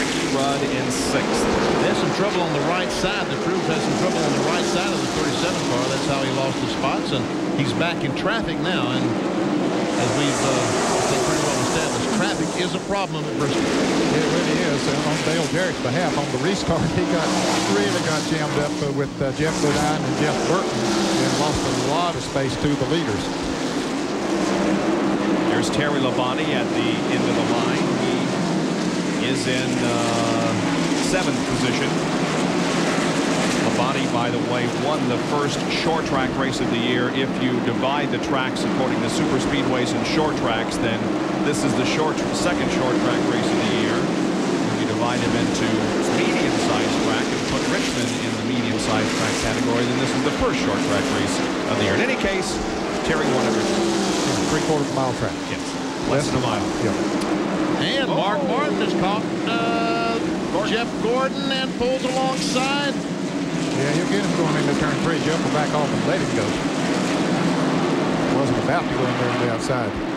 Ricky Rudd in sixth. There's some trouble on the right side. The crew has some trouble on the right side of the 37 car. That's how he lost the spots, and he's back in traffic now. And as we've uh, pretty well established, traffic is a problem at Bristol. And on Dale Jarrett's behalf, on the restart, he got really got jammed up uh, with uh, Geoff Bodine and Jeff Burton and lost a lot of space to the leaders. There's Terry Labonte at the end of the line. He is in uh, seventh position. Labonte, by the way, won the first short track race of the year. If you divide the tracks according to super speedways and short tracks, then this is the short second short track race of the year. If you divide them into medium-sized track and put Richmond in the medium-sized track category, then this is the first short track race of the year. In any case, Terry won everything. Three-quarter mile track. Yes. Less than a mile. Yeah. And Mark Martin has caught uh, Jeff Gordon and pulls alongside. Yeah, he'll get him going into turn three. Jeff will back off and let him go. Wasn't about to go in there on the outside.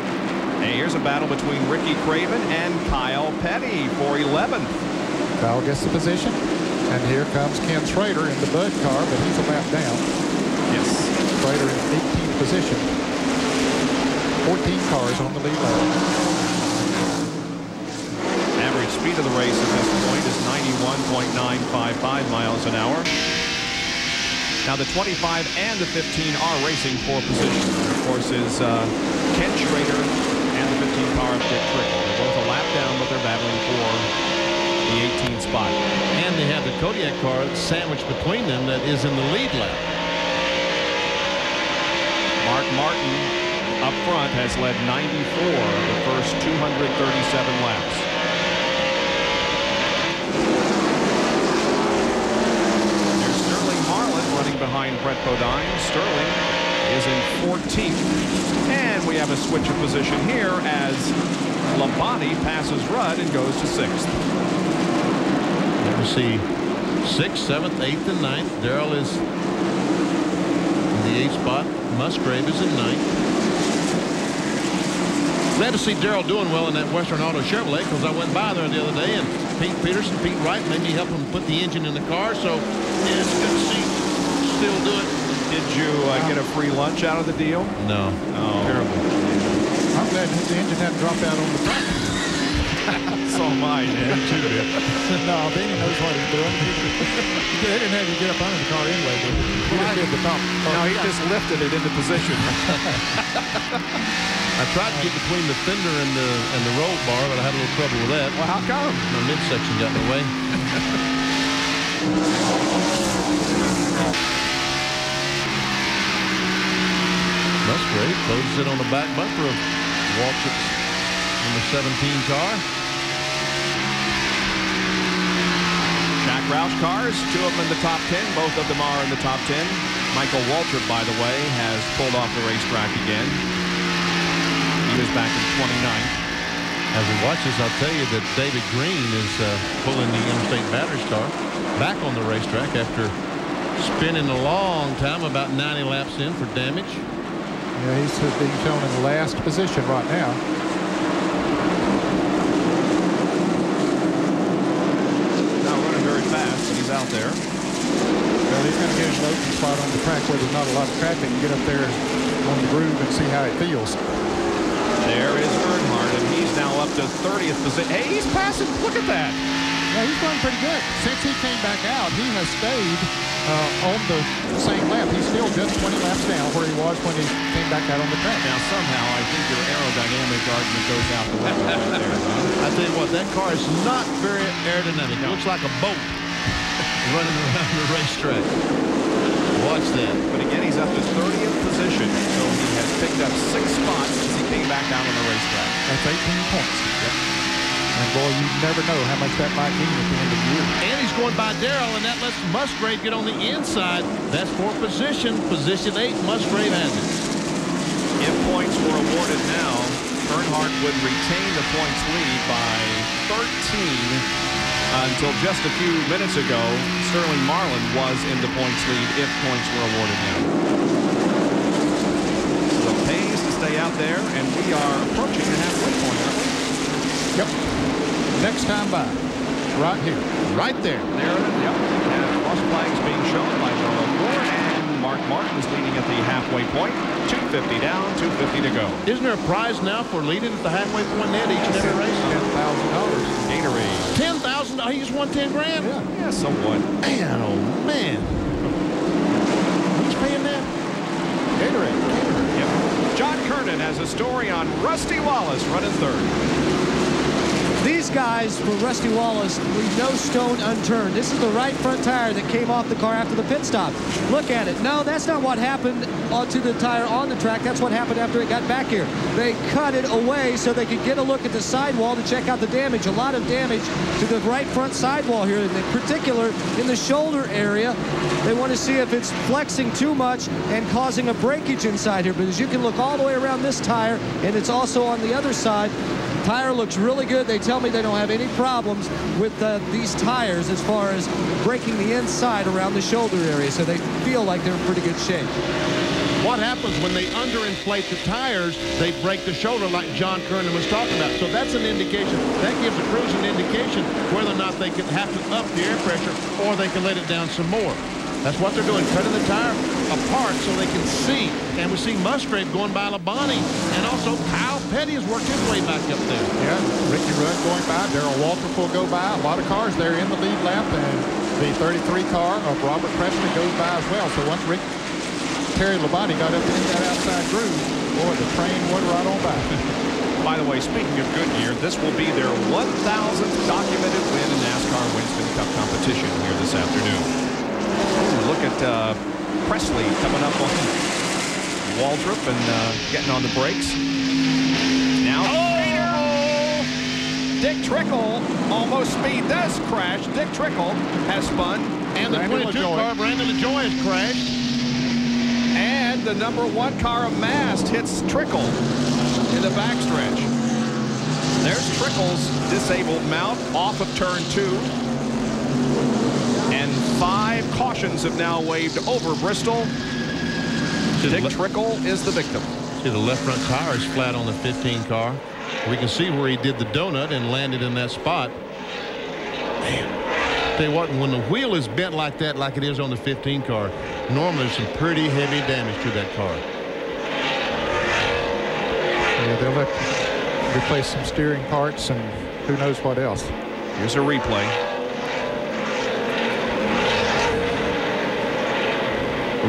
Hey, here's a battle between Ricky Craven and Kyle Petty for 11th. Kyle gets the position. And here comes Ken Schrader in the Bud car, but he's a lap down. Yes. Schrader in 18th position. 14 cars on the lead lap. Average speed of the race at this point is 91.955 miles an hour. Now the 25 and the 15 are racing for position. Of course, is uh, Ken Schrader and the 15 car of Dick Trickle. They're both a lap down, but they're battling for the 18 spot. And they have the Kodak car sandwiched between them that is in the lead lap. Mark Martin up front has led 94 of the first 237 laps. There's Sterling Marlin running behind Brett Bodine. Sterling is in 14th. And we have a switch of position here as Labonte passes Rudd and goes to 6th. Let me see. Sixth, seventh, eighth, and ninth. Darrell is in the eighth spot. Musgrave is in ninth. Glad to see Darrell doing well in that Western Auto Chevrolet because I went by there the other day and Pete Peterson, Pete Wright made me help him put the engine in the car. So yeah, it's good to see still do it. Did you uh, get a free lunch out of the deal? No. Oh. Terrible. I'm glad the engine hadn't dropped out on the front. so am I, man. too, no, Benny knows what he's doing. They didn't have you get up under the car anyway, but he just did the top. No, he just lifted it into position. I tried to get between the fender and the and the roll bar, but I had a little trouble with that. Well, how come? My midsection got in the way. Musgrave closes it on the back bumper of Waltrip's number 17 car. Jack Roush cars, two of them in the top 10. Both of them are in the top 10. Michael Waltrip, by the way, has pulled off the racetrack again. He was back in 29th. As we watch this, I'll tell you that David Green is uh, pulling the Interstate Battery Star back on the racetrack after spinning a long time, about 90 laps in for damage. Yeah, he's being shown in the last position right now. Not running very fast. He's out there. Well, he's going to get an open spot on the track where there's not a lot of traffic and get up there on the groove and see how it feels. There is Earnhardt, and he's now up to 30th position. Hey, he's passing. Look at that. Yeah, he's running pretty good. Since he came back out, he has stayed uh, on the same lap. He's still just 20 laps down where he was when he came back out on the track. Now, somehow, I think your aerodynamic argument goes out the window right there. Huh? I tell you what, that car is not very aerodynamic. It looks like a boat running around the racetrack. Watch that. But again, he's up to 30th position, so he has picked up six spots since he came back out on the racetrack. That's 18 points. And boy, you never know how much that might mean at the end of the year. And he's going by Darrell, and that lets Musgrave get on the inside. That's for position. Position eight, Musgrave has it. If points were awarded now, Earnhardt would retain the points lead by 13 uh, until just a few minutes ago. Sterling Marlin was in the points lead if points were awarded now. So it pays to stay out there, and we are approaching the halfway point, aren't we? Yep. Next time by. Right here. Right there. There it is. Yep. And cross flags being shown by Charles Moore and Mark Martin is leading at the halfway point. 250 down, 250 to go. Isn't there a prize now for leading at the halfway point net each and every race? $10,000. Gatorade. Ten thousand. He just won ten grand. Yeah. Yeah, somewhat. Man, oh man. Who's paying that? Gatorade. Gatorade. Yep. John Kernan has a story on Rusty Wallace running third. Guys for Rusty Wallace leave no stone unturned. This is the right front tire that came off the car after the pit stop. Look at it. No, that's not what happened onto the tire on the track. That's what happened after it got back here. They cut it away so they could get a look at the sidewall to check out the damage. A lot of damage to the right front sidewall here, in particular in the shoulder area. They want to see if it's flexing too much and causing a breakage inside here. But as you can look all the way around this tire, and it's also on the other side, Tire looks really good. They tell me they don't have any problems with uh, these tires as far as breaking the inside around the shoulder area. So they feel like they're in pretty good shape. What happens when they underinflate the tires? They break the shoulder like John Kernan was talking about. So that's an indication. That gives the crews an indication whether or not they can have to up the air pressure or they can let it down some more. That's what they're doing, cutting the tire apart so they can see. And we see Musgrave going by Labonte. And also Kyle Petty has worked his way back up there. Yeah, Ricky Rudd going by. Darrell Waltrip will go by. A lot of cars there in the lead lap. And the 33 car of Robert Pressley goes by as well. So once Rick Terry Labonte got up in that outside groove, boy, the train went right on by. By the way, speaking of Goodyear, this will be their 1,000th documented win in NASCAR Winston Cup competition here this afternoon. Ooh, look at uh, Pressley coming up on Waltrip and uh, getting on the brakes. Now, oh! Dick Trickle almost speed does crash. Dick Trickle has spun. And the Brandon 22 LaJoie. car, Brandon LaJoie, has crashed. And the number one car of Mast hits Trickle in the backstretch. There's Trickle's disabled mount off of turn two. And five cautions have now waved over Bristol. Dick Trickle is the victim. See, the left front tire is flat on the 15 car. We can see where he did the donut and landed in that spot. Man. Tell you what, when the wheel is bent like that, like it is on the 15 car, normally there's some pretty heavy damage to that car. Yeah, they'll have to replace some steering parts and who knows what else. Here's a replay.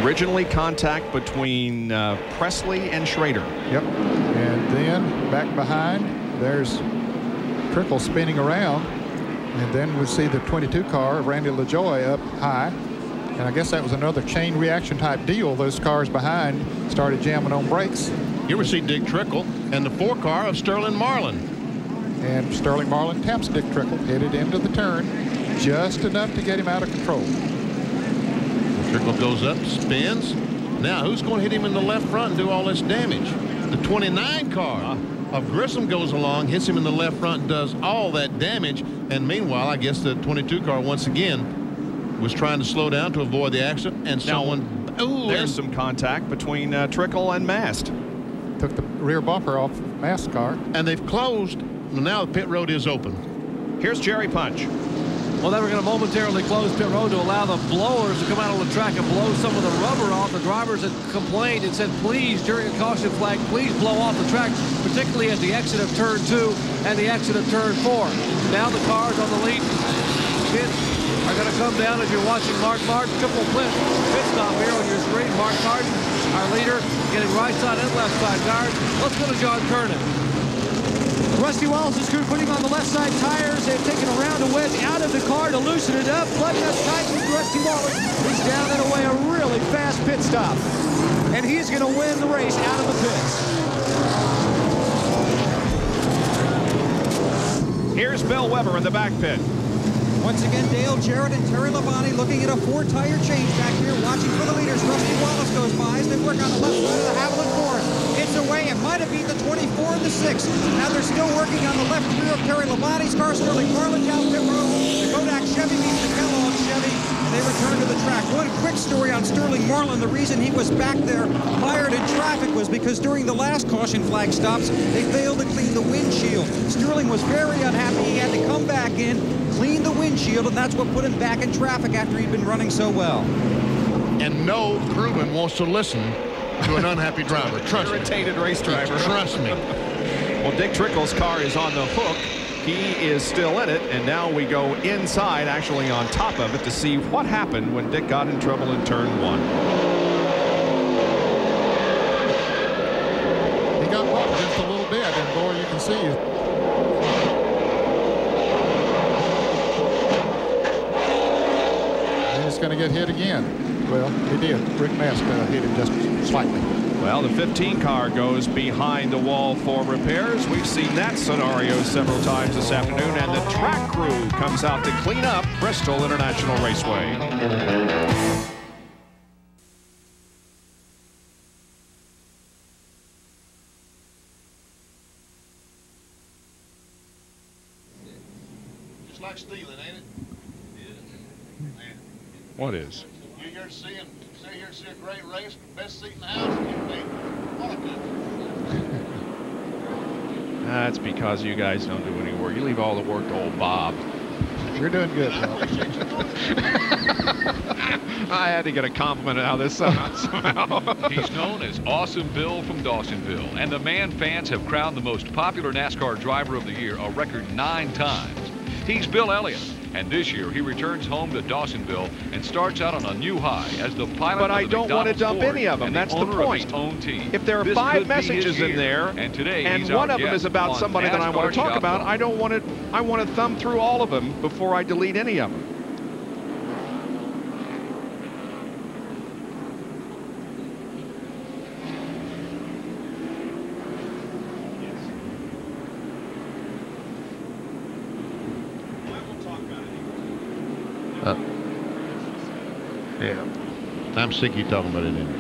Originally contact between uh, Pressley and Schrader. Yep. And then back behind, there's Trickle spinning around. And then we see the 22 car of Randy LaJoie up high. And I guess that was another chain reaction type deal. Those cars behind started jamming on brakes. Here we see Dick Trickle and the four car of Sterling Marlin. And Sterling Marlin taps Dick Trickle, headed into the turn, just enough to get him out of control. Trickle goes up, spins. Now, who's going to hit him in the left front and do all this damage? The 29 car of Grissom goes along, hits him in the left front, does all that damage. And meanwhile, I guess the 22 car once again was trying to slow down to avoid the accident. And Now, someone. Ooh, There's some contact between uh, Trickle and Mast. Took the rear bumper off Mast's car. And they've closed. Now the pit road is open. Here's Jerry Punch. Well, they were going to momentarily close pit road to allow the blowers to come out on the track and blow some of the rubber off. The drivers had complained and said, please, during a caution flag, please blow off the track, particularly at the exit of turn two and the exit of turn four. Now the cars on the lead pit are going to come down as you're watching Mark Martin. Triple pit, pit stop here on your screen. Mark Martin, our leader, getting right side and left side guards. Let's go to John Kernan. Rusty Wallace's crew putting on the left side tires. They've taken around a round of wedge out of the car to loosen it up. Plugging us tight with Rusty Wallace. He's down and away a really fast pit stop. And he's going to win the race out of the pits. Here's Bill Weber in the back pit. Once again, Dale Jarrett and Terry Labonte looking at a four-tire change back here, watching for the leaders. Rusty Wallace goes by as they work on the left side of the Havoline Ford. It's away. It might have beat the 24 and the 6. Now they're still working on the left rear of Terry Labonte's car. Sterling Marlin down pit road. The Kodak Chevy meets the Kellogg Chevy, and they return to the track. One quick story on Sterling Marlin. The reason he was back there mired in traffic was because during the last caution flag stops, they failed to clean the windshield. Sterling was very unhappy. He had to come back in, clean the windshield, and that's what put him back in traffic after he'd been running so well. And no crewman wants to listen to an unhappy driver. Trust me. Irritated race driver. Trust me. Well, Dick Trickle's car is on the hook. He is still in it, and now we go inside, actually on top of it, to see what happened when Dick got in trouble in turn one. He got bumped just a little bit, and boy, you can see he's going to get hit again. Well, he did. Rick Mast uh, hit him just slightly. Well, the 15 car goes behind the wall for repairs. We've seen that scenario several times this afternoon, and the track crew comes out to clean up Bristol International Raceway. Just like stealing, ain't it? What is? You're here seeing, sit here and see a great race, best seat in the house, and you think, what a good. That's because you guys don't do any work. You leave all the work to old Bob. You're doing good, I had to get a compliment out of this somehow. He's known as Awesome Bill from Dawsonville, and the man fans have crowned the most popular NASCAR driver of the year a record nine times. He's Bill Elliott, and this year he returns home to Dawsonville and starts out on a new high as the pilot But of I the don't want to dump any of them. That's the his point. own team. If there are This five could be his messages in there, and today and one of them is about somebody that I want to talk about, I don't want to. I want to thumb through all of them before I delete any of them. I'm sick of you talking about it anymore.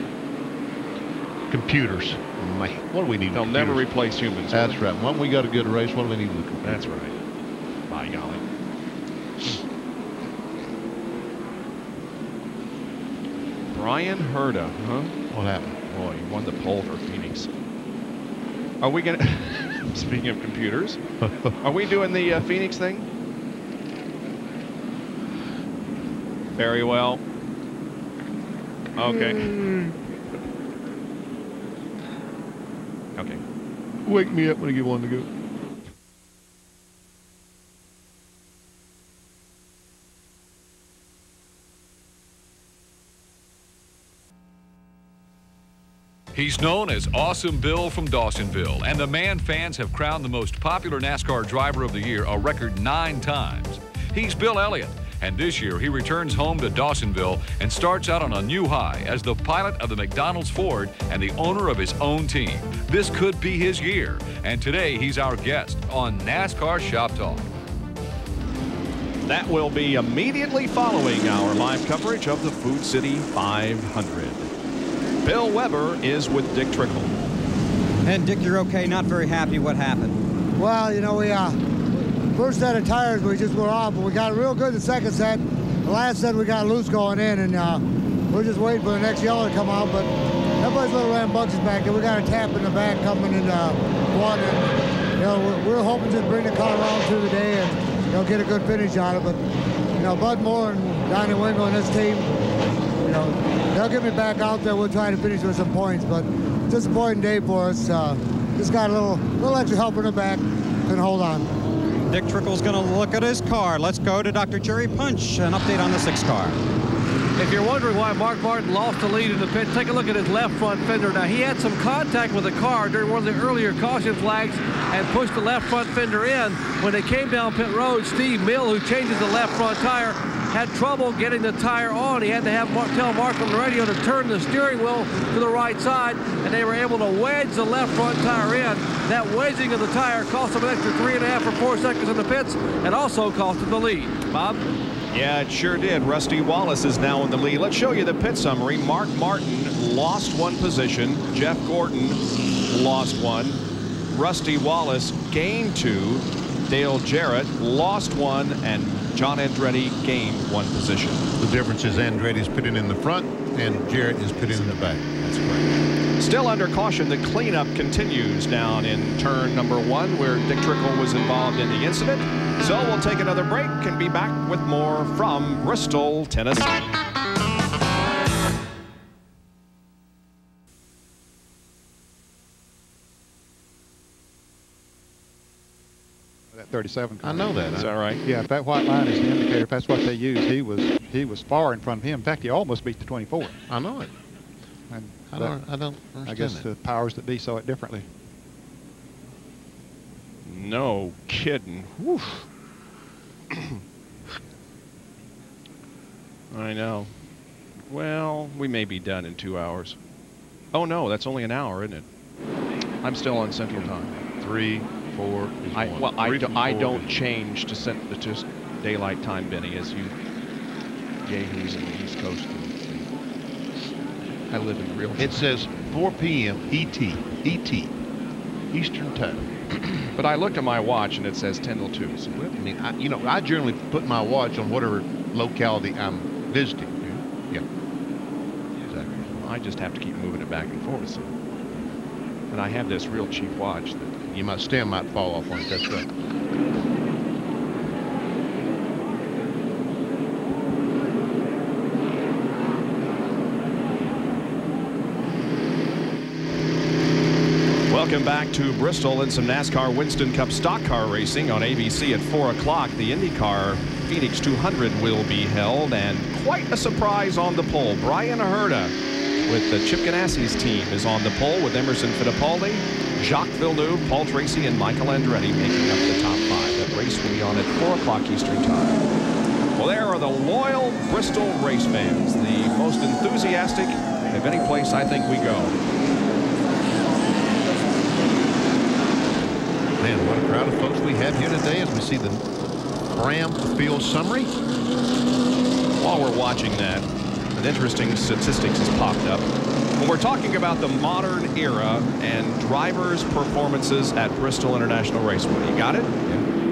Computers. Man, what do we need? They'll never replace humans. That's right. When we got a good race, what do we need with computers? That's right. By golly. Bryan Herta, huh? What happened? Boy, he won the pole for Phoenix. Are we gonna? Speaking of computers, are we doing the uh, Phoenix thing? Very well. Okay. Hmm. Okay. Wake me up when I get one to go. He's known as Awesome Bill from Dawsonville, and the man fans have crowned the most popular NASCAR driver of the year a record nine times. He's Bill Elliott, And this year, he returns home to Dawsonville and starts out on a new high as the pilot of the McDonald's Ford and the owner of his own team. This could be his year. And today, he's our guest on NASCAR Shop Talk. That will be immediately following our live coverage of the Food City 500. Bill Weber is with Dick Trickle. And Dick, you're okay. Not very happy. What happened? Well, you know, we uh, first set of tires we just were off, but we got real good the second set. The last set we got loose going in, and uh, we're just waiting for the next yellow to come out. But everybody's a little rambunctious back there. We got a tap in the back coming in uh, one, and you know we're, we're hoping to bring the car around through the day and you know get a good finish out of it. But you know Bud Moore and Donnie Wingo and his team, you know they'll get me back out there. We'll try to finish with some points, but disappointing day for us. Uh, just got a little little extra help in the back, couldn't hold on. Dick Trickle's going to look at his car. Let's go to Dr. Jerry Punch, an update on the six car. If you're wondering why Mark Martin lost the lead in the pit, take a look at his left front fender. Now, he had some contact with the car during one of the earlier caution flags and pushed the left front fender in. When they came down pit road, Steve Mill, who changes the left front tire, had trouble getting the tire on. He had to have Mark, tell Mark on the radio to turn the steering wheel to the right side, and they were able to wedge the left front tire in. That wedging of the tire cost them an extra three and a half or four seconds in the pits, and also cost them the lead. Bob? Yeah, it sure did. Rusty Wallace is now in the lead. Let's show you the pit summary. Mark Martin lost one position. Jeff Gordon lost one. Rusty Wallace gained two. Dale Jarrett lost one, and John Andretti gained one position. The difference is Andretti's pitting in the front and Jarrett is pitting in the back. That's correct. Still under caution, the cleanup continues down in turn number one where Dick Trickle was involved in the incident. So we'll take another break and be back with more from Bristol, Tennessee. That 37. I know that. Is that right? Yeah, if that white line is the indicator, if that's what they use, he was he was far in front of him. In fact, he almost beat the 24. I know it. And I don't, I don't understand I guess that. the powers that be saw it differently. No kidding. Woof. I know. Well, we may be done in two hours. Oh no, that's only an hour, isn't it? I'm still on Central Time. Three, four is I, one. well, I, do, I don't change to, cent, to daylight time, Benny, as you yahoos in the East Coast. do. I live in real It says 4 p.m. ET. ET. Eastern Time. But I looked at my watch and it says 10 till 2. So Well, I mean, I, you know, I generally put my watch on whatever locality I'm visiting. Yeah. Exactly. I just have to keep moving it back and forth. So. And I have this real cheap watch that You might stem might fall off on it. That's right. Welcome back to Bristol and some NASCAR Winston Cup stock car racing on ABC at 4 o'clock. The IndyCar Phoenix 200 will be held, and quite a surprise on the pole. Bryan Herta with the Chip Ganassi's team is on the pole with Emerson Fittipaldi, Jacques Villeneuve, Paul Tracy, and Michael Andretti making up the top five. That race will be on at 4 o'clock Eastern Time. Well, there are the loyal Bristol race fans, the most enthusiastic of any place I think we go. Man, what a crowd of folks we have here today as we see the Ram field summary. While we're watching that, an interesting statistics has popped up. When we're talking about the modern era and drivers' performances at Bristol International Raceway, you got it?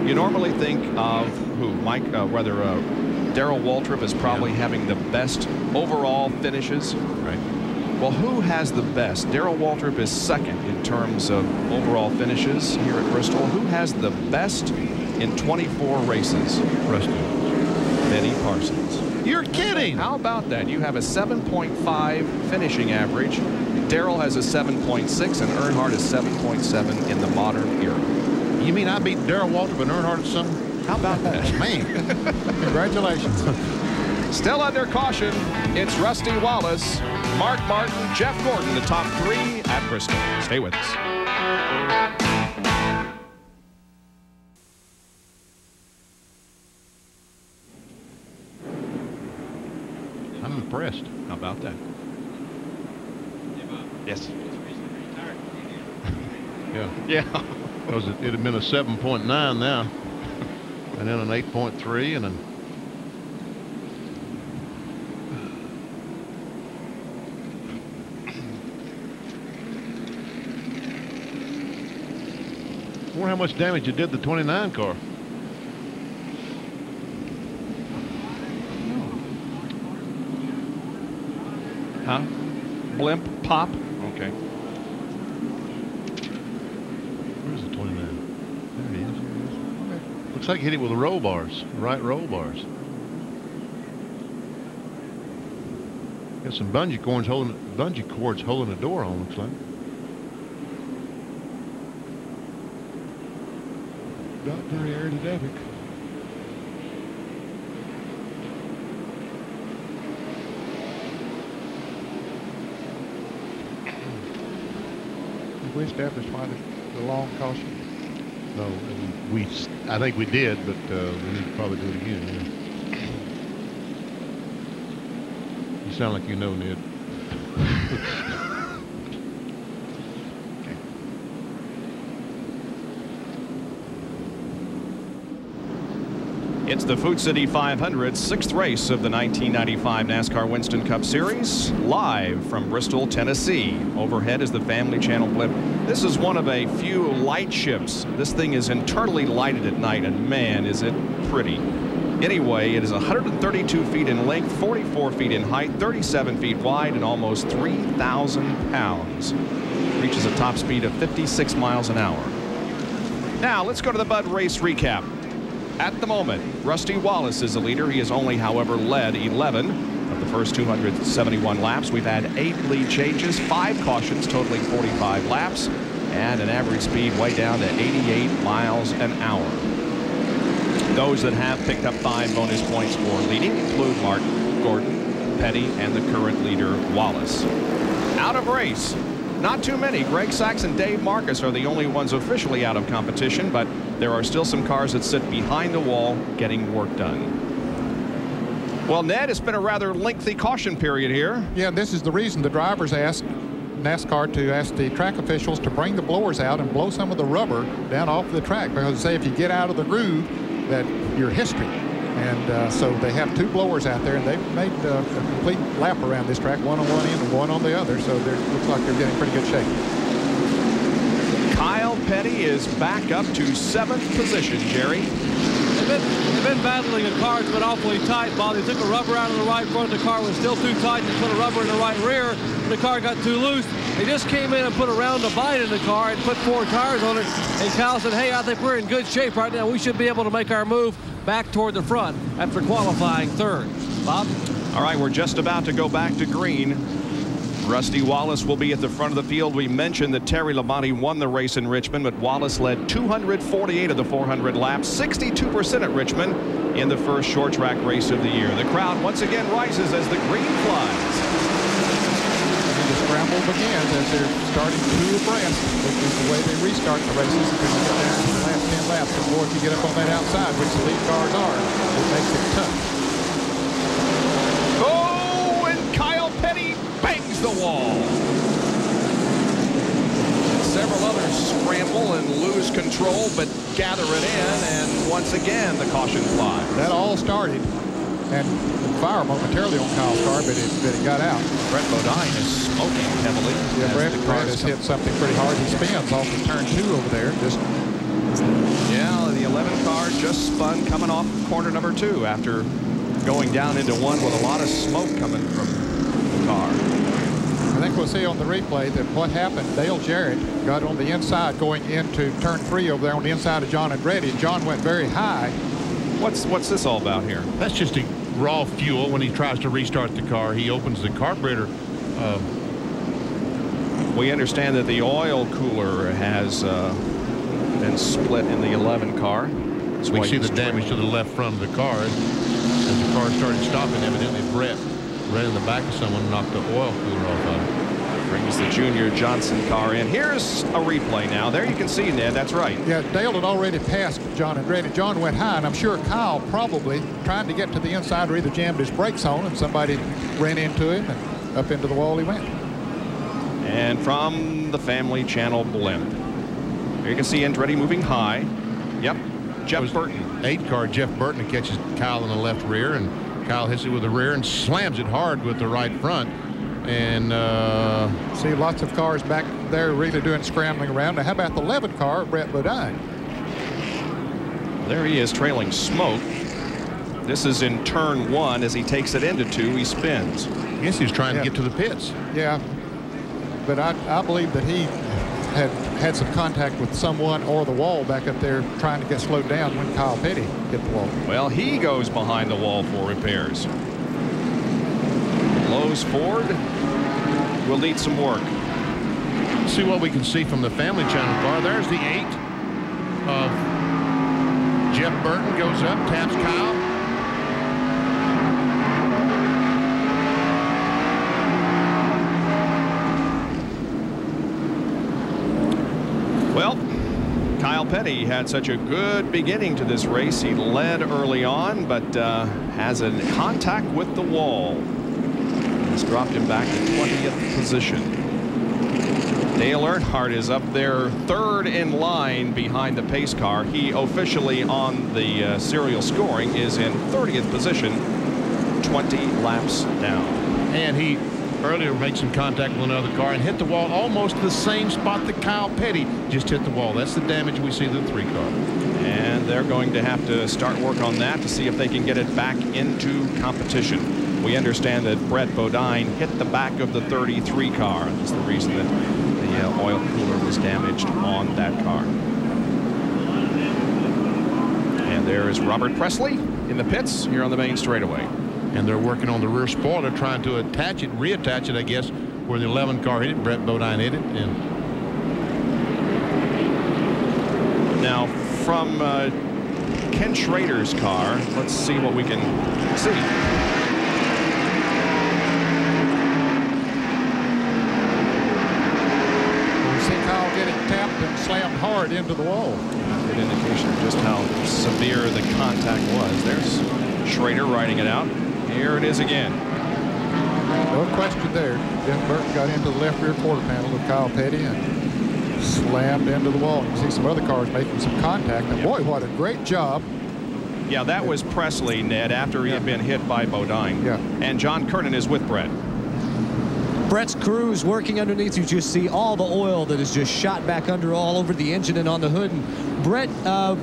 You normally think of who? Mike, uh, whether uh, Darrell Waltrip is probably having the best overall finishes. Right. Well, who has the best? Darrell Waltrip is second in terms of overall finishes here at Bristol. Who has the best in 24 races? Rusty. Benny Parsons. You're kidding. How about that? You have a 7.5 finishing average. Darrell has a 7.6 and Earnhardt is 7.7 in the modern era. You mean I beat Darrell Waltrip and Earnhardt at some? How about that? Man. Congratulations. Still under caution, it's Rusty Wallace, Mark Martin, Jeff Gordon, the top three at Bristol. Stay with us. I'm. How about that? Yes. Yeah. Yeah. Because it, it had been a 7.9 now, and then an 8.3, and then. I wonder how much damage it did the 29 car. Huh? Blimp pop? Okay. Where's the 29? There he is. Looks like he hit it with the roll bars, right roll bars. Got some bungee cords holding bungee cords holding the door on. Looks like. Not very aerodynamic. Have we established why the, the long caution? No, we, I think we did, but uh, we need to probably do it again. Yeah. You sound like you know, Ned. It's the Food City 500, sixth race of the 1995 NASCAR Winston Cup Series, live from Bristol, Tennessee. Overhead is the Family Channel blimp. This is one of a few light ships. This thing is internally lighted at night, and man, is it pretty. Anyway, it is 132 feet in length, 44 feet in height, 37 feet wide, and almost 3,000 pounds. Reaches a top speed of 56 miles an hour. Now, let's go to the Bud Race recap. At the moment, Rusty Wallace is the leader. He has only, however, led 11 of the first 271 laps. We've had eight lead changes, five cautions totaling 45 laps, and an average speed way down to 88 miles an hour. Those that have picked up five bonus points for leading include Mark Gordon, Petty, and the current leader, Wallace. Out of race, not too many. Greg Sacks and Dave Marcis are the only ones officially out of competition, but there are still some cars that sit behind the wall getting work done. Well, Ned, it's been a rather lengthy caution period here. Yeah, this is the reason the drivers asked NASCAR to ask the track officials to bring the blowers out and blow some of the rubber down off the track because they say if you get out of the groove that you're history. And uh, so they have two blowers out there, and they've made uh, a complete lap around this track, one on one end and one on the other. So it looks like they're getting pretty good shape. Petty is back up to seventh position, Jerry. They've been, they've been battling. The car's been awfully tight, Bob. They took a rubber out of the right front. The car was still too tight. They put a rubber in the right rear. The car got too loose. They just came in and put a round of bite in the car and put four tires on it. And Kyle said, hey, I think we're in good shape right now. We should be able to make our move back toward the front after qualifying third. Bob? All right, we're just about to go back to green. Rusty Wallace will be at the front of the field. We mentioned that Terry Labonte won the race in Richmond, but Wallace led 248 of the 400 laps, 62% at Richmond in the first short track race of the year. The crowd once again rises as the green flies. And the scramble begins as they're starting two abreast, which is the way they restart the races. You get down to the last 10 laps, the more if you get up on that outside, which the lead cars are, it makes it tough. Oh, and Kyle Petty bangs the wall. Several others scramble and lose control, but gather it in, and once again, the caution flies. That all started and fire momentarily on Kyle's car, but it, but it got out. Brett Bodine is smoking heavily. Yeah, Brett, Brett has come- hit something pretty hard. He spins off of turn two over there. Just Yeah, the 11 car just spun coming off corner number two after going down into one with a lot of smoke coming from the car. I think we'll see on the replay that what happened, Dale Jarrett got on the inside going into turn three over there on the inside of John Andretti. and John went very high. What's what's this all about here? That's just a raw fuel. When he tries to restart the car, he opens the carburetor. Uh, We understand that the oil cooler has uh, been split in the 11 car. That's we see he's the damage to the left front of the car. As as the car started stopping, evidently Brett ran in the back of someone and knocked the oil cooler off of it. Brings the Junior Johnson car in. Here's a replay now. There you can see, Ned. That's right. Yeah, Dale had already passed John and Andretti. John went high, and I'm sure Kyle probably trying to get to the inside or either jammed his brakes on, and somebody ran into him, and up into the wall he went. And from the Family Channel blimp. There you can see Andretti moving high. Yep, Jeff Burton. Eight car Jeff Burton catches Kyle in the left rear, and Kyle hits it with the rear and slams it hard with the right front. And uh, see lots of cars back there really doing scrambling around. Now, how about the 11 car, Brett Bodine? There he is trailing smoke. This is in turn one as he takes it into two. He spins. I guess he's trying Yeah. to get to the pits. Yeah, but I, I believe that he had had some contact with someone or the wall back up there trying to get slowed down when Kyle Petty hit the wall. Well, he goes behind the wall for repairs. Lowe's Ford will need some work. See what we can see from the Family Channel car. There's the eight of Jeff Burton goes up, taps Kyle. Well, Kyle Petty had such a good beginning to this race. He led early on, but uh, has a contact with the wall. Dropped him back to 20th position. Dale Earnhardt is up there third in line behind the pace car. He officially on the uh, serial scoring is in 30th position, 20 laps down. And he earlier made some contact with another car and hit the wall almost the same spot that Kyle Petty just hit the wall. That's the damage we see to the three car. And they're going to have to start work on that to see if they can get it back into competition. We understand that Brett Bodine hit the back of the 33 car. That's the reason that the uh, oil cooler was damaged on that car. And there is Robert Pressley in the pits here on the main straightaway. And they're working on the rear spoiler, trying to attach it, reattach it, I guess, where the 11 car hit it. Brett Bodine hit it. And Now, from uh, Ken Schrader's car, let's see what we can see. We see Kyle getting tapped and slammed hard into the wall. Good indication of just how severe the contact was. There's Schrader riding it out. Here it is again. No question there. Jeff Burton got into the left rear quarter panel of Kyle Petty and slammed into the wall. You can see some other cars making some contact. And boy, what a great job. Yeah, that was Pressley, Ned, after he had been hit by Bodine. Yeah. And John Kernan is with Brett. Brett's crew is working underneath. You just see all the oil that is just shot back under all over the engine and on the hood. And Brett uh,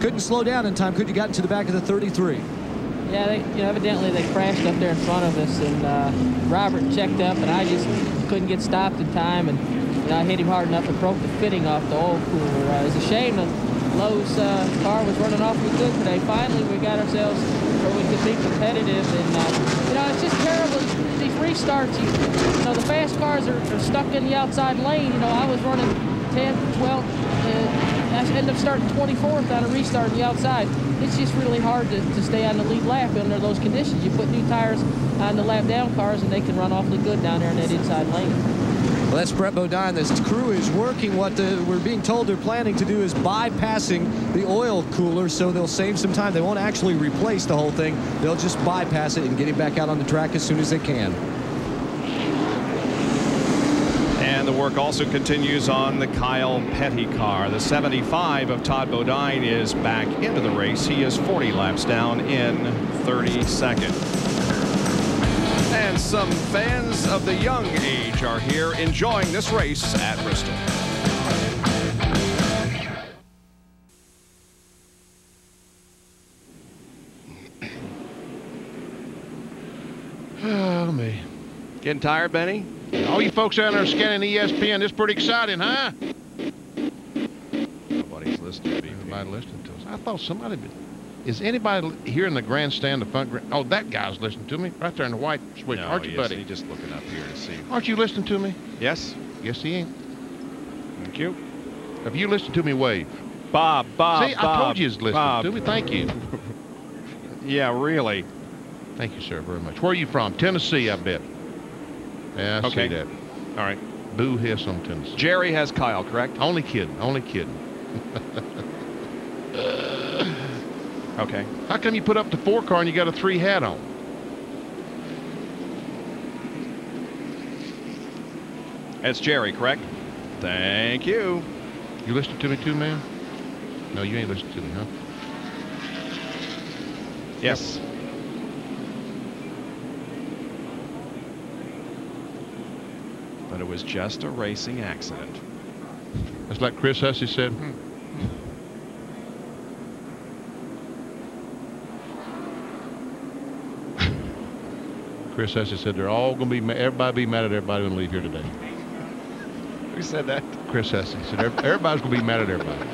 couldn't slow down in time. Could you got into the back of the 33? Yeah, they, you know, evidently they crashed up there in front of us, and uh, Robert checked up, and I just couldn't get stopped in time, and you know, I hit him hard enough and broke the fitting off the oil cooler. Uh, it's a shame that Lowe's uh, car was running awfully good today. Finally, we got ourselves where we could be competitive, and uh, you know, it's just terrible. Restarts, you, you know, the fast cars are, are stuck in the outside lane. You know, I was running 10, 12, and I ended up starting 24th on a restart on the outside. It's just really hard to, to stay on the lead lap under those conditions. You put new tires on the lap down cars, and they can run awfully good down there in that inside lane. Well, that's Brett Bodine. This crew is working. What the, we're being told they're planning to do is bypassing the oil cooler so they'll save some time. They won't actually replace the whole thing. They'll just bypass it and get it back out on the track as soon as they can. And the work also continues on the Kyle Petty car. The 75 of Todd Bodine is back into the race. He is 40 laps down in 32nd. And some fans of the young age are here enjoying this race at Bristol. Oh, me. Getting tired, Benny? All you folks out there scanning ESPN, this pretty exciting, huh? Nobody's listening to me. Nobody listening to us. I thought somebody. Been, is anybody here in the grandstand, the front? Grand, oh, that guy's listening to me right there in the white switch. No, Aren't you, he buddy? He's just looking up here to see. Aren't you listening to me? Yes. Yes, he ain't. Thank you. If you listen to me, wave. Bob, Bob, See, I Bob, told you he's listening Bob. to me. Thank you. Yeah, really. Thank you, sir, very much. Where are you from? Tennessee, I bet. Yeah, I Okay. see that. All right. Boo hiss on Tennessee. Jerry has Kyle, correct? Only kidding. Only kidding. okay. How come you put up the four car and you got a three hat on? That's Jerry, correct? Thank you. You listening to me too, man? No, you ain't listening to me, huh? Yes. But it was just a racing accident. That's like Chris Hussey said. Hmm. Chris Hussey said they're all going to be, everybody be mad at everybody when we leave here today. Who said that? Chris Hussey said everybody's going to be mad at everybody.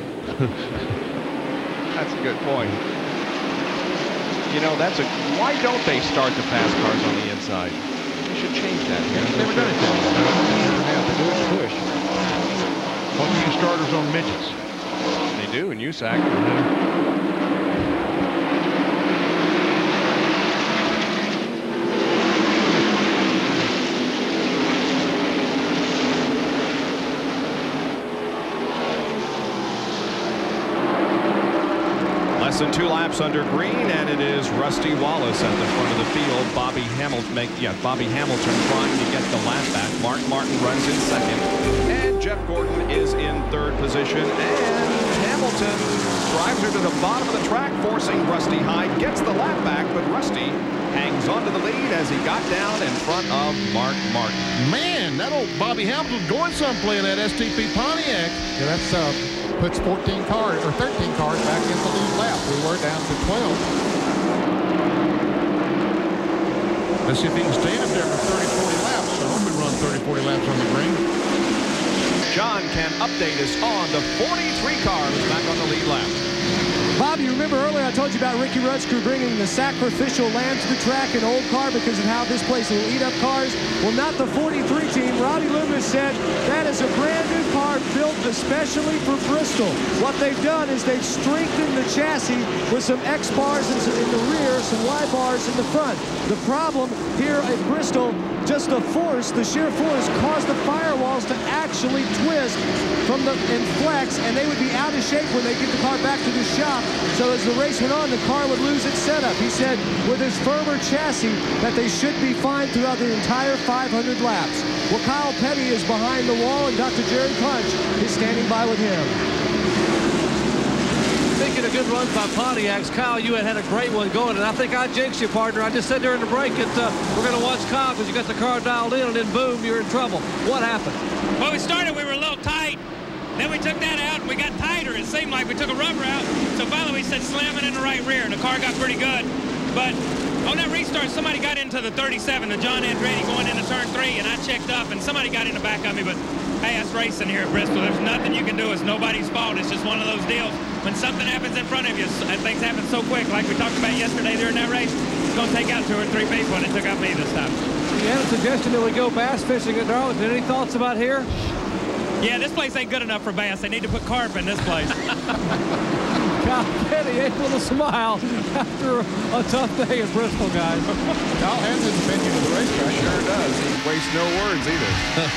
That's a good point. You know, that's a. Why don't they start the fast cars on the inside? They should change that. Never done it. Push. Why don't you use starters on midgets? They do in USAC. Less than two laps under green, and it is Rusty Wallace at the front of the field. Bobby Hamilton, make, yeah, Bobby Hamilton trying to get the lap back. Mark Martin runs in second, and Jeff Gordon is in third position. And Hamilton drives her to the bottom of the track, forcing Rusty Hyde. Gets the lap back, but Rusty hangs onto the lead as he got down in front of Mark Martin. Man, that old Bobby Hamilton going some playing that STP Pontiac. Yeah, that's uh, puts 14 cars or 13 cars back in the lead lap. We were down to 12. Let's see if he can stay up there for 30, 40 laps. I hope we run 30, 40 laps on the green. John can update us on the 43 cars back on the lead lap. Bob, you remember earlier I told you about Ricky Rudd's crew bringing the sacrificial lamb to the track in old car because of how this place will eat up cars? Well, not the 43 team. Robbie Loomis said that is a brand new car built especially for Bristol. What they've done is they've strengthened the chassis with some X bars in, in the rear, some Y bars in the front. The problem here at Bristol, just the force, the sheer force, caused the firewalls to actually twist from the and flex, and they would be out of shape when they get the car back to the shop. So as the race went on, the car would lose its setup. He said with his firmer chassis that they should be fine throughout the entire 500 laps. Well, Kyle Petty is behind the wall, and Dr. Jerry Punch is standing by with him. Speaking of good runs by Pontiacs, Kyle, you had had a great one going, and I think I jinxed you, partner. I just said during the break that uh, we're going to watch Kyle because you got the car dialed in, and then boom, you're in trouble. What happened? Well, we started, we were a little tight. Then we took that out and we got tighter. It seemed like we took a rubber out. So finally we said slamming in the right rear and the car got pretty good. But Oh, on that restart, somebody got into the 37, the John Andretti going into turn three, and I checked up and somebody got in the back of me. But hey, that's racing here at Bristol. There's nothing you can do. It's nobody's fault. It's just one of those deals. When something happens in front of you, and things happen so quick, like we talked about yesterday during that race, it's going to take out two or three people, and it took out me this time. You had a suggestion that we go bass fishing at Darlington. Any thoughts about here? Yeah, this place ain't good enough for bass. They need to put carp in this place. Kyle Petty able to smile after a tough day in Bristol, guys. Kyle has his opinion of the racetrack. Sure does. He wastes no words either.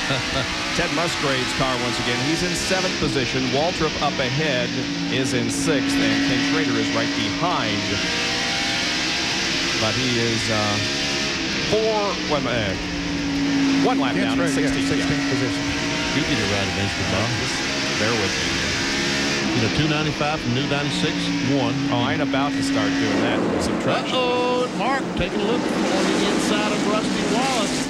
Ted Musgrave's car once again. He's in seventh position. Waltrip up ahead is in sixth, and Ken Schrader is right behind. But he is uh, four, one, uh, one lap Ken down in Schrader, 16th. yeah, 16th position. You get it right eventually, Bob. Just bear with me. You know, 295 from new 96, one. Oh, I ain't about to start doing that subtraction. Uh-oh, Mark taking a look on the inside of Rusty Wallace.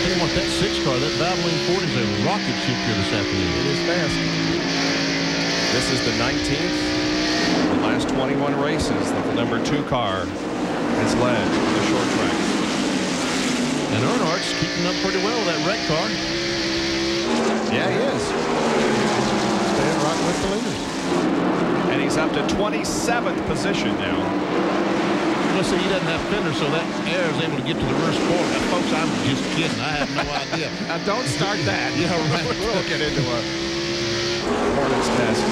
Tell you what, that six car, that Valvoline 40 is a rocket ship here this afternoon. It is fast. This is the 19th. The last 21 races that the number two car has led the short track. And Earnhardt's keeping up pretty well with that red car. Yeah, he is. Staying right with the leaders. And he's up to 27th position now. Let's see, he doesn't have fenders, so that air is able to get to the rear spoiler. Now, folks, I'm just kidding. I have no idea. now, don't start that. Yeah, right. we'll get into a Hornets test.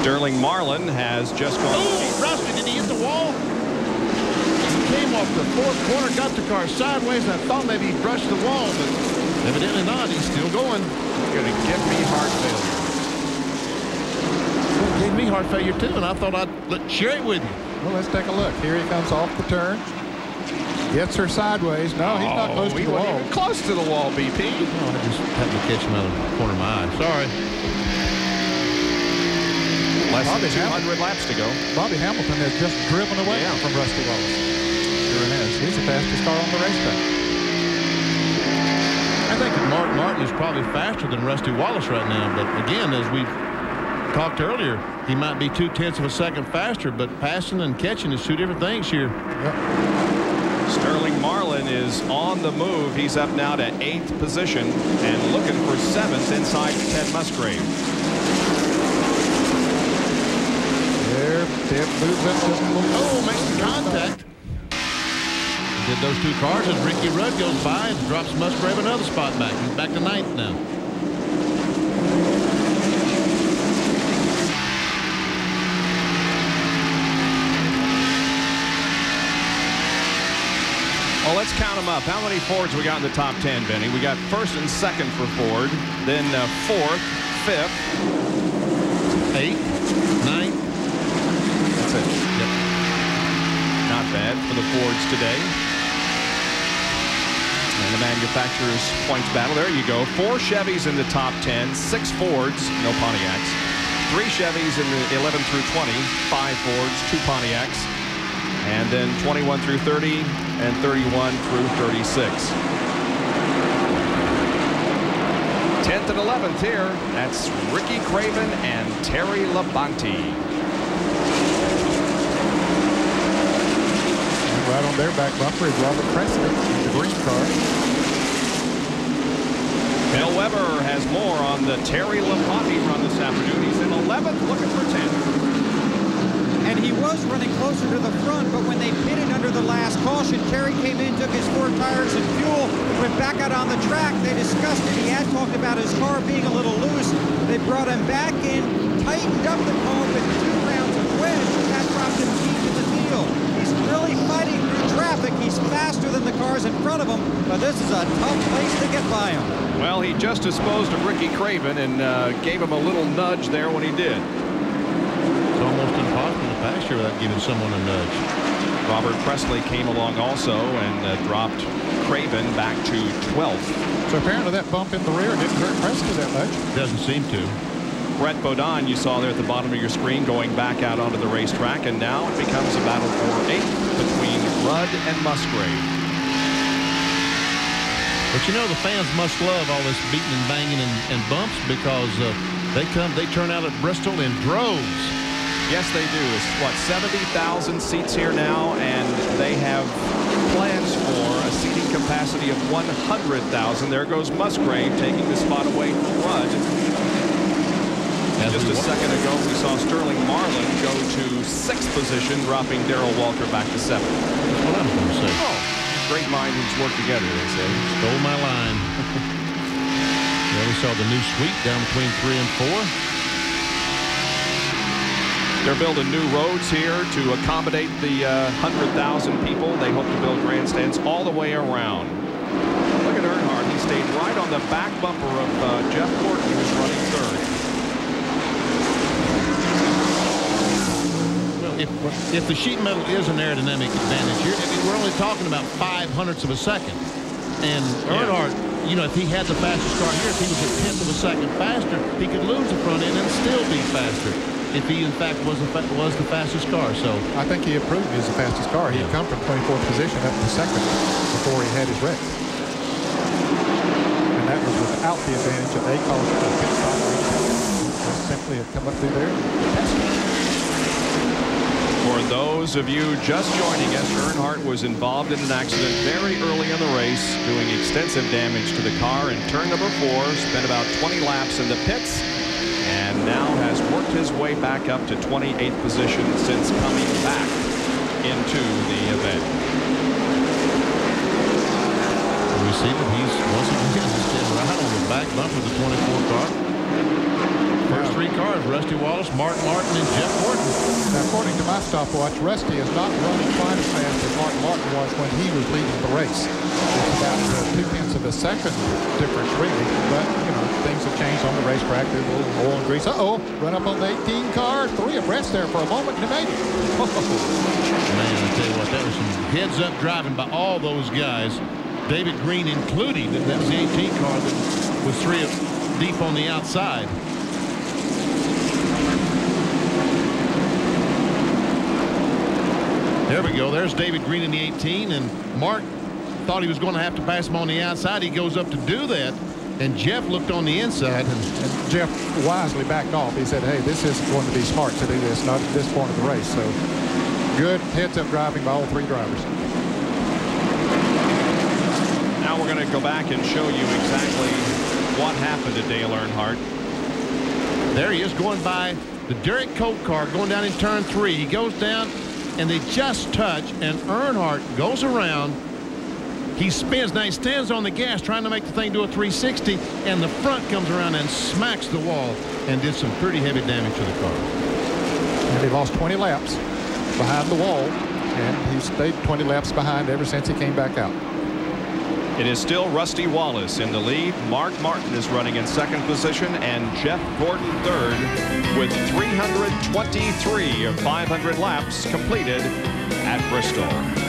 Sterling Marlin has just gone. Oh, Rusty, did he hit the wall? He came off the fourth corner, got the car sideways, and I thought maybe he brushed the wall, but evidently not. He's still going. Going to give me heart failure. Well, gave me heart failure too, and I thought I'd let, share it with you. Well, let's take a look. Here he comes off the turn. Gets her sideways. No, he's not oh, close Oh, he to the wall. even close to the wall, BP. Oh, I just happened to catch him out of the corner of my eye. Sorry. Less Bobby than 200 Hamilton. laps to go. Bobby Hamilton has just driven away from Rusty Wallace. Sure has. He's the fastest car on the racetrack. I think that Mark Martin is probably faster than Rusty Wallace right now, but again, as we talked earlier, he might be two tenths of a second faster, but passing and catching is two different things here. Sterling Marlin is on the move. He's up now to eighth position and looking for seventh inside Ted Musgrave. There, Ted moves up just a little. Oh, makes some contact. Did those two cars as Ricky Rudd goes by and drops Musgrave another spot back. He's back to ninth now. Well, let's count them up. How many Fords we got in the top 10, Benny? We got first and second for Ford, then uh, fourth, fifth, eighth, ninth. That's it. Yep. Not bad for the Fords today. The manufacturer's points battle. There you go. Four Chevys in the top 10, six Fords, no Pontiacs. Three Chevys in the 11 through 20, five Fords, two Pontiacs. And then 21 through 30 and 31 through 36. 10th and 11th here. That's Ricky Craven and Terry Labonte. Right on their back bumper is Robert Pressley in the green car. Bill Weber has more on the Terry Labonte run this afternoon. He's in 11th, looking for 10th. And he was running closer to the front, but when they pitted under the last caution, Terry came in, took his four tires and fuel, went back out on the track. They discussed it. He had talked about his car being a little loose. They brought him back in, tightened up the car with two rounds of wedge, and that dropped him deep in the field. He's really fighting through traffic. He's faster than the cars in front of him, but this is a tough place to get by him. Well, he just disposed of Ricky Craven and uh, gave him a little nudge there when he did. It's almost impossible to pass here without giving someone a nudge. Robert Pressley came along also and uh, dropped Craven back to 12th. So apparently that bump in the rear didn't hurt Pressley that much. Doesn't seem to. Brett Bodine, you saw there at the bottom of your screen, going back out onto the racetrack, and now it becomes a battle for eighth between Rudd and Musgrave. But you know the fans must love all this beating and banging and, and bumps because uh, they come, they turn out at Bristol in droves. Yes, they do. It's what 70,000 seats here now, and they have plans for a seating capacity of 100,000. There goes Musgrave taking the spot away from Rudd. And just a second ago, we saw Sterling Marlin go to sixth position, dropping Darrell Waltrip back to seventh. That's what I was going to say. Oh, great minds work together, they say. Stole my line. yeah, we saw the new sweep down between three and four. They're building new roads here to accommodate the uh, 100,000 people. They hope to build grandstands all the way around. Look at Earnhardt. He stayed right on the back bumper of uh, Jeff Gordon, who's running third. If, if the sheet metal is an aerodynamic advantage here, I mean, we're only talking about five hundredths of a second. And Earnhardt, you know, if he had the fastest car here, if he was a tenth of a second faster, he could lose the front end and still be faster. If he, in fact, was the, fa- was the fastest car. So I think he approved he was the fastest car. He had come from 24th position up to second before he had his wreck. And that was without the advantage of a caution pit stop. Just simply had come up through there. For those of you just joining us, Earnhardt was involved in an accident very early in the race, doing extensive damage to the car in turn number four, spent about 20 laps in the pits, and now has worked his way back up to 28th position since coming back into the event. again just getting right on the back bumper of the 24 car. First three cars, Rusty Wallace, Mark Martin, and Jeff Gordon. Now, according to my stopwatch, Rusty is not running quite as fast as Mark Martin was when he was leading the race. It's about uh, two tenths of a second difference, really. But, you know, things have changed on the racetrack. There's a little oil and grease. Uh-oh, run up on the 18 car. Three abreast there for a moment, and he made it. Man, I tell you what, that was some heads-up driving by all those guys. David Green including. That, that was the 18 car that was three deep on the outside. There we go. There's David Green in the 18, and Mark thought he was going to have to pass him on the outside. He goes up to do that, and Jeff looked on the inside. And, and Jeff wisely backed off. He said, hey, this isn't going to be smart to do this, not at this point of the race. So good heads-up driving by all three drivers. Now we're going to go back and show you exactly what happened to Dale Earnhardt. There he is going by the Derrike Cope car going down in turn three. He goes down and they just touch and Earnhardt goes around. He spins. Now he stands on the gas trying to make the thing do a 360 and the front comes around and smacks the wall and did some pretty heavy damage to the car. And he lost 20 laps behind the wall and he stayed 20 laps behind ever since he came back out. It is still Rusty Wallace in the lead. Mark Martin is running in second position and Jeff Gordon third with 323 of 500 laps completed at Bristol.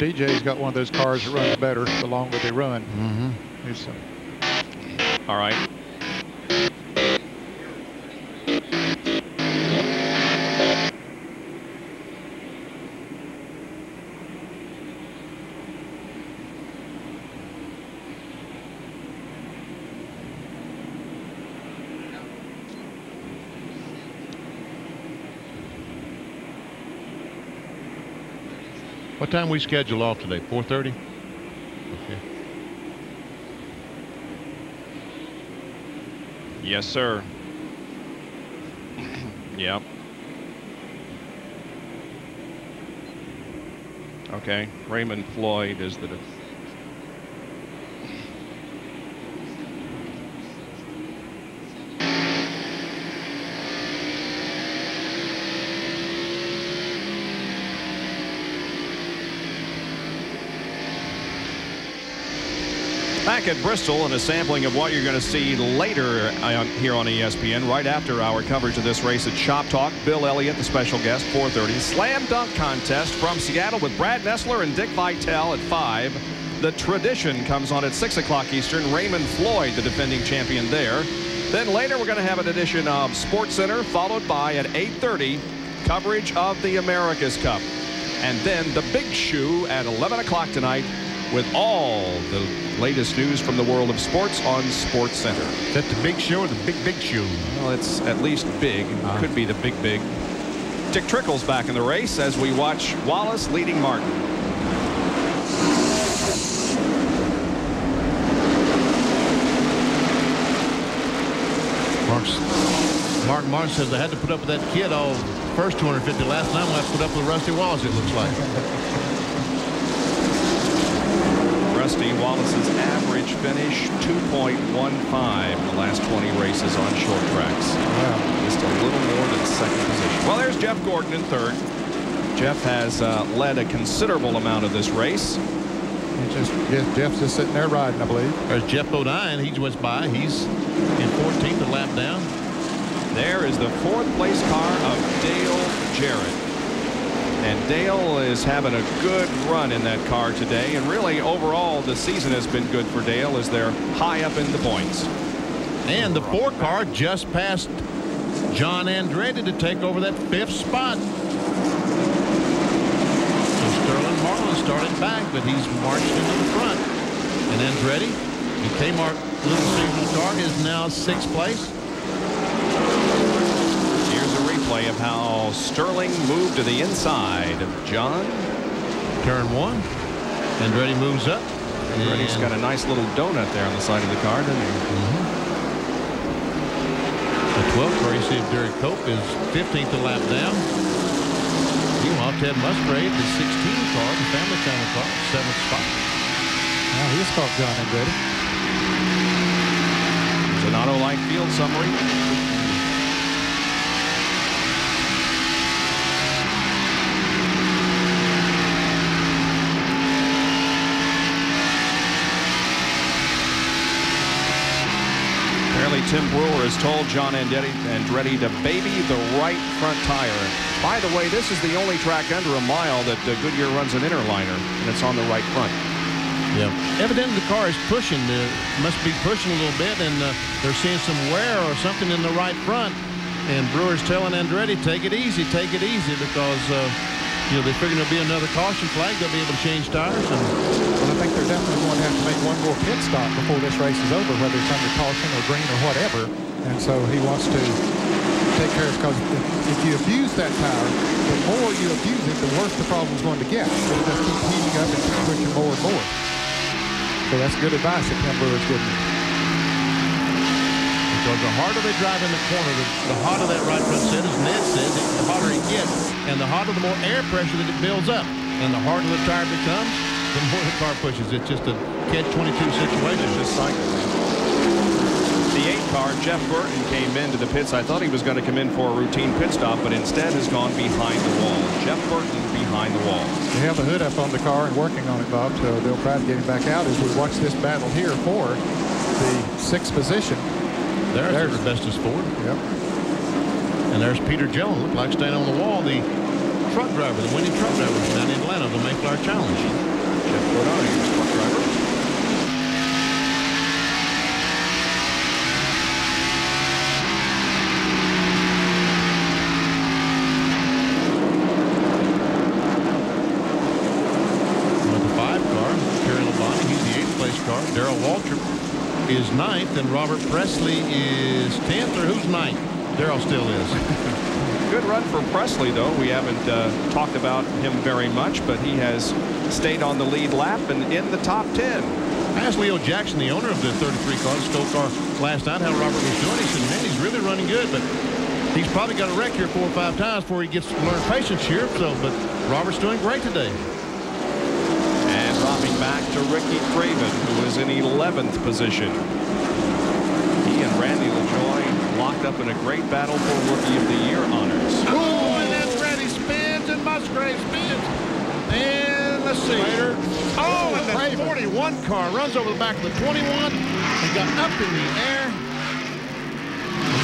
DJ's got one of those cars that runs better the longer they run. Mm-hmm. Uh, All right. Time we schedule off today? 4:30. Okay. Yes, sir. yep. Okay. Raymond Floyd is the. Back at Bristol and a sampling of what you're going to see later uh, here on ESPN right after our coverage of this race at Shop Talk. Bill Elliott, the special guest, 4:30. Slam dunk contest from Seattle with Brad Nessler and Dick Vitale at 5. The tradition comes on at 6 o'clock Eastern. Raymond Floyd, the defending champion there. Then later we're going to have an edition of Sports Center, followed by at 8:30 coverage of the America's Cup. And then the big shoe at 11 o'clock tonight with all the latest news from the world of sports on Sports Center. Is that the big show or the big, big show? Well, it's at least big. Uh-huh. Could be the big, big. Dick Trickle's back in the race as we watch Wallace leading Martin. Mark's, Mark Martin says I had to put up with that kid all first 250 last time. I have to put up with Rusty Wallace, it looks like. Rusty Wallace's average finish 2.15 in the last 20 races on short tracks. Wow. Just a little more than second position. Well, there's Jeff Gordon in third. Jeff has uh, led a considerable amount of this race. He just Jeff, Jeff's just sitting there riding, I believe. There's Geoff Bodine. He just by. He's in 14th, a lap down. There is the fourth place car of Dale Jarrett. And Dale is having a good run in that car today. And really, overall, the season has been good for Dale as they're high up in the points. And the four car just passed John Andretti to take over that fifth spot. So Sterling Marlin started back, but he's marched into the front. And Andretti, the Kmart Little Caesars car, is now sixth place. Here's a replay of how Sterling moved to the inside of John. Turn one. Andretti moves up. Andretti's got a nice little donut there on the side of the car, doesn't he? Mm -hmm. me see if Derrike Cope is 15th a lap down. Meanwhile, Ted Musgrave, the 16 car, the family channel car, seventh spot. Now he's caught John Andretti. Donato Light Field summary. Apparently, Tim Brewer has told John Andretti, Andretti to baby the right front tire. By the way, this is the only track under a mile that uh, Goodyear runs an inner liner, and it's on the right front. Yeah. Evidently, the car is pushing. Uh, must be pushing a little bit, and uh, they're seeing some wear or something in the right front. And Brewer's telling Andretti, take it easy, take it easy, because uh, you know they're figuring there'll be another caution flag. They'll be able to change tires. And Well, I think they're definitely going to have to make one more pit stop before this race is over, whether it's under caution or green or whatever. And so he wants to take care of because if, if you abuse that tire, the more you abuse it, the worse the problem's going to get. It'll just keep heating up and keep pushing more and more. So that's good advice that Ken Brewer's giving you. because the harder they drive in the corner, the, the hotter that right front set, as Ned says, it, the hotter it gets, and the hotter, the more air pressure that it builds up, and the harder the tire becomes, the more the car pushes. It's just a catch-22 situation. It's just cycle. The eight car, Jeff Burton, came into the pits. I thought he was going to come in for a routine pit stop, but instead has gone behind the wall. Jeff Burton behind the wall. They have the hood up on the car and working on it, Bob, so they'll try to get him back out as we watch this battle here for the sixth position. There's, There's- there's Bestus Ford. Yep. And there's Peter Jones, look like staying on the wall, the truck driver, the winning truck driver from down in Atlanta, the Mayflower Challenge. Driver. With the five car, Terry Labonte, he's the eighth place car. Darrell Waltrip is ninth, and Robert Pressley is tenth, or who's ninth? Darrell still is. Good run for Pressley, though. We haven't uh, talked about him very much, but he has stayed on the lead lap and in the top 10. I asked Leo Jackson, the owner of the 33 car, the Stoke car, last night how Robert was doing. He said, man, he's really running good, but he's probably got a wreck here four or five times before he gets to learn patience here. So, but Robert's doing great today. And dropping back to Ricky Craven, who is in 11th position. He and Randy LaJoie locked up in a great battle for Rookie of the Year honors. Oh, and then Reddy spins and Musgrave spins. And let's see. Oh, and the 41 car runs over the back of the 21 and got up in the air.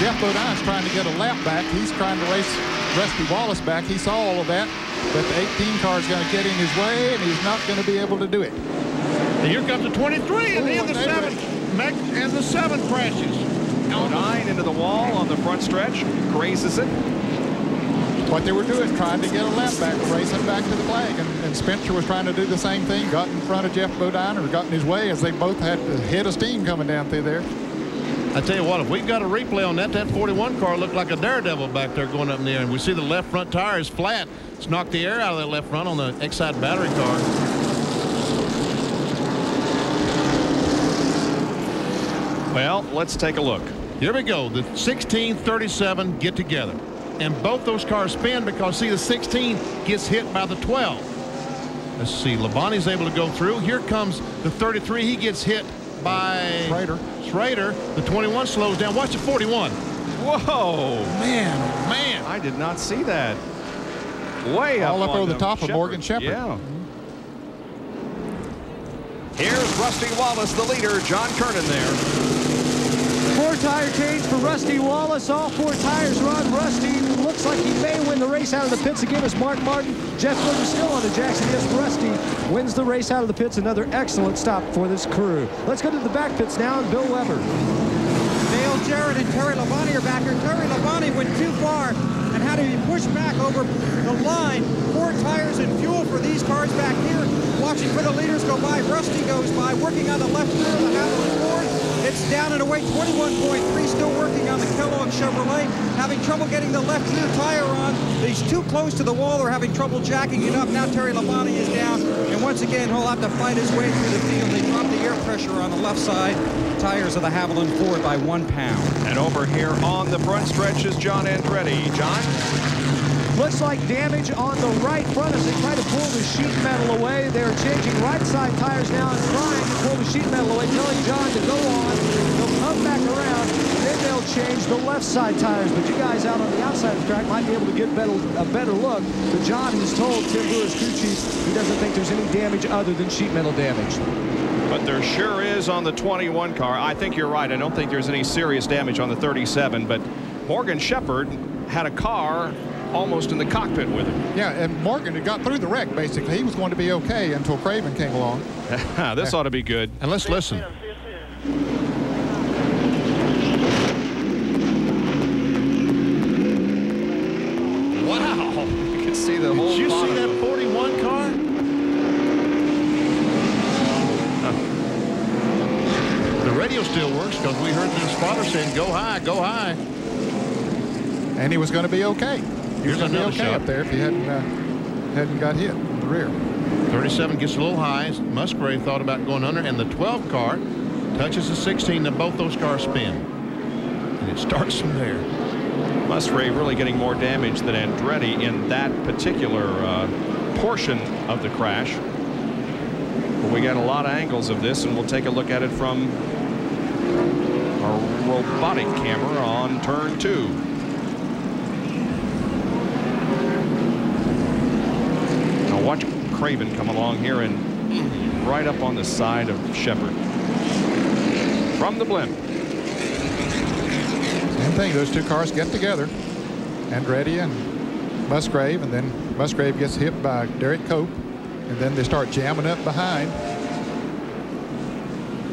Geoff Bodine's trying to get a lap back. He's trying to race Rusty Wallace back. He saw all of that, but the 18 car is going to get in his way, and he's not going to be able to do it. And here comes the 23, and Ooh, then the seven, Meg- and the seven crashes. Nine into the wall on the front stretch, grazes it. What they were doing, trying to get a lap back, racing back to the flag, and, and Spencer was trying to do the same thing, got in front of Geoff Bodine or got in his way as they both had a head of steam coming down through there. I tell you what, if we've got a replay on that, that 41 car looked like a daredevil back there going up in the air. And we see the left front tire is flat. It's knocked the air out of that left front on the Exide battery car. Well, let's take a look. Here we go. The 1637 get together. And both those cars spin because, see, the 16 gets hit by the 12. Let's see. Labonte's able to go through. Here comes the 33. He gets hit by Schrader. Schrader. The 21 slows down. Watch the 41. Whoa! Man, oh man. I did not see that. Way All up up over the top of Morgan Shepherd. Yeah. Here's Rusty Wallace, the leader. John Kernan there. Tire change for Rusty Wallace. All four tires run. Rusty looks like he may win the race out of the pits again as Mark Martin. Jeff Gordon still on the Jackson. Yes, Rusty wins the race out of the pits. Another excellent stop for this crew. Let's go to the back pits now and Bill Weber. Dale Jarrett and Terry Labonte are back here. Terry Labonte went too far and had to be pushed back over the line. Four tires and fuel for these cars back here. Watching for the leaders go by. Rusty goes by, working on the left rear of the. Down and away, 21.3, still working on the Kellogg Chevrolet. Having trouble getting the left rear tire on. He's too close to the wall. They're having trouble jacking it up. Now Terry Labonte is down. And once again, he'll have to fight his way through the field. They drop the air pressure on the left side. tires of the Havoline Ford by one pound. And over here on the front stretch is John Andretti. John? Looks like damage on the right front as they try to pull the sheet metal away. They're changing right side tires now and trying to pull the sheet metal away, telling John to go on. They'll come back around, then they'll change the left side tires. But you guys out on the outside of the track might be able to get better, a better look. But John has told Tim Lewis, crew chief, he doesn't think there's any damage other than sheet metal damage. But there sure is on the 21 car. I think you're right. I don't think there's any serious damage on the 37, but Morgan Shepherd had a car almost in the cockpit with him. Yeah, and Morgan had got through the wreck, basically. He was going to be okay until Craven came along. this ought to be good. And let's listen. Wow. You can see the whole Did you see that 41 car? The radio still works because we heard the spotter saying, go high, go high. And he was going to be okay. He Here's was going another okay shot. up there if he hadn't, uh, hadn't got hit in the rear. 37 gets a little high. Musgrave thought about going under, and the 12 car touches the 16. Then both those cars spin. And it starts from there. Musgrave really getting more damage than Andretti in that particular uh, portion of the crash. But we got a lot of angles of this, and we'll take a look at it from our robotic camera on turn two. Now watch Craven come along here and right up on the side of Shepherd. From the blimp. Same thing. Those two cars get together. Andretti and Musgrave, and then Musgrave gets hit by Derrike Cope, and then they start jamming up behind.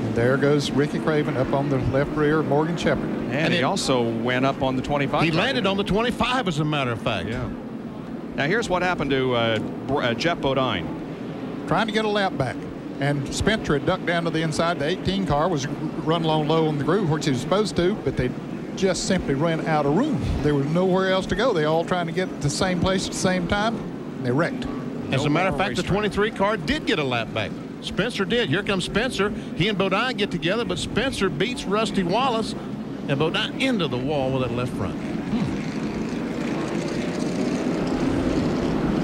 And there goes Ricky Craven up on the left rear of Morgan Shepherd. And, he also went up on the 25. He landed on the 25, as a matter of fact. Yeah. Now here's what happened to uh, uh, Geoff Bodine. Trying to get a lap back. And Spencer had ducked down to the inside. The 18 car was run along low on the groove, which he was supposed to, but they just simply ran out of room. There was nowhere else to go. They all trying to get to the same place at the same time. And they wrecked. As a matter of fact, the 23 car did get a lap back. Spencer did. Here comes Spencer. He and Bodine get together, but Spencer beats Rusty Wallace and Bodine into the wall with that left front.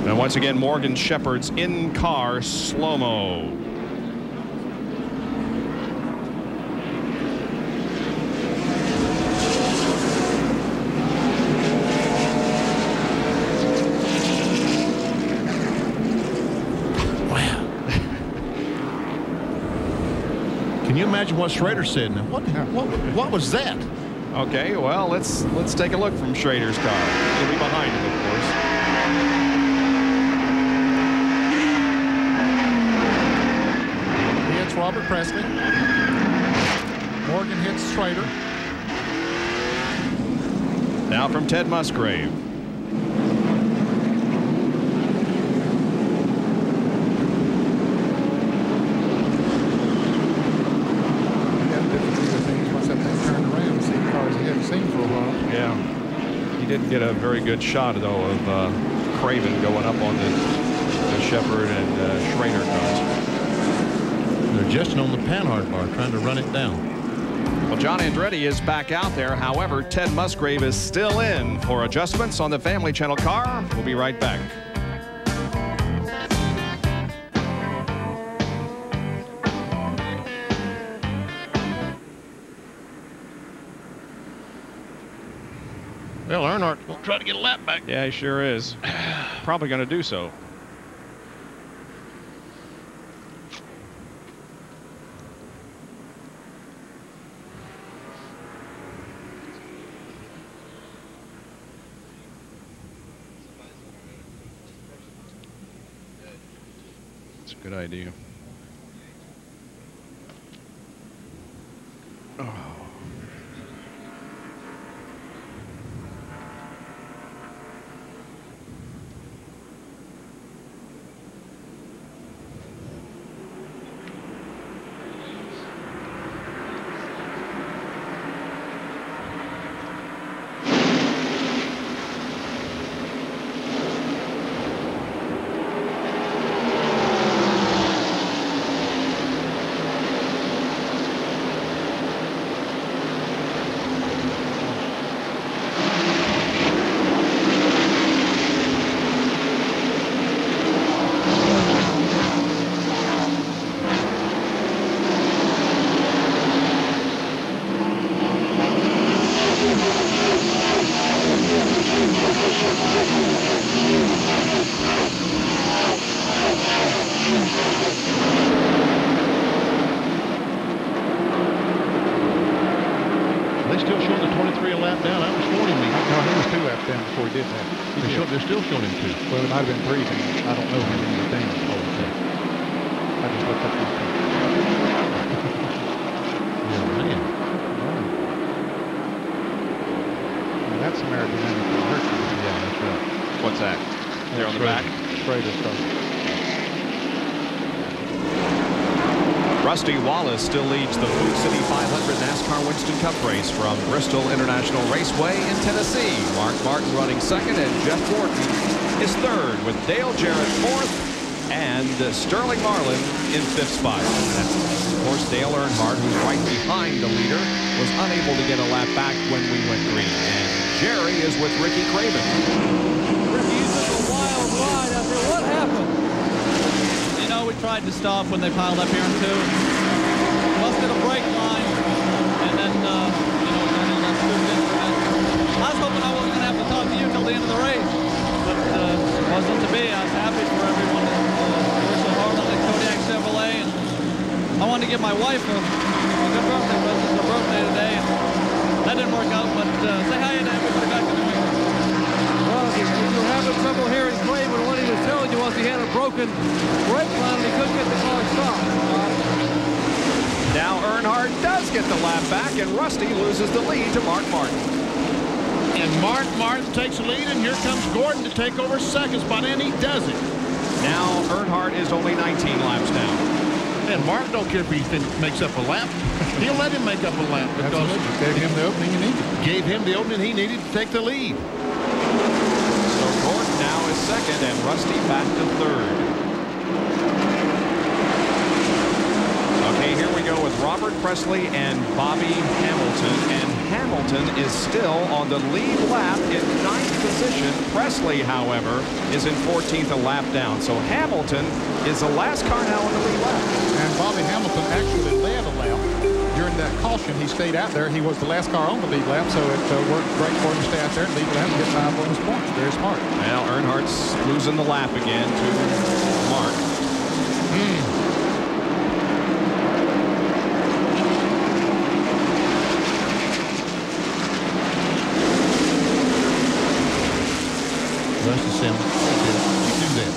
And once again, Morgan Shepherd's in-car slow-mo. Can you imagine what Schrader said? Now, what, what, what was that? Okay, well, let's let's take a look from Schrader's car. He'll be behind him, of course. He hits Robert Pressley. Morgan hits Schrader. Now from Ted Musgrave. He had a different view of things once that thing turned around and see cars he hadn't seen for a while. Yeah. He didn't get a very good shot, though, of uh, Craven going up on the, the Shepherd and uh, Schrader cars. They're on the Panhard bar, trying to run it down. Well, John Andretti is back out there. However, Ted Musgrave is still in for adjustments on the Family Channel car. We'll be right back. Well, Earnhardt's going to try to get a lap back. Yeah, he sure is. Probably going to do so. Good idea. Two. Well, it might have been three teams. I don't know how many the teams told. I just looked up my team. Yeah, man. And that's some aerodynamic inertia. Yeah, that's right. What's that? There on the back? Schrader stuff. Rusty Wallace still leads the Food City 500 NASCAR Winston Cup race from Bristol International Raceway in Tennessee. Mark Martin running second and Jeff Gordon is third with Dale Jarrett fourth and uh, Sterling Marlin in fifth spot. That's, of course, Dale Earnhardt, who's right behind the leader, was unable to get a lap back when we went green. And Jerry is with Ricky Craven. Ricky, you a wild ride out there. What happened? You know, we tried to stop when they piled up here in two. Busted a brake line, and then, uh, you know, kind of left moved in for a minute. I was hoping I wasn't going to have to talk to you until the end of the race, but wasn't to be. I was happy for everyone at Bristol Harlan and Kodiak Chevrolet, and I wanted to give my wife a, a good birthday present. It's her birthday today, and that didn't work out, but uh, say hi to everybody back in the wing. Well, if you were having trouble hearing Craven, what he was telling you was he had a broken brake line and he couldn't get the car stopped. Now Earnhardt does get the lap back, and Rusty loses the lead to Mark Martin. And Mark Martin takes the lead, and here comes Gordon to take over second spot, and he does it. Now Earnhardt is only 19 laps down. And Mark don't care if he fin- makes up a lap. He'll let him make up a lap because Absolutely. Gave him the opening he needed. gave him the opening he needed to take the lead. So Gordon now is second, and Rusty back to third. Okay, here we go with Robert Pressley and Bobby Hamilton. And Hamilton is still on the lead lap in ninth position. Pressley, however, is in 14th, a lap down. So Hamilton is the last car now on the lead lap. And Bobby Hamilton actually led a lap. During that caution, he stayed out there. He was the last car on the lead lap, so it uh, worked great for him to stay out there and lead the lap and get five bonus points. Very smart. Now Earnhardt's losing the lap again to Mark. You do that.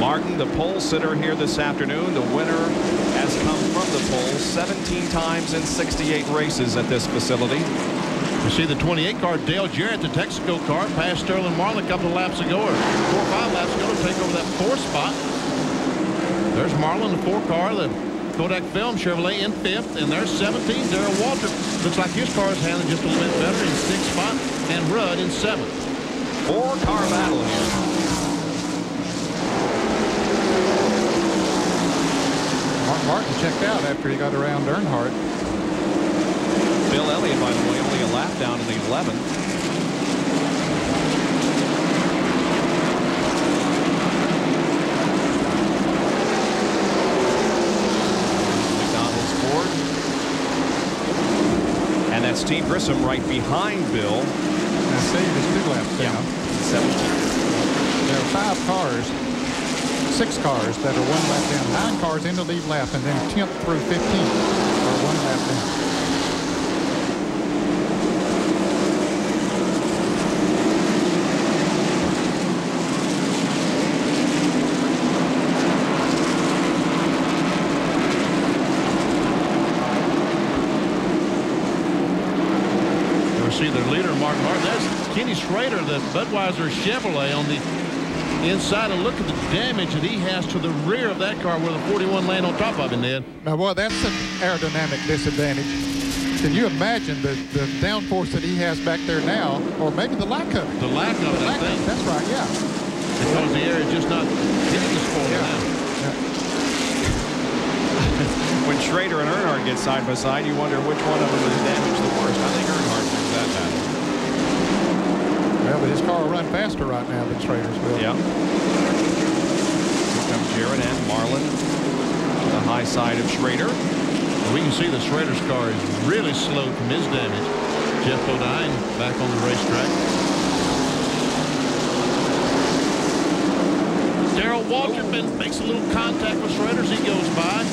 Martin, the pole sitter here this afternoon. The winner has come from the pole 17 times in 68 races at this facility. You see the 28 car, Dale Jarrett, the Texaco car, passed Sterling Marlin a couple of laps ago, or four or five laps ago, to take over that fourth spot. There's Marlin, the four car, the Kodak Film Chevrolet in fifth, and there's 17, Darrell Waltrip. Looks like his car is handling just a little bit better in sixth spot, and Rudd in seventh. Four car battle here. Mark Martin checked out after he got around Earnhardt. Bill Elliott, by the way, only a lap down in the 11th. McDonald's Ford. And that's Grissom right behind Bill. Now, Steve is two laps down. 17. There are five cars, six cars that are one lap down. Nine cars in the lead lap, and then 10th through 15th are one lap down. Or see their leader, Mark Martin. That's Kenny Schrader, the Budweiser Chevrolet on the inside. And look at the damage that he has to the rear of that car where the 41 land on top of him, Ned. Now, boy, that's an aerodynamic disadvantage. Can you imagine the, the downforce that he has back there now, or maybe the lack of it? The lack of The it, I lack of think. That's right, yeah. Because the air is just not hitting the spoiler now. When Schrader and Earnhardt get side by side, you wonder which one of them is damaged the worst. I think Earnhardt brings that bad. Well, but his car will run faster right now than Schrader's will. Yeah. Here comes Jarrett and Marlin to the high side of Schrader. We can see the Schrader's car is really slow from his damage. Geoff Bodine back on the racetrack. Darrell Walterman makes a little contact with Schrader as he goes by. A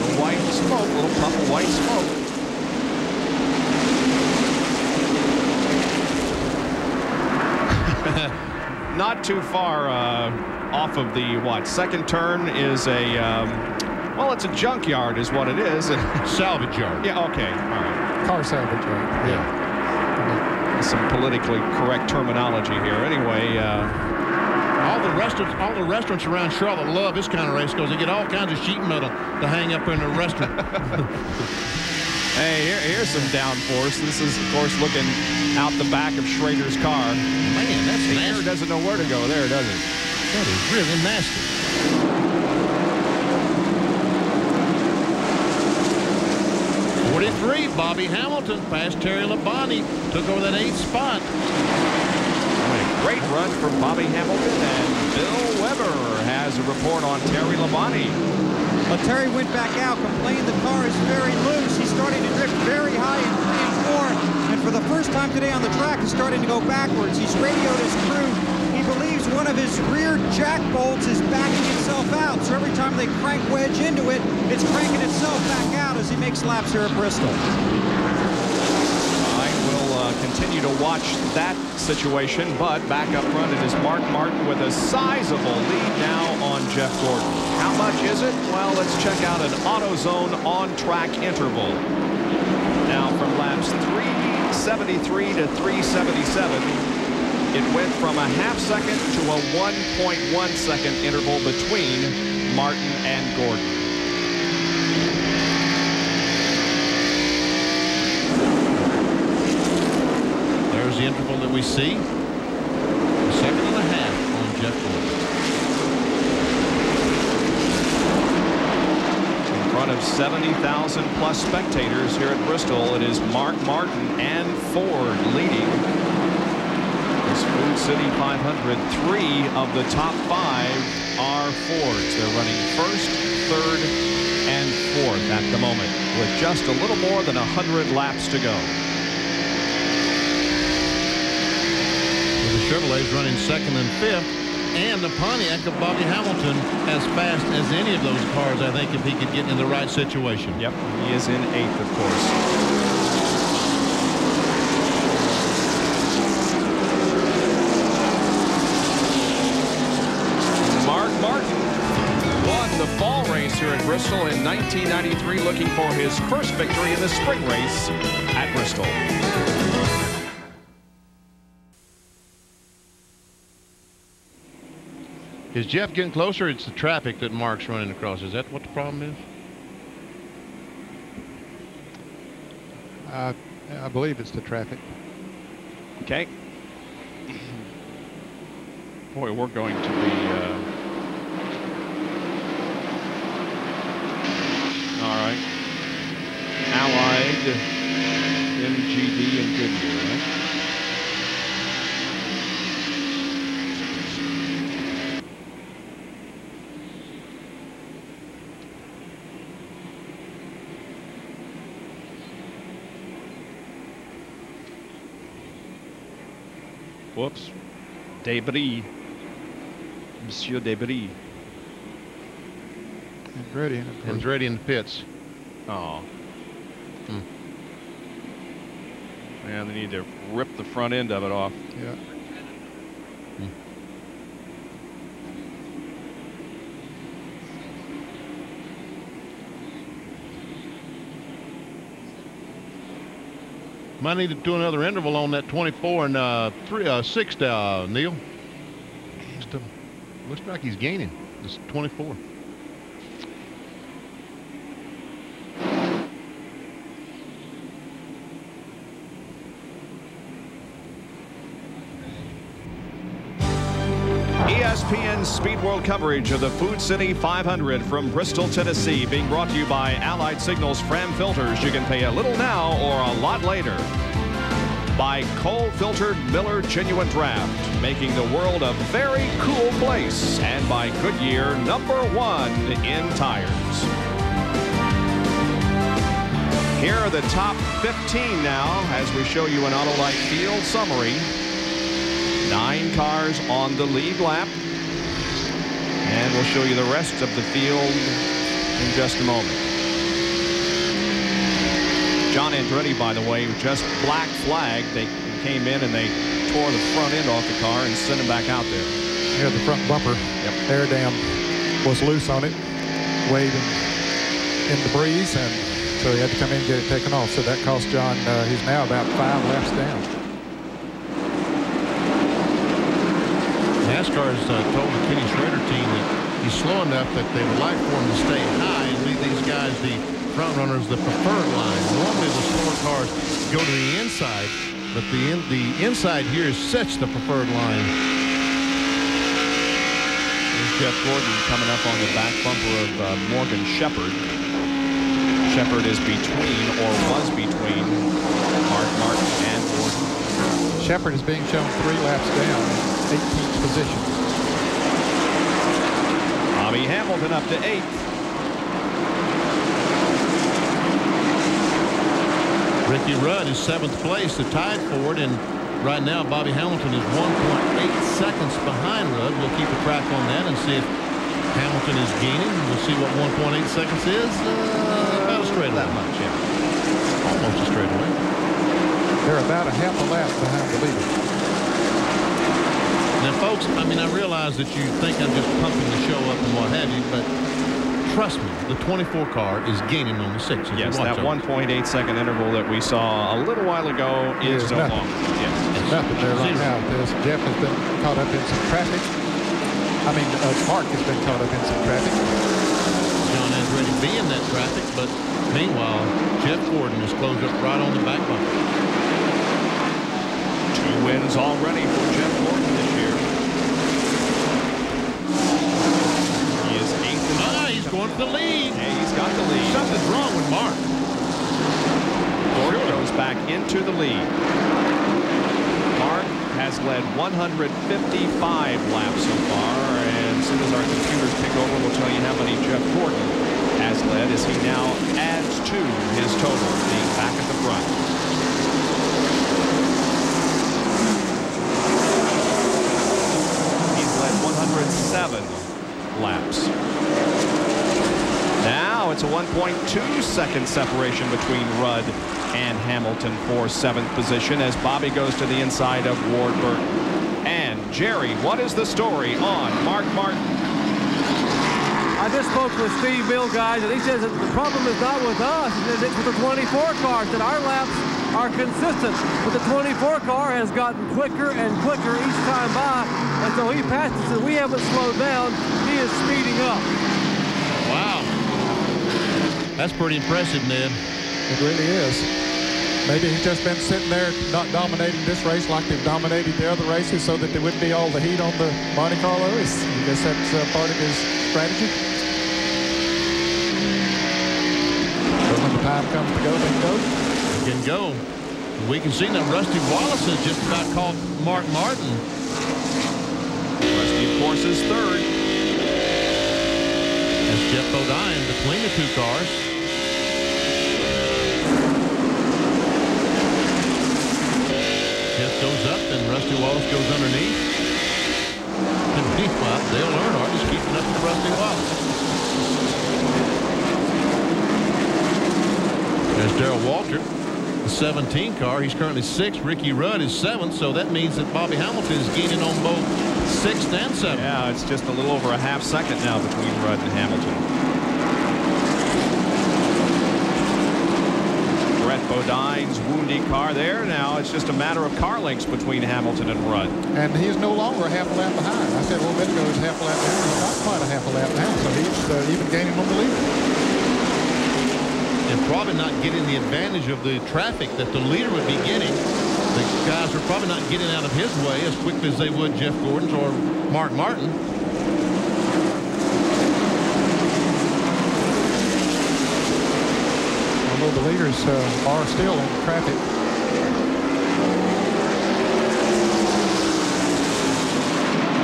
Little white smoke, a little puff of white smoke. Not too far uh, off of the what second turn is a um, well, it's a junkyard, is what it is. salvage yard. Yeah. Okay. All right. Car salvage yard. Yeah. Some politically correct terminology here. Anyway. Uh, all the restaurants, all the restaurants around Charlotte love this kind of race because they get all kinds of sheet metal to hang up in their restaurant. hey, here, here's some downforce. This is, of course, looking out the back of Schrader's car. Man, that's the nasty. air doesn't know where to go there, does it? That is really nasty. 43, Bobby Hamilton past Terry Labonte, took over that eighth spot. Great run from Bobby Hamilton, and Bill Weber has a report on Terry Labonte. But Terry went back out, complained the car is very loose. He's starting to drift very high in three and four, and for the first time today on the track, he's starting to go backwards. He's radioed his crew. He believes one of his rear jack bolts is backing itself out, so every time they crank wedge into it, it's cranking itself back out as he makes laps here at Bristol. Uh, continue to watch that situation, but back up front it is Mark Martin with a sizable lead now on Jeff Gordon. How much is it? Well, let's check out an AutoZone on-track interval. Now from laps 373 to 377, it went from a half second to a 1.1 second interval between Martin and Gordon. There's the interval that we see. A second and a half on Jeff Gordon. In front of 70,000 plus spectators here at Bristol, it is Mark Martin and Ford leading this Food City 500. Three of the top five are Fords. They're running first, third, and fourth at the moment with just a little more than 100 laps to go. Chevrolet's running second and fifth. And the Pontiac of Bobby Hamilton as fast as any of those cars, I think, if he could get in the right situation. Yep, he is in eighth, of course. Mark Martin won the fall race here at Bristol in 1993, looking for his first victory in the spring race at Bristol. Is Jeff getting closer? It's the traffic that Mark's running across. Is that what the problem is? Uh, I believe it's the traffic. Okay. Boy, we're going to be. Uh... All right. Allied, MGD, and Goodyear, right? Whoops. Debris. Monsieur Debris. Andretti. Andretti in the pits. Oh. Hmm. Man, they need to rip the front end of it off. Yeah. Might need to do another interval on that 24 and uh, three, uh, six, uh, Neil. Looks like he's gaining. It's 24. Speed World coverage of the Food City 500 from Bristol, Tennessee, being brought to you by Allied Signals Fram Filters. You can pay a little now or a lot later. By cold filtered Miller Genuine Draft, making the world a very cool place. And by Goodyear, number one in tires. Here are the top 15 now as we show you an Autolite field summary. Nine cars on the lead lap. And we'll show you the rest of the field in just a moment. John Andretti, by the way, just black flagged. They came in and they tore the front end off the car and sent him back out there. Yeah, the front bumper air dam was loose on it, waving in, in the breeze, and so he had to come in and get it taken off. So that cost John, uh, he's now about five laps down. NASCAR's uh, told the Kenny Schrader team that he's slow enough that they would like for him to stay high and leave these guys, the front runners, the preferred line. Normally the slower cars go to the inside, but the in, the inside here is such the preferred line. There's Jeff Gordon coming up on the back bumper of uh, Morgan Shepherd. Shepherd is between, or was between, Mark Martin and Gordon. Shepherd is being shown three laps down, 18th position. Bobby Hamilton up to eighth. Ricky Rudd is seventh place, the tied for it, and right now Bobby Hamilton is 1.8 seconds behind Rudd. We'll keep a track on that and see if Hamilton is gaining. We'll see what 1.8 seconds is. Uh, about a straightaway. That much, yeah. Almost a straightaway. They're about a half a lap behind the leader. Now, folks, I mean, I realize that you think I'm just pumping the show up and what have you, but trust me, the 24 car is gaining on the six. if you Yes, watch that 1.8 second interval that we saw a little while ago is Is no nothing. longer. Yes. Nothing there right now. This Jeff has been caught up in some traffic. I mean, uh, Mark has been caught up in some traffic. John Andretti be in that traffic, but meanwhile, Jeff Gordon is closed up right on the back bumper. Two wins already for Jeff Gordon this year. He is eighth in He's going to the lead. Hey, he's got the lead. Something's wrong with Mark. Gordon goes back into the lead. Mark has led 155 laps so far, and as soon as our computers pick over, we'll tell you how many Jeff Gordon has led as he now adds to his total, being back at the front. He's led 107 laps. Now it's a 1.2 second separation between Rudd and Hamilton for seventh position as Bobby goes to the inside of Ward Burton. And Jerry, what is the story on Mark Martin? I just spoke with Steve Bill, guys, and he says that the problem is not with us, it's with the 24 cars, that our laps are consistent. But the 24 car has gotten quicker and quicker each time by, and so he passes and we haven't slowed down. He is speeding up. Wow. That's pretty impressive, Ned. It really is. Maybe he's just been sitting there not dominating this race like they've dominated the other races so that there wouldn't be all the heat on the Monte Carlo race. I guess that's uh, part of his strategy. But when the time comes to go, they go. They Can go. We can see that Rusty Wallace has just about caught Mark Martin. Rusty, of course, is third. As Geoff Bodine between the two cars. Jeff goes up and Rusty Wallace goes underneath. And meanwhile, Dale Earnhardt is keeping up with Rusty Wallace. There's Darrell Waltrip, the 17 car. He's currently sixth. Ricky Rudd is seventh, so that means that Bobby Hamilton is gaining on both sixth and seventh. Yeah, it's just a little over a half second now between Rudd and Hamilton. Brett Bodine's wounding car there. Now it's just a matter of car links between Hamilton and Rudd. And he's no longer a half a lap behind. I said a little bit ago he's half a lap behind. He's not quite a half a lap behind, so he's uh, even gaining on the leader. and probably not getting the advantage of the traffic that the leader would be getting. The guys are probably not getting out of his way as quickly as they would Jeff Gordon's or Mark Martin. Although the leaders uh, are still in traffic.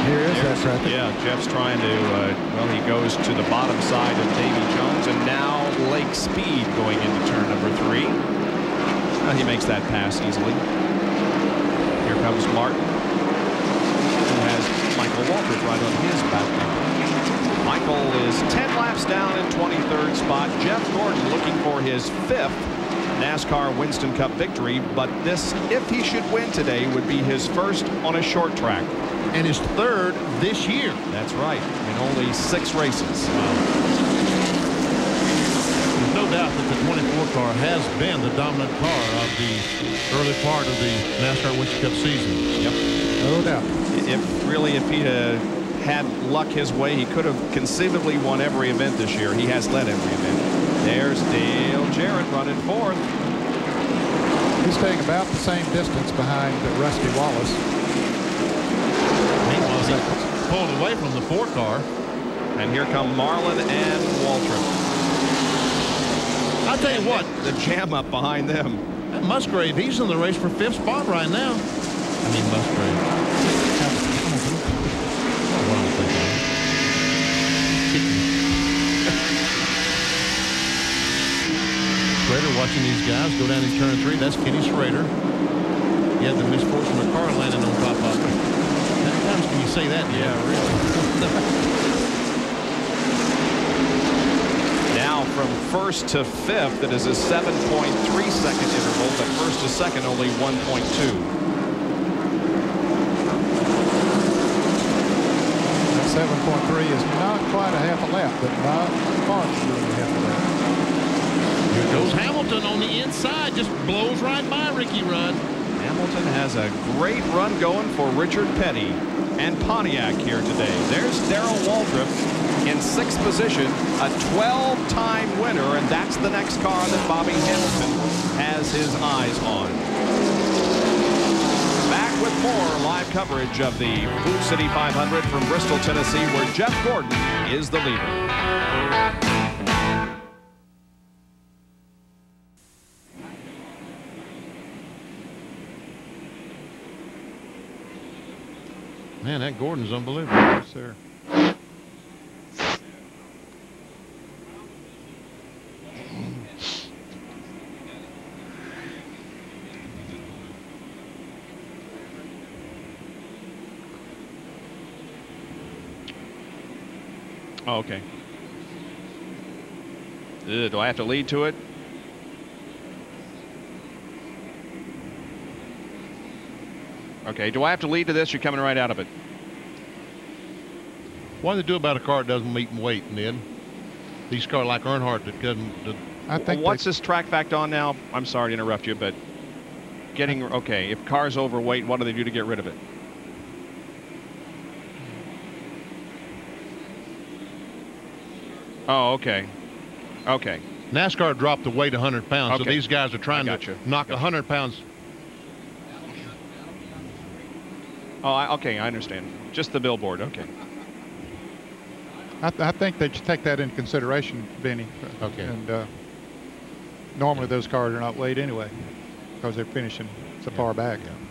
Here is that traffic. Yeah, Jeff's trying to, uh, well, he goes to the bottom side of Davy Jones, and now Lake Speed going into turn number three. Uh, he makes that pass easily. Comes Martin, who has Michael Waltrip right on his back. Michael is 10 laps down in 23rd spot. Jeff Gordon looking for his fifth NASCAR Winston Cup victory, but this, if he should win today, would be his first on a short track. And his third this year. That's right, in only six races. Doubt that the 24 car has been the dominant car of the early part of the NASCAR Winston Cup season. Yep. No doubt. If really, if he'd uh, had luck his way, he could have conceivably won every event this year. He has led every event. There's Dale Jarrett running fourth. He's staying about the same distance behind Rusty Wallace. Meanwhile, he pulled away from the four car. And here come Marlin and Waltrip. I'll tell you what. The jam up behind them. Musgrave, he's in the race for fifth spot right now. I mean Musgrave. What am I thinking? Schrader watching these guys go down in turn three. That's Kenny Schrader. He had the misfortune of car landing on top of him. How many times can you say that? Yeah, really. Now from first to fifth, it is a 7.3 second interval, but first to second only 1.2. That 7.3 is not quite a half a lap, but not far from being a half a lap. Here goes Hamilton on the inside, just blows right by Ricky Rudd. Hamilton has a great run going for Richard Petty and Pontiac here today. There's Darrell Waltrip in sixth position, a 12-time winner, and that's the next car that Bobby Hamilton has his eyes on. Back with more live coverage of the Food City 500 from Bristol, Tennessee, where Jeff Gordon is the leader. Man, that Gordon's unbelievable. Yes, sir. Oh, okay. Ugh, do I have to lead to it? Okay, do I have to lead to this? You're coming right out of it. What do they do about a car that doesn't meet in weight, Ned? These cars like Earnhardt that doesn't. That, I think What's this track fact on now? I'm sorry to interrupt you, but getting okay. If car's overweight, what do they do to get rid of it? Oh, okay. Okay. NASCAR dropped the weight 100 pounds, so these guys are trying I to gotcha. knock 100 pounds. Oh, I, okay, I understand. Just the billboard. Okay. I, th- I think they should take that into consideration, Benny. Okay. And uh, normally those cars are not weighed anyway because they're finishing so far back. Track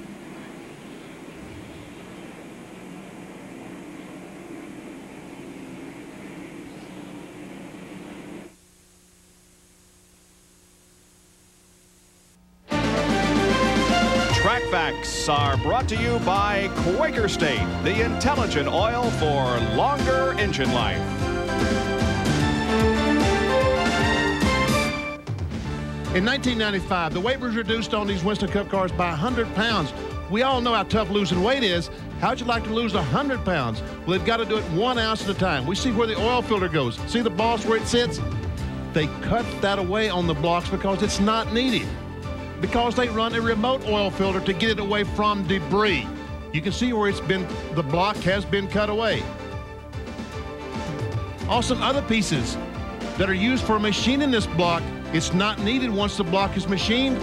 are brought to you by Quaker State, the intelligent oil for longer engine life. In 1995, the weight was reduced on these Winston Cup cars by 100 pounds. We all know how tough losing weight is. How'd you like to lose 100 pounds? Well, they've got to do it one ounce at a time. We see where the oil filter goes. See the boss where it sits? They cut that away on the blocks because it's not needed. Because they run a remote oil filter to get it away from debris. You can see where it's been, the block has been cut away. Also, other pieces that are used for machining this block, it's not needed once the block is machined.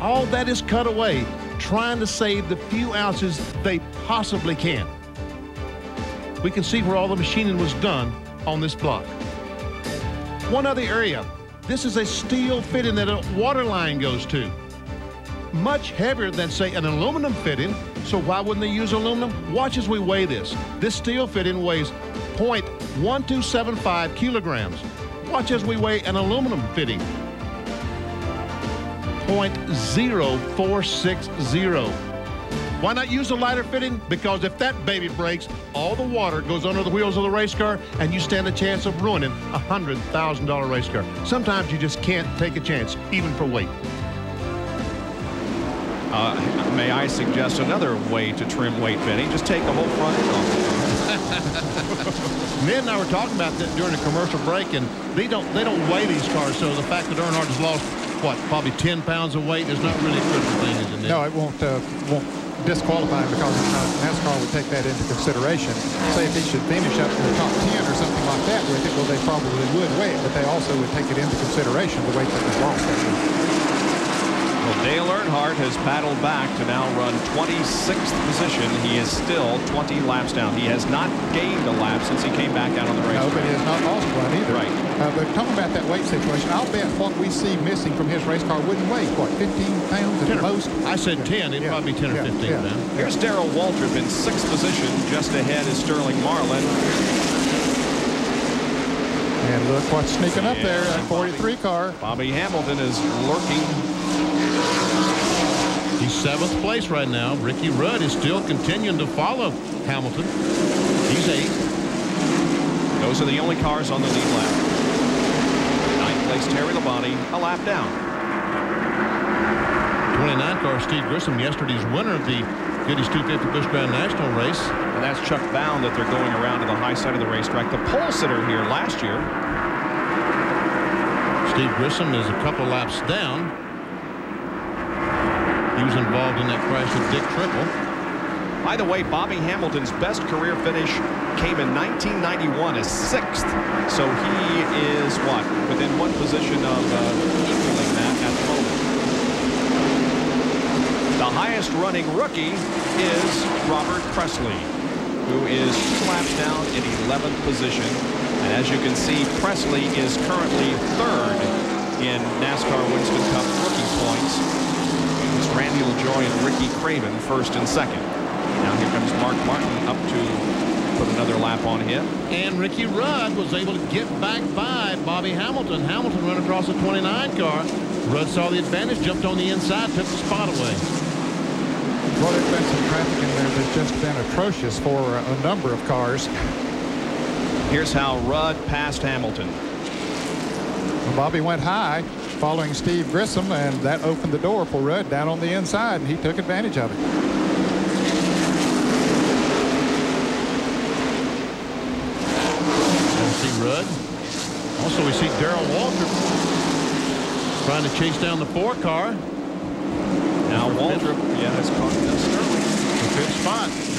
All that is cut away, trying to save the few ounces they possibly can. We can see where all the machining was done on this block. One other area, this is a steel fitting that a water line goes to. Much heavier than, say, an aluminum fitting, so why wouldn't they use aluminum? Watch as we weigh this. This steel fitting weighs 0.1275 kilograms. Watch as we weigh an aluminum fitting. 0.0460. Why not use a lighter fitting? Because if that baby breaks, all the water goes under the wheels of the race car, and you stand a chance of ruining a $100,000 race car. Sometimes you just can't take a chance, even for weight. Uh, may I suggest another way to trim weight, Benny? Just take the whole front end off. Ned and I were talking about that during the commercial break, and they don't they don't weigh these cars, so the fact that Earnhardt has lost what probably 10 pounds of weight is not really a critical thing, is it? Ned? No, it won't uh, won't disqualify him because uh, NASCAR would take that into consideration. Say if he should finish up in the top 10 or something like that with it, well, they probably would weigh it, but they also would take it into consideration the weight that was lost. That week. Well, Dale Earnhardt has battled back to now run 26th position. He is still 20 laps down. He has not gained a lap since he came back out on the race. No, but he has not lost one either. Right. Uh, but talking about that weight situation, I'll bet what we see missing from his race car wouldn't weigh, what, 15 pounds at the most? I said 10. It'd probably be 10 or 15 yeah. now. Here's Darrell Waltrip in sixth position. Just ahead is Sterling Marlin. And look what's sneaking up there, that 43 car. Bobby Hamilton is lurking. He's seventh place right now. Ricky Rudd is still continuing to follow Hamilton. He's eighth. Those are the only cars on the lead lap. Ninth place Terry Labonte, a lap down. 29 car Steve Grissom, yesterday's winner of the Goody's 250 Busch Grand National race. And that's Chuck Bown that they're going around to the high side of the racetrack. The pole sitter here last year. Steve Grissom is a couple laps down. He was involved in that crash with Dick Trickle. By the way, Bobby Hamilton's best career finish came in 1991 as sixth. So he is what? Within one position of uh, equaling that at the moment. The highest running rookie is Robert Pressley, who is laps down in 11th position. And as you can see, Pressley is currently third in NASCAR Winston Cup rookie points. It's Randy LaJoie and Ricky Craven first and second. Now here comes Mark Martin up to put another lap on him. And Ricky Rudd was able to get back by Bobby Hamilton. Hamilton ran across the 29 car. Rudd saw the advantage, jumped on the inside, took the spot away. Well, there's been some traffic in there that's just been atrocious for a number of cars. Here's how Rudd passed Hamilton. Well, Bobby went high following Steve Grissom, and that opened the door for Rudd down on the inside, and he took advantage of it. And see Rudd. Also, we see Darrell Waltrip trying to chase down the four car. Now Waltrip, yeah, has caught Sterling. The fifth spot.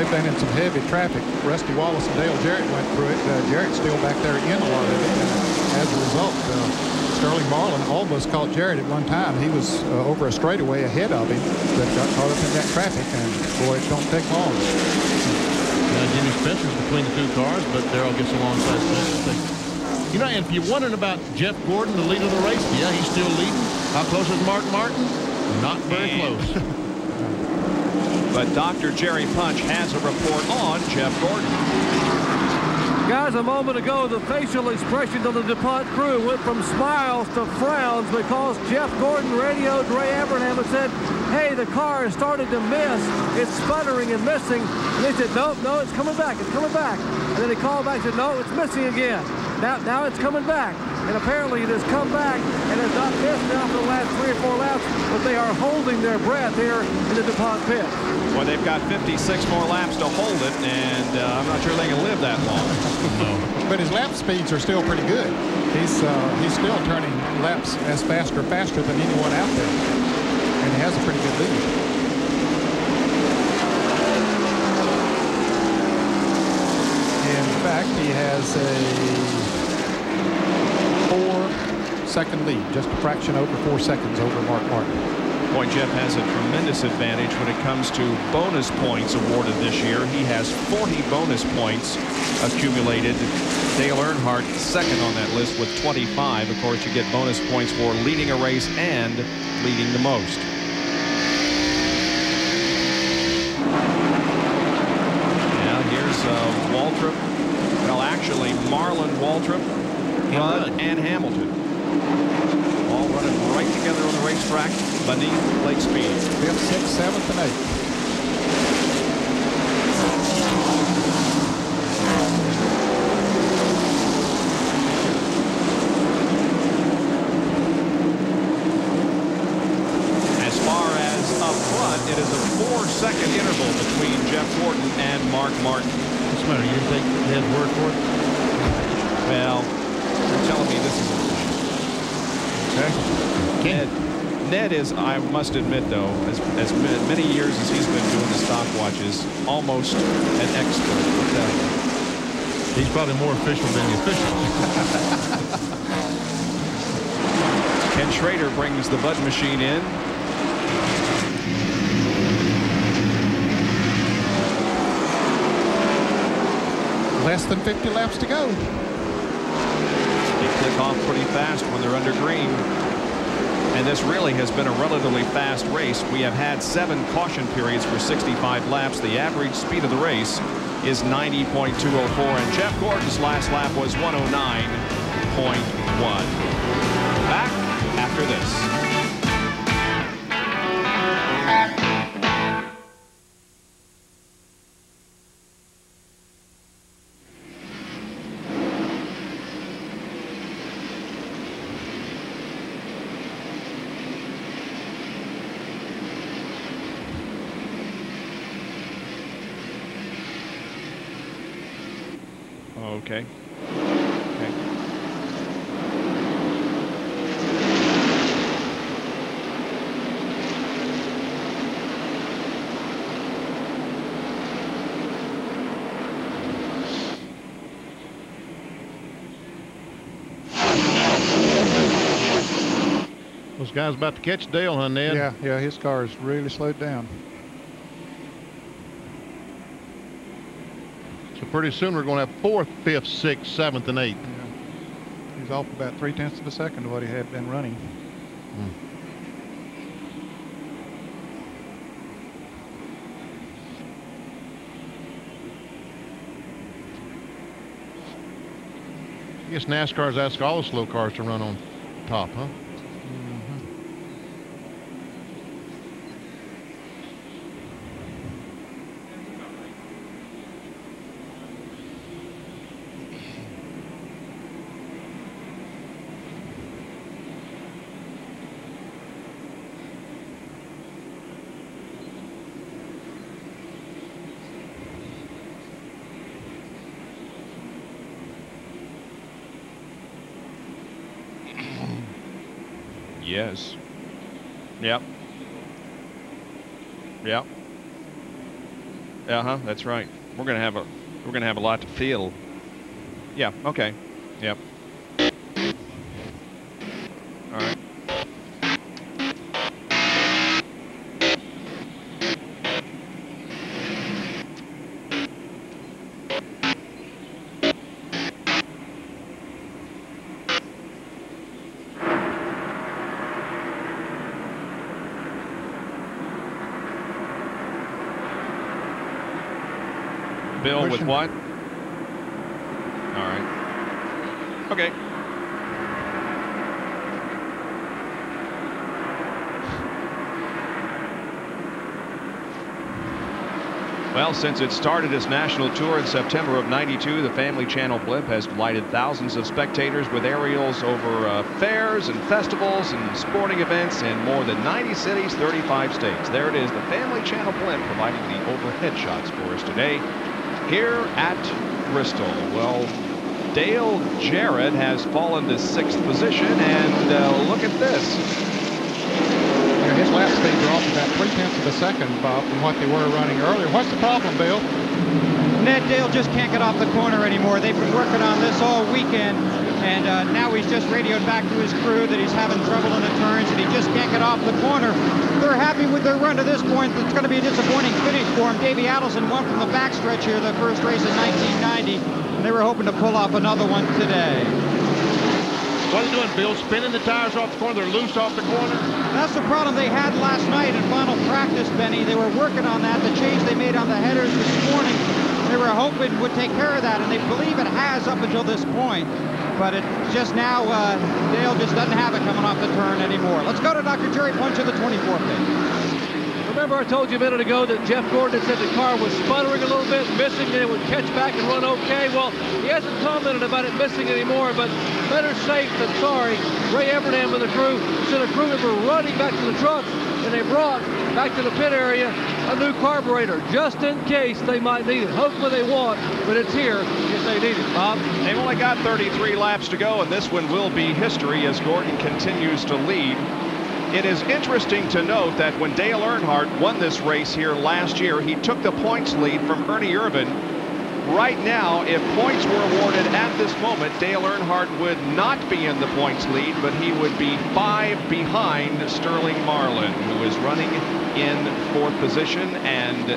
They've been in some heavy traffic. Rusty Wallace and Dale Jarrett went through it. Uh, Jarrett's still back there in a lot of it. And as a result, uh, Sterling Marlin almost caught Jarrett at one time. He was uh, over a straightaway ahead of him, but got caught up in that traffic. And boy, it don't take long. Now Jimmy Spencer's between the two cars, but Darrell gets alongside Spencer. You know, if you're wondering about Jeff Gordon, the leader of the race, yeah, he's still leading. How close is Mark Martin? Not very close. But Dr. Jerry Punch has a report on Jeff Gordon. Guys, a moment ago, the facial expressions of the DuPont crew went from smiles to frowns because Jeff Gordon radioed Ray Evernham and said, hey, the car has started to miss. It's sputtering and missing. And they said, nope, no, it's coming back. It's coming back. And then he called back and said, no, it's missing again. Now, now it's coming back. And apparently it has come back and has not missed now for the last three or four laps, but they are holding their breath here in the DuPont pit. Well, they've got 56 more laps to hold it, and uh, I'm not sure they can live that long. But his lap speeds are still pretty good. He's uh, he's still turning laps as faster faster than anyone out there, and he has a pretty good lead. In fact, he has a four second lead, just a fraction over four seconds over Mark Martin. Boy, Jeff has a tremendous advantage when it comes to bonus points awarded this year. He has 40 bonus points accumulated. Dale Earnhardt second on that list with 25. Of course, you get bonus points for leading a race and leading the most. Now here's uh, Waltrip. Well, actually, Marlin, Waltrip, Rudd, and Hamilton. Right together on the racetrack beneath Lake Speed. Fifth, sixth, seventh, and eighth. battle between Jeff Gordon and Mark Martin. What's the matter? You didn't take Ned's word for it? Well, you're telling me this is okay. Ned, Ned is, I must admit, though, as, as many years as he's been doing the stopwatches, almost an expert. I'll. He's probably more official than the official. Ken Schrader brings the Bud machine in. Less than 50 laps to go. They click off pretty fast when they're under green. And this really has been a relatively fast race. We have had seven caution periods for 65 laps. The average speed of the race is 90.204. And Jeff Gordon's last lap was 109.1. Back after this. Those guys about to catch Dale, huh, Ned? Yeah, yeah, his car is really slowed down. So pretty soon we're going to have fourth, fifth, sixth, seventh, and eighth. He's off about three tenths of a second to what he had been running. Hmm. I guess NASCAR's asked all the slow cars to run on top, huh? Yes. Yep. Yep. Uh-huh, that's right. We're gonna have a we're gonna have a lot to feel. Yeah, okay. Yep. All right. What? All right. Okay. Well, since it started its national tour in September of 92, the Family Channel Blimp has delighted thousands of spectators with aerials over uh, fairs and festivals and sporting events in more than 90 cities, 35 states. There it is, the Family Channel Blimp providing the overhead shots for us today here at Bristol. Well, Dale Jarrett has fallen to sixth position, and uh, look at this. Yeah, his lap speeds are off about three tenths of a second, Bob, from what they were running earlier. What's the problem, Bill? Ned Dale just can't get off the corner anymore. They've been working on this all weekend, and uh, now he's just radioed back to his crew that he's having trouble in the turns, and he just can't get off the corner. They're happy with their run to this point. It's going to be a disappointing finish for them. Davey Allison won from the backstretch here the first race in 1990, and they were hoping to pull off another one today. What are they doing, Bill? Spinning the tires off the corner? They're loose off the corner? That's the problem they had last night in final practice, Benny. They were working on that. The change they made on the headers this morning, they were hoping would take care of that, and they believe it has up until this point. But it just now, uh, Dale just doesn't have it coming off the turn anymore. Let's go to Dr. Jerry Punch of the 24 pit. Remember I told you a minute ago that Jeff Gordon said the car was sputtering a little bit, missing, and it would catch back and run okay. Well, he hasn't commented about it missing anymore, but better safe than sorry. Ray Evernham and the crew sent a crew member running back to the truck, and they brought back to the pit area a new carburetor just in case they might need it. Hopefully they won't, but it's here if they need it. Bob? They've only got 33 laps to go, and this one will be history as Gordon continues to lead. It is interesting to note that when Dale Earnhardt won this race here last year, he took the points lead from Ernie Irvan. Right now, if points were awarded at this moment, Dale Earnhardt would not be in the points lead, but he would be five behind Sterling Marlin, who is running in fourth position, and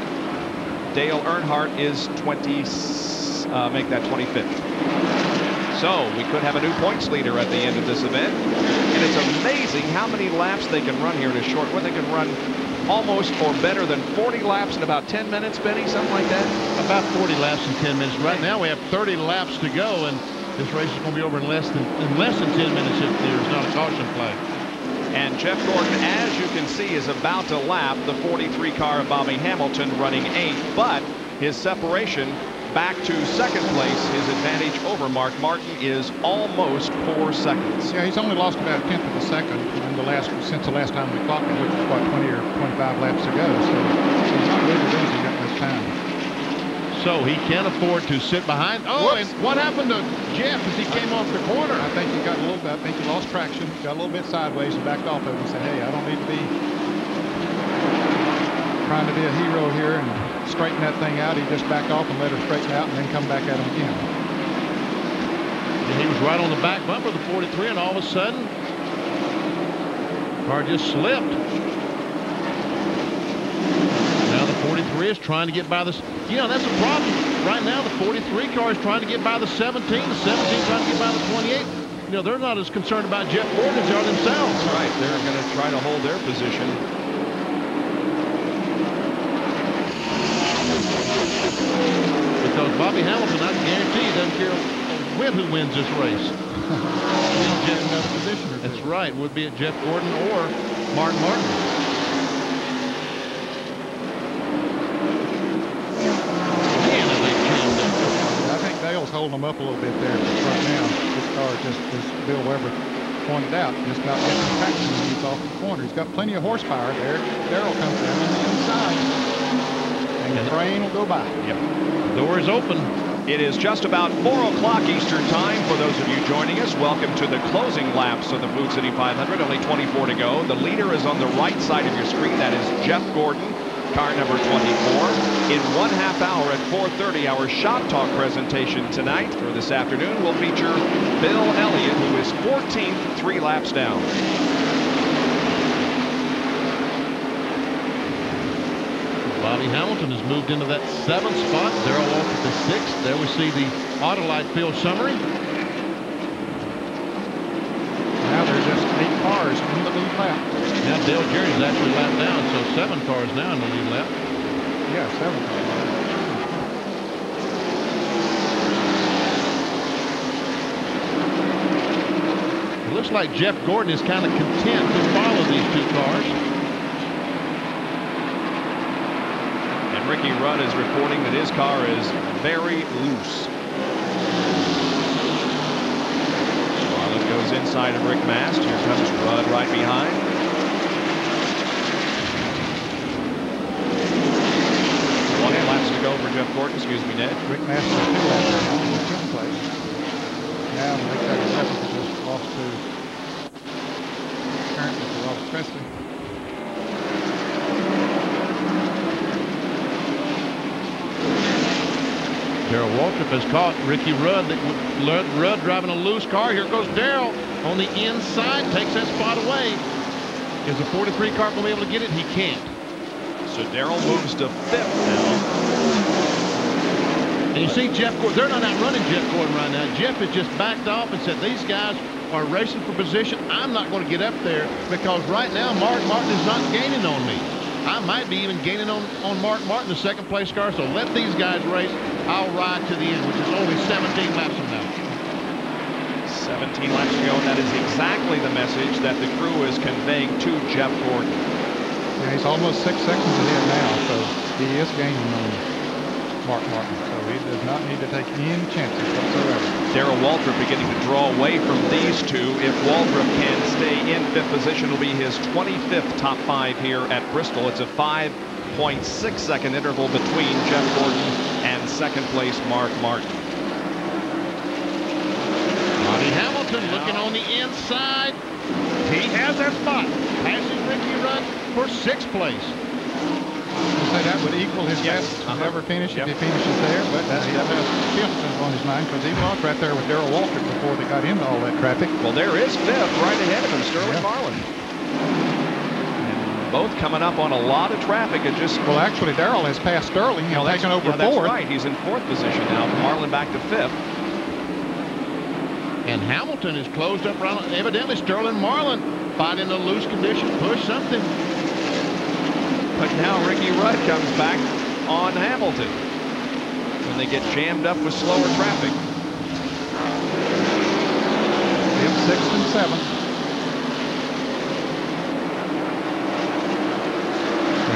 Dale Earnhardt is 20, uh, make that 25th. So we could have a new points leader at the end of this event. And it's amazing how many laps they can run here in a short one. They can run almost or better than 40 laps in about 10 minutes, Benny, something like that? About 40 laps in 10 minutes. Right now we have 30 laps to go, and this race is going to be over in less than in less than 10 minutes if there's not a caution flag. And Jeff Gordon, as you can see, is about to lap the 43 car of Bobby Hamilton running eighth, but his separation back to second place. His advantage over Mark Martin is almost four seconds. Yeah, he's only lost about a tenth of a second in the last since the last time we clocked him, which was what 20 or 25 laps ago. So he's not really losing that much time. So he can't afford to sit behind. Oh, Whoops. and what happened to Jeff as he came off the corner? I think he got a little bit. I think he lost traction, got a little bit sideways, and backed off of him and said, "Hey, I don't need to be trying to be a hero here and straighten that thing out. He just backed off and let her straighten out and then come back at him again. And he was right on the back bumper of the 43, and all of a sudden, car just slipped. Now the 43 is trying to get by this. You know, that's a problem. Right now, the 43 car is trying to get by the 17. The 17 trying to get by the 28. You know, they're not as concerned about Jeff Gordon as they are themselves. Right. They're going to try to hold their position. Because Bobby Hamilton, I guarantee, doesn't care when who wins this race. Jeff another position or That's right. Would be it Jeff Gordon or Mark Martin. Man, have they jammed up. I think Dale's holding them up a little bit there right now. This car just, as Bill Weber pointed out, just not getting traction when he's off the corner. He's got plenty of horsepower there. Darrell comes down on the inside. And the train will go by. Yep. The door is open. It is just about 4 o'clock Eastern Time for those of you joining us. Welcome to the closing laps of the Food City 500. Only 24 to go. The leader is on the right side of your screen. That is Jeff Gordon, car number 24. In one half hour at 4.30, our Shop Talk presentation tonight or this afternoon will feature Bill Elliott, who is 14th, three laps down. Bobby Hamilton has moved into that seventh spot. Darrell Waltrip the sixth. There we see the Autolite field summary. Now there's just eight cars in the lead lap. Now Dale Jarrett's actually lapped down, so seven cars now in the lead lap. Yeah, seven cars. It looks like Jeff Gordon is kind of content to follow these two cars. Ricky Rudd is reporting that his car is very loose. Marlin goes inside of Rick Mast. Here comes Rudd right behind. One laps to go for Jeff Gordon. Excuse me, Ned. Rick Masters two laps now in the 10th place. Now Rick second position lost to currently to Robert Presley. Darrell Waltrip has caught Ricky Rudd. Rudd, Rudd driving a loose car. Here goes Darrell on the inside, takes that spot away. Is the 43 car going to be able to get it? He can't. So Darrell moves to fifth now. And you see Jeff Gordon, they're not outrunning Jeff Gordon right now. Jeff has just backed off and said, these guys are racing for position. I'm not going to get up there because right now Mark Martin is not gaining on me. I might be even gaining on, on Mark Martin, the second place car. So let these guys race. I'll ride to the end, which is only 17 laps from now. 17 laps to go, and that is exactly the message that the crew is conveying to Jeff Gordon. Yeah, he's almost six seconds ahead now, so he is gaining on Mark Martin. So he does not need to take any chances whatsoever. Darrell Waltrip beginning to draw away from these two. If Waltrip can stay in fifth position, it'll be his 25th top five here at Bristol. It's a 5.6 second interval between Jeff Gordon and second place Mark Martin. Bobby Hamilton looking on the inside. He has that spot. Passing Ricky Rudd for sixth place. So that would equal his best uh-huh. ever finish if he finishes there, but that's uh, that has fifth on his mind because he was right there with Darrell Waltrip before they got into all that traffic. Well, there is fifth right ahead of him, Sterling Marlin. And both coming up on a lot of traffic and just. Well, actually, Darrell has passed Sterling and No, that's- taken over yeah, that's fourth. right. He's in fourth position now. Marlin back to fifth. And Hamilton is closed up around. Evidently, Sterling Marlin fighting a loose condition, push something. But now Ricky Rudd comes back on Hamilton when they get jammed up with slower traffic. Him sixth and seventh.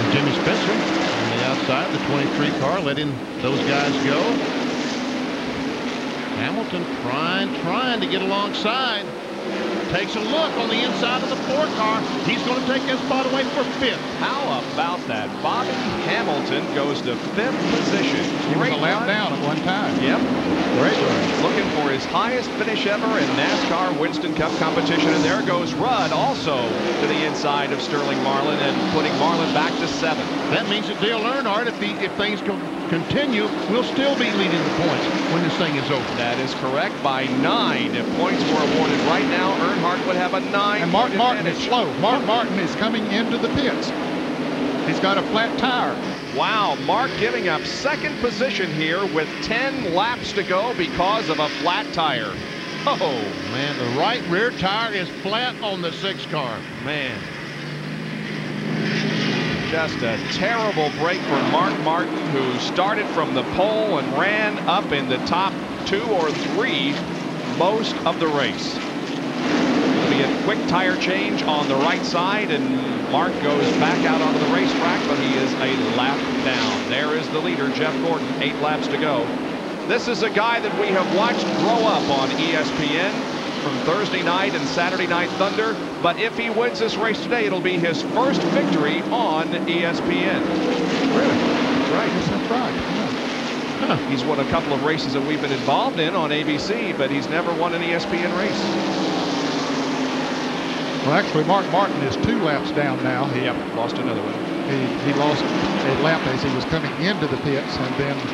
Jimmy Spencer on the outside, the 23 car, letting those guys go. Hamilton trying, trying to get alongside. Takes a look on the inside of the four car. He's going to take that spot away for fifth. How about that? Bobby Hamilton goes to fifth position. He was Great a lap run. down at one time. Yep. Great run. Looking for his highest finish ever in NASCAR Winston Cup competition. And there goes Rudd also to the inside of Sterling Marlin and putting Marlin back to seventh. That means that Dale Earnhardt, if, the, if things co- continue, will still be leading the points when this thing is over. That is correct by nine. If points were awarded right now, Earnhardt would have a nine. And Mark Martin is slow. Mark Martin is coming into the pits. He's got a flat tire. Wow, Mark giving up second position here with 10 laps to go because of a flat tire. Oh, Man, the right rear tire is flat on the six car. man. Just a terrible break for Mark Martin, who started from the pole and ran up in the top two or three most of the race. Be a quick tire change on the right side, and Mark goes back out onto the racetrack, but he is a lap down. There is the leader, Jeff Gordon, eight laps to go. This is a guy that we have watched grow up on ESPN from Thursday night and Saturday night Thunder, but if he wins this race today, it'll be his first victory on ESPN. Really? That's right. That's right. Huh. He's won a couple of races that we've been involved in on ABC, but he's never won an ESPN race. Well, actually, Mark Martin is two laps down now. He, Yep, lost another one. he, he lost a lap as he was coming into the pits and then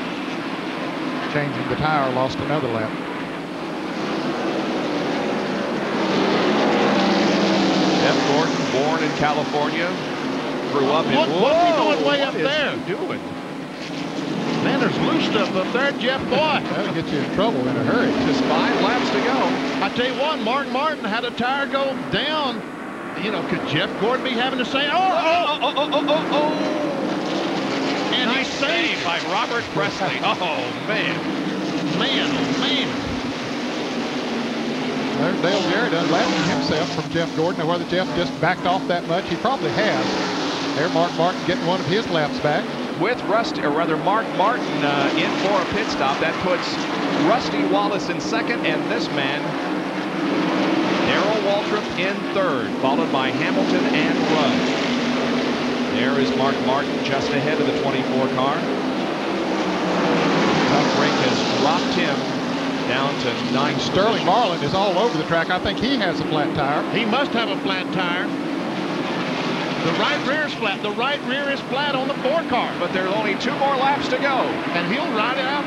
changing the tire, lost another lap. Jeff Gordon, born in California, grew up in. What- what's he Whoa, doing way up is there? he doing? Man, there's loose stuff up there, Jeff Boy. That'll get you in trouble in a hurry. Just five laps to go. I tell you what, Mark Martin had a tire go down. You know, could Jeff Gordon be having to say, oh, oh, oh, oh, oh, oh, oh. oh? And nice he saved. save by Robert Pressley. Oh, man. Man, oh, man. There's Dale Jarrett unlapping himself from Jeff Gordon. Now, whether Jeff just backed off that much, he probably has. There, Mark Martin getting one of his laps back. With Rusty, or rather Mark Martin uh, in for a pit stop, that puts Rusty Wallace in second, and this man, Darrell Waltrip, in third, followed by Hamilton and Rudd. There is Mark Martin just ahead of the 24 car. Tough break has dropped him down to nine. Sterling Marlin is all over the track. I think he has a flat tire. He must have a flat tire. The right rear is flat. The right rear is flat on the four car. But there's only two more laps to go. And he'll ride it out.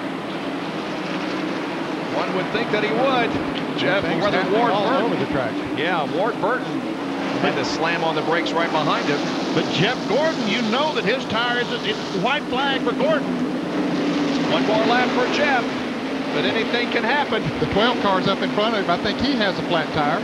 One would think that he would. Jeff, Things whether Ward all Burton. over the track. Yeah, Ward Burton had to slam on the brakes right behind him. But Jeff Gordon, you know that his tire is a it's a white flag for Gordon. One more lap for Jeff, but anything can happen. The 12 car's up in front of him. I think he has a flat tire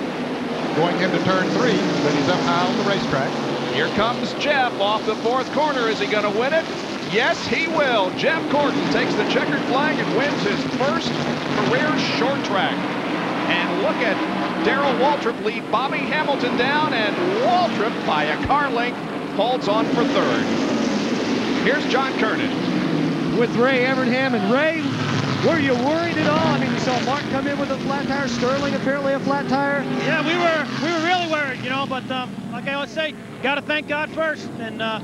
going into turn three, but he's up high on the racetrack. Here comes Jeff off the fourth corner. Is he going to win it? Yes, he will. Jeff Gordon takes the checkered flag and wins his first career short track. And look at Darrell Waltrip lead Bobby Hamilton down, and Waltrip, by a car length, holds on for third. Here's John Kernan. with Ray Evernham. And Ray, were you worried at all? I mean, you saw Martin come in with a flat tire, Sterling apparently a flat tire. Yeah, we were we were really worried, you know. But um, like I always say, got to thank God first. And uh,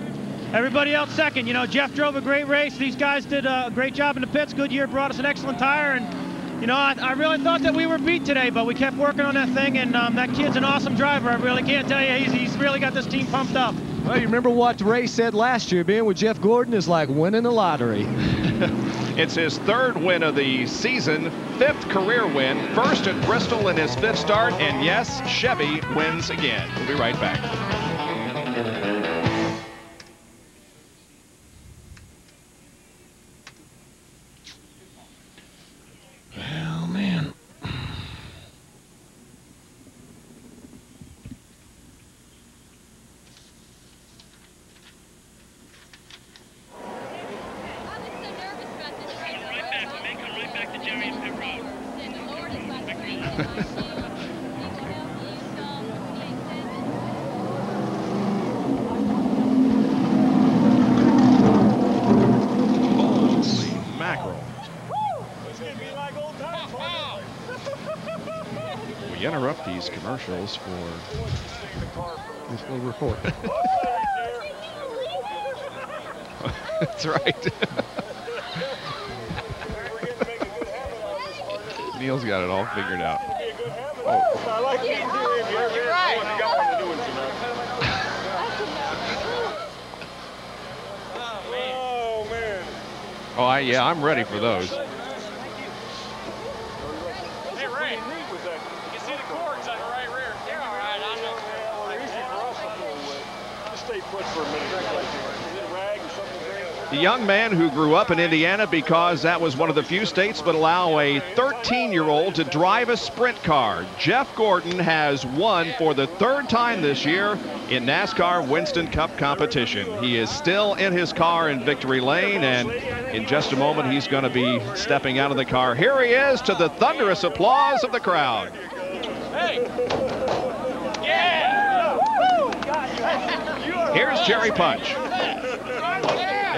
everybody else second. You know, Jeff drove a great race. These guys did a great job in the pits. Goodyear brought us an excellent tire, and you know, I, I really thought that we were beat today, but we kept working on that thing, and um, that kid's an awesome driver. I really can't tell you, he's, he's really got this team pumped up. Well, you remember what Ray said last year, being with Jeff Gordon is like winning the lottery. It's his third win of the season, fifth career win, first at Bristol in his fifth start, and yes, Chevy wins again. We'll be right back. Oh, man. Holy mackerel. We interrupt these commercials for this little report. That's right. Neil's got it all figured out. I like it. You're right. You got one to do it tonight. Oh, man. Oh, I, yeah, I'm ready for those. Hey, Ray. You see the cords on the right rear? They're all right. I know. Well, they're easy for us to pull with. Just stay put for a minute. Is it a rag or something? The young man who grew up in Indiana because that was one of the few states that allow a 13-year-old to drive a sprint car. Jeff Gordon has won for the third time this year in NASCAR Winston Cup competition. He is still in his car in victory lane, and in just a moment he's going to be stepping out of the car. Here he is to the thunderous applause of the crowd. Here's Jerry Punch.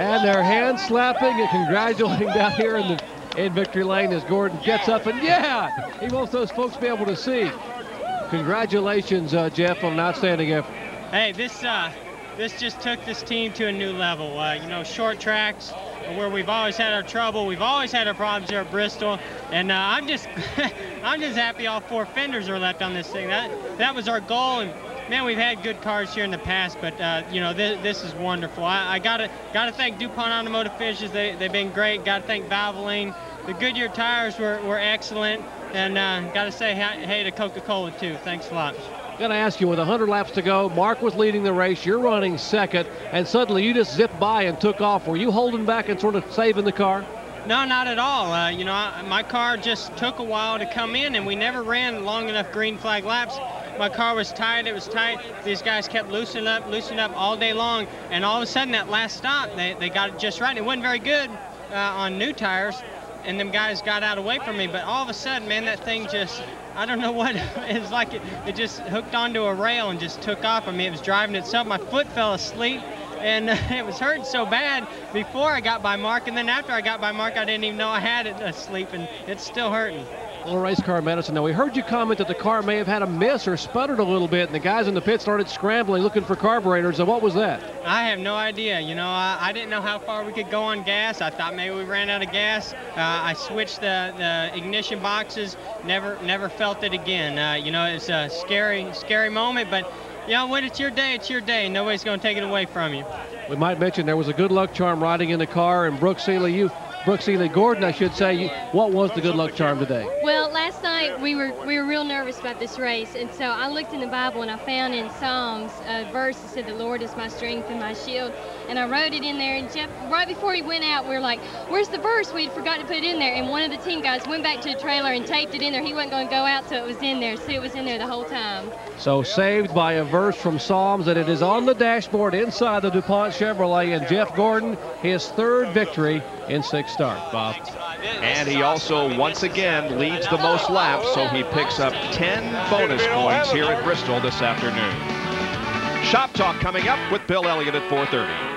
And they're hand slapping and congratulating down here in the in victory lane as Gordon gets up and yeah, he wants those folks to be able to see. Congratulations, uh, Jeff, on an outstanding effort. Hey, this uh, this just took this team to a new level. Uh, you know, short tracks where we've always had our trouble. We've always had our problems here at Bristol, and uh, I'm just I'm just happy all four fenders are left on this thing. That that was our goal, and man, we've had good cars here in the past, but uh, you know this, this is wonderful. I, I gotta gotta thank DuPont Automotive Finishes. They they've been great. Gotta thank Valvoline. The Goodyear tires were, were excellent, and uh, gotta say hey, hey to Coca-Cola too. Thanks a lot. Gonna ask you, with 100 laps to go, Mark was leading the race, you're running second, and suddenly you just zipped by and took off. Were you holding back and sort of saving the car? No, not at all. Uh, you know, I, my car just took a while to come in, and we never ran long enough green flag laps. My car was tight. It was tight. These guys kept loosening up, loosening up all day long, and all of a sudden, that last stop, they, they got it just right. It wasn't very good uh, on new tires, and them guys got out away from me. But all of a sudden, man, that thing just I don't know what it's like. It, it just hooked onto a rail and just took off. I mean, it was driving itself. My foot fell asleep and it was hurting so bad before I got by Mark, and then after I got by Mark, I didn't even know I had it asleep, and it's still hurting. Little race car medicine. Now, we heard you comment that the car may have had a miss or sputtered a little bit, and the guys in the pit started scrambling looking for carburetors. And what was that? I have no idea. You know, I, I didn't know how far we could go on gas. I thought maybe we ran out of gas. Uh, I switched the, the ignition boxes. Never, never felt it again. Uh, you know, it's a scary, scary moment, but you know, when it's your day, it's your day. Nobody's going to take it away from you. We might mention there was a good luck charm riding in the car, and Brooke Sealey, you, Brooke Sealey Gordon, I should say, what was the good luck charm today? Well, last night we were we were real nervous about this race, and so I looked in the Bible and I found in Psalms uh, a verse that said, "The Lord is my strength and my shield," and I wrote it in there. And Jeff, right before he went out, we were like, "Where's the verse?" We'd forgot to put it in there, and one of the team guys went back to the trailer and taped it in there. He wasn't going to go out, so it was in there. So it was in there the whole time. So saved by a verse from Psalms, and it is on the dashboard inside the DuPont Chevrolet, and Jeff Gordon, his third victory in six starts. Bob. And he also, once again, leads the most laps, so he picks up 10 bonus points here at Bristol this afternoon. Shop Talk coming up with Bill Elliott at 4.30.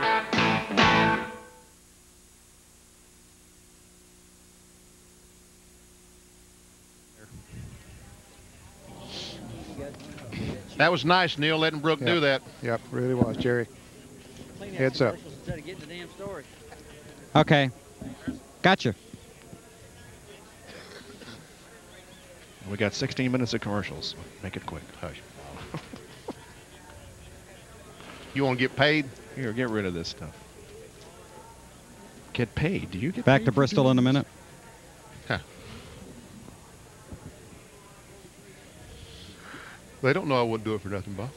That was nice, Neil, letting Brooke do that. Yep, really was, Jerry. Heads up. Instead of getting the damn story. Okay. Gotcha. We got 16 minutes of commercials. Make it quick. Hush. You want to get paid? Here, get rid of this stuff. Get paid. Do you get Back paid to Bristol in a this? minute. They don't know I wouldn't do it for nothing, Bob.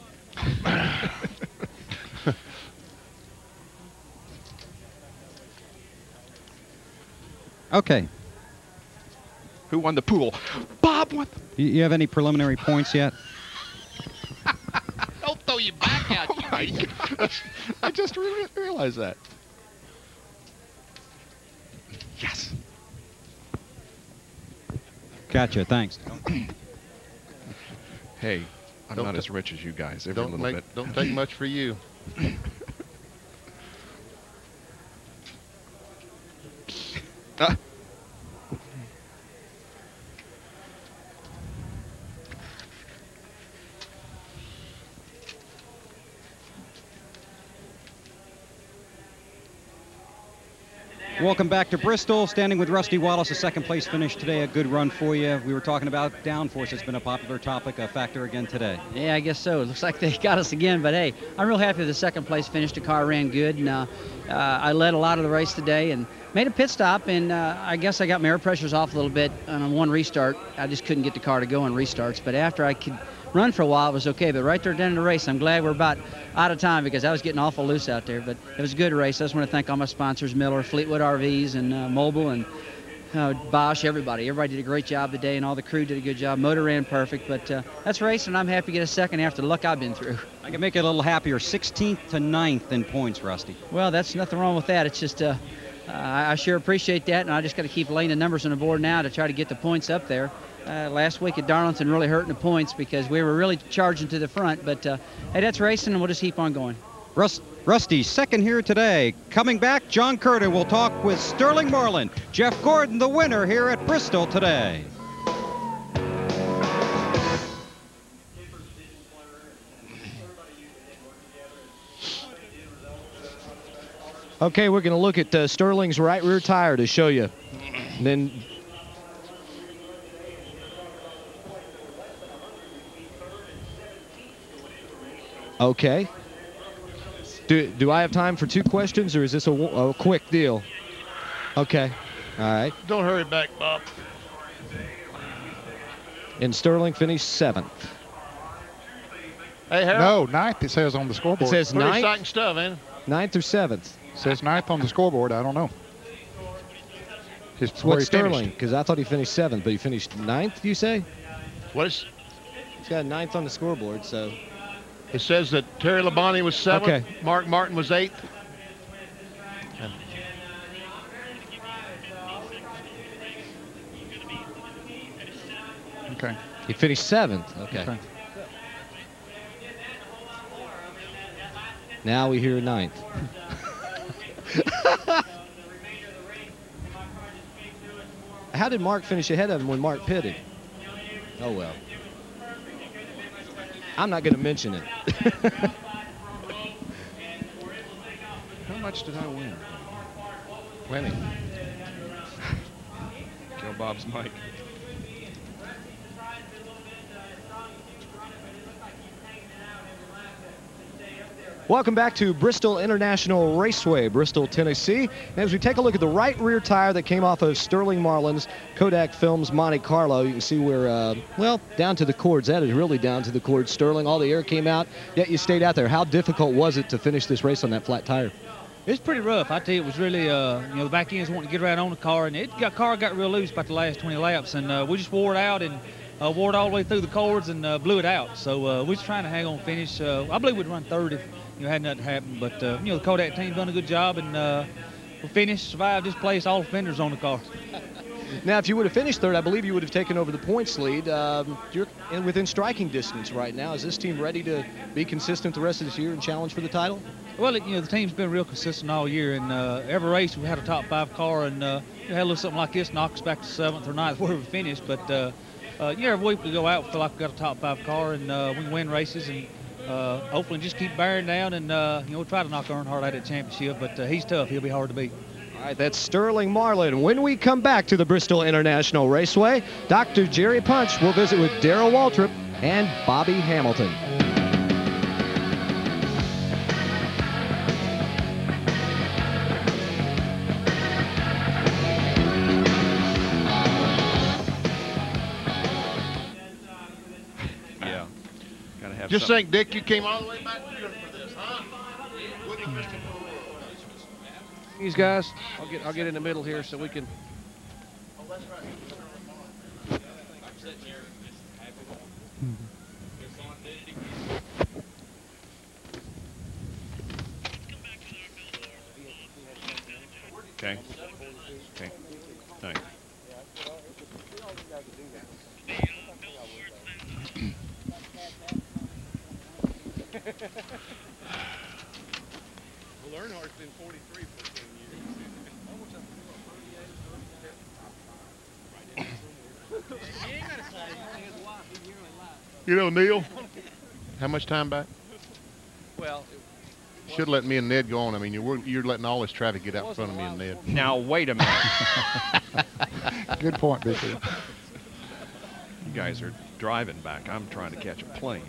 Okay. Who won the pool? Bob won. The- You, you have any preliminary points yet? Don't throw you back out. oh my gosh. I just re- realized that. Yes. Gotcha. Thanks. Hey, I'm Don't not as rich as you guys. Every Don't little make, bit. don't take much for you. Ah. Welcome back to Bristol. Standing with Rusty Wallace, a second place finish today. A good run for you. We were talking about downforce. It's been a popular topic, a factor again today. Yeah, I guess so. It looks like they got us again, but hey, I'm real happy with the second place finish. The car ran good, and uh, uh, I led a lot of the race today and made a pit stop, and uh, I guess I got my air pressures off a little bit on one restart. I just couldn't get the car to go on restarts, but after I could run for a while, it was okay. But right there at the end of the race, I'm glad we're about out of time because I was getting awful loose out there. But it was a good race. I just want to thank all my sponsors, Miller, Fleetwood RVs, and uh, Mobil, and uh, Bosch, everybody. Everybody did a great job today, and all the crew did a good job. Motor ran perfect, but uh, that's racing, and I'm happy to get a second after the luck I've been through. I can make it a little happier. 16th to 9th in points, Rusty. Well, that's nothing wrong with that. It's just uh, I I sure appreciate that, and I just got to keep laying the numbers on the board now to try to get the points up there. Uh, last week at Darlington really hurting the points because we were really charging to the front, but uh, hey, that's racing, and we'll just keep on going. Rust, Rusty, second here today. Coming back, John Kernan will talk with Sterling Marlin. Jeff Gordon, the winner here at Bristol today. Okay, we're going to look at uh, Sterling's right rear tire to show you. And then Okay. Do, do I have time for two questions, or is this a, a quick deal? Okay. All right. Don't hurry back, Bob. And Sterling finished seventh. Hey, Harold. No, ninth it says on the scoreboard. It says Pretty ninth, exciting stuff, ain't it? ninth or seventh. says ninth on the scoreboard. I don't know. His, It's where what he finished. Sterling? Because I thought he finished seventh, but he finished ninth. You say? What is? He's got ninth on the scoreboard, so. It says that Terry Labonte was seventh. Okay. Mark Martin was eighth. Okay. He finished seventh. Okay. Okay. Now we hear ninth. How did Mark finish ahead of him when Mark pitted? Oh well. I'm not going to mention it. How much did I win? Plenty. Kill Bob's mic. Welcome back to Bristol International Raceway, Bristol, Tennessee. And as we take a look at the right rear tire that came off of Sterling Marlin's Kodak Films Monte Carlo, you can see we're, uh, well, down to the cords. That is really down to the cords. Sterling, all the air came out, yet you stayed out there. How difficult was it to finish this race on that flat tire? It's pretty rough. I tell you, it was really, uh, you know, the back ends wanting to get right on the car, and it got car got real loose about the last 20 laps, and uh, we just wore it out and uh, wore it all the way through the cords and uh, blew it out. So uh, we was trying to hang on finish. Uh, I believe we'd run third if you know had nothing happen, but uh, you know the Kodak team done a good job, and uh, we finished, survived this place, all fenders on the car. Now, if you would have finished third, I believe you would have taken over the points lead. Um, you're in, within striking distance right now. Is this team ready to be consistent the rest of this year and challenge for the title? Well, you know, the team's been real consistent all year, and uh, every race we had a top five car, and uh, had a little something like this knock us back to seventh or ninth where we finished. But uh, uh, yeah, every week we go out, we feel like we got a top five car, and uh, we win races. And uh, hopefully just keep bearing down and uh, you know try to knock Earnhardt out of the championship. But uh, he's tough. He'll be hard to beat. All right, that's Sterling Marlin. When we come back to the Bristol International Raceway, Dr. Jerry Punch will visit with Darrell Waltrip and Bobby Hamilton. Gotta have Just some- think, Dick, you came all the way back here for this, huh? Wouldn't have missed it. These guys, I'll get I'll get in the middle here so we can. Okay. Okay. Well, Earnhardt's been 43 for 10 years. You know, Neil, how much time back? Well, Should let me and Ned go on. I mean, you're, you're letting all this traffic get out in front of me and Ned. Now wait a minute. Good point, BC. You guys are driving back. I'm trying to catch a plane.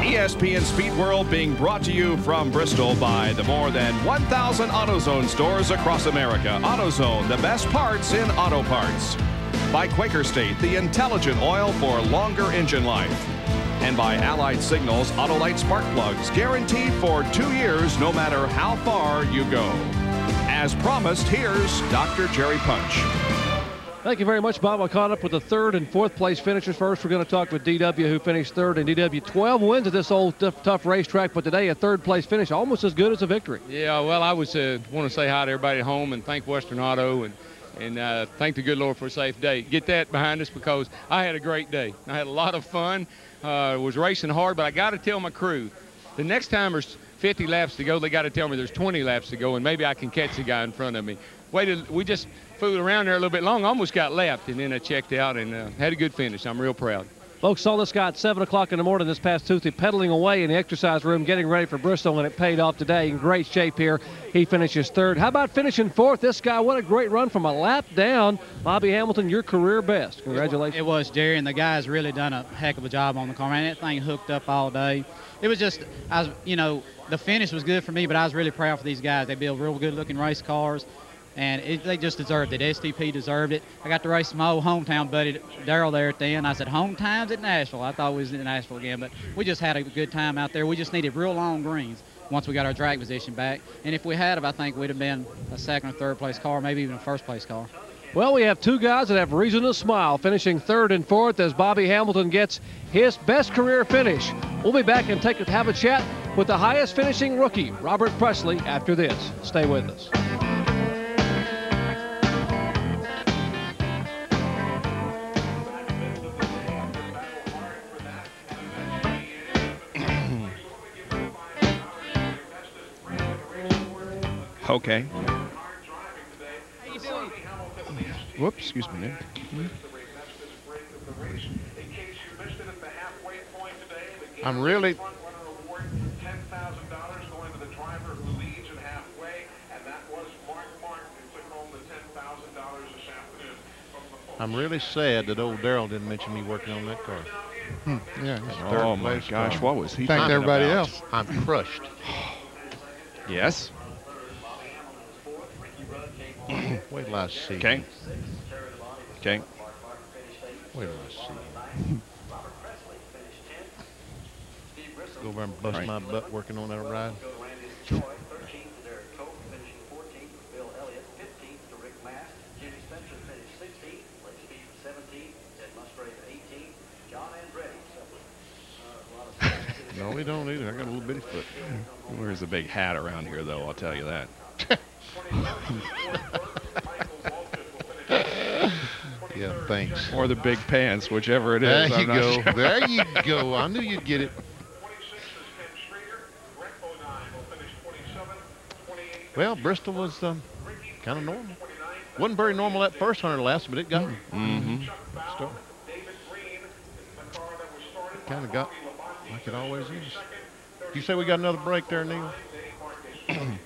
ESPN Speed World being brought to you from Bristol by the more than 1,000 AutoZone stores across America. AutoZone, the best parts in auto parts. By Quaker State, the intelligent oil for longer engine life. And by Allied Signals Autolite Spark Plugs, guaranteed for two years no matter how far you go. As promised, here's Dr. Jerry Punch. Thank you very much, Bob. I caught up with the third and fourth place finishers. First, we're going to talk with DW, who finished third, and DW 12 wins at this old tough, tough racetrack, but today a third place finish, almost as good as a victory. Yeah, well, I was uh, want to say hi to everybody at home and thank Western Auto and and uh, thank the good Lord for a safe day. Get that behind us because I had a great day. I had a lot of fun. Uh, was racing hard, but I got to tell my crew, the next time there's 50 laps to go, they got to tell me there's 20 laps to go, and maybe I can catch the guy in front of me. Waited, we just fooled around there a little bit long, almost got lapped, and then I checked out and uh, had a good finish. I'm real proud. Folks saw this guy at 7 o'clock in the morning this past Tuesday, pedaling away in the exercise room, getting ready for Bristol, and it paid off today. In great shape here. He finishes third. How about finishing fourth? This guy, what a great run from a lap down. Bobby Hamilton, your career best. Congratulations. It was, Jerry, and the guys really done a heck of a job on the car. Man, that thing hooked up all day. It was just, I was, you know, the finish was good for me, but I was really proud for these guys. They build real good-looking race cars, and it, they just deserved it. STP deserved it. I got to race my old hometown buddy, Darrell, there at the end. I said, home times at Nashville. I thought we was in Nashville again, but we just had a good time out there. We just needed real long greens once we got our drag position back. And if we had I think we'd have been a second or third place car, maybe even a first place car. Well, we have two guys that have reason to smile, finishing third and fourth as Bobby Hamilton gets his best career finish. We'll be back and take have a chat with the highest finishing rookie, Robert Pressley, after this. Stay with us. Okay. Whoops, excuse me, I'm really. I'm really sad that old Darrell didn't mention me working on that car. Hmm, yeah. Oh my gosh, car. what was he Thanked thinking everybody about? else. I'm crushed. Yes. Wait till I see. Okay. Okay. Wait till I see. Go over and bust Right. my butt working on that ride. No, we don't either. I got a little bitty foot. Wears a big hat around here, though. I'll tell you that. Yeah, thanks. Or the big pants, whichever it is. There you go. sure. There you go. I knew you'd get it. Well, Bristol was um, kind of normal. Wasn't very normal that first hundred laps, but it got Mm-hmm. Kind of got like it always is. You say we got another break there, Neil?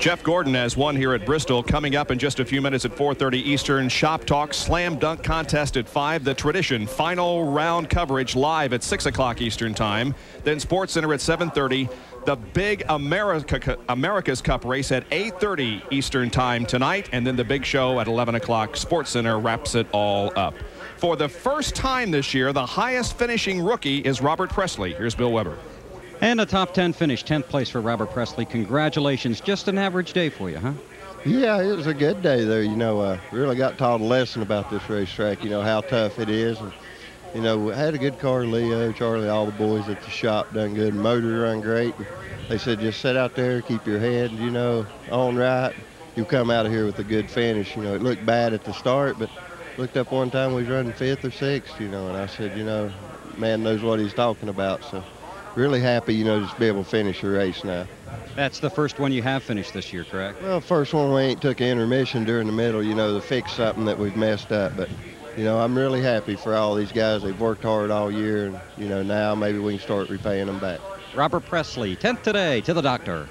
Jeff Gordon has won here at Bristol. Coming up in just a few minutes at 4:30 Eastern. Shop Talk Slam Dunk Contest at 5. The Tradition final round coverage live at 6 o'clock Eastern Time. Then Sports Center at 7:30. The big America America's Cup race at 8:30 Eastern Time tonight, and then the big show at 11 o'clock. Sports Center wraps it all up. For the first time this year, the highest finishing rookie is Robert Pressley. Here's Bill Weber. And a top 10 finish, 10th place for Robert Pressley. Congratulations. Just an average day for you, huh? Yeah, it was a good day there. You know, uh, really got taught a lesson about this racetrack. You know how tough it is, and you know had a good car. Leo, Charlie, all the boys at the shop done good. Motor run great. They said just sit out there, keep your head, you know, on right. You'll come out of here with a good finish. You know, it looked bad at the start, but looked up one time we was running fifth or sixth. You know, and I said, you know, man knows what he's talking about. So really happy, you know, just to be able to finish the race now. That's the first one you have finished this year, correct? Well, first one we ain't took an intermission during the middle, you know, to fix something that we've messed up. But, you know, I'm really happy for all these guys. They've worked hard all year, and, you know, now maybe we can start repaying them back. Robert Pressley, 10th today, to the doctor.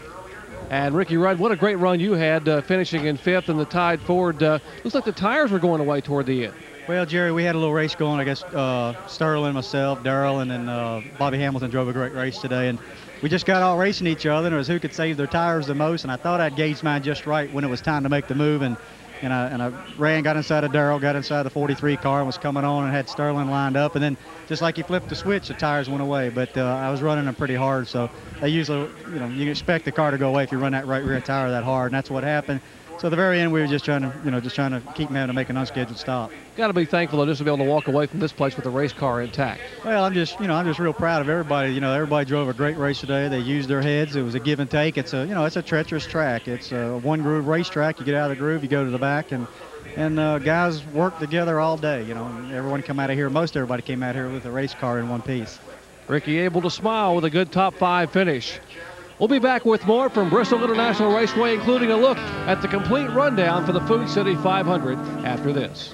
And Ricky Rudd, what a great run you had, uh, finishing in fifth in the Tide Ford. Uh, looks like the tires were going away toward the end. Well, Jerry, we had a little race going. I guess uh, Sterling, myself, Darrell, and then uh, Bobby Hamilton drove a great race today. And we just got all racing each other, and it was who could save their tires the most. And I thought I'd gauged mine just right when it was time to make the move. And and I, and I ran, got inside of Darrell, got inside the 43 car, and was coming on and had Sterling lined up. And then just like he flipped the switch, the tires went away. But uh, I was running them pretty hard, so they usually, you know, you expect the car to go away if you run that right rear tire that hard, and that's what happened. So at the very end, we were just trying to, you know, just trying to keep him having to make an unscheduled stop. Got to be thankful though, just to be able to walk away from this place with the race car intact. Well, I'm just, you know, I'm just real proud of everybody. You know, everybody drove a great race today. They used their heads. It was a give and take. It's a, you know, it's a treacherous track. It's a one groove racetrack. You get out of the groove, you go to the back, and and uh, guys work together all day. You know, everyone come out of here. Most everybody came out here with a race car in one piece. Ricky able to smile with a good top five finish. We'll be back with more from Bristol International Raceway, including a look at the complete rundown for the Food City 500 after this.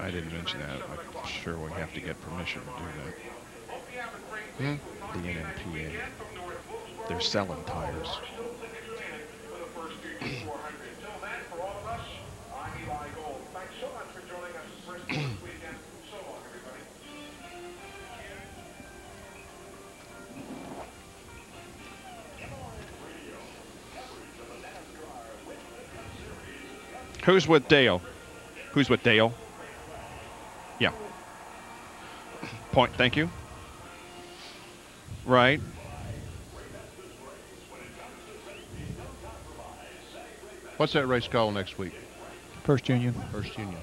I didn't mention that. I'm sure we have to get permission to do that. Hmm? The NNPA. They're selling tires. Who's with Dale? Who's with Dale? Yeah. Point, thank you. Right. What's that race called next week? First Union. First Union.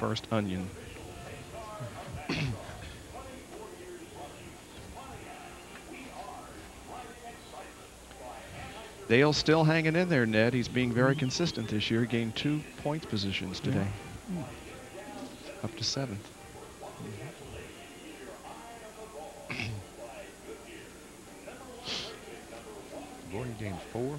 First onion. Dale's still hanging in there, Ned. He's being very mm-hmm. consistent this year. He gained two points positions today. Mm. Up to seventh. Mm-hmm. Gordon gained four.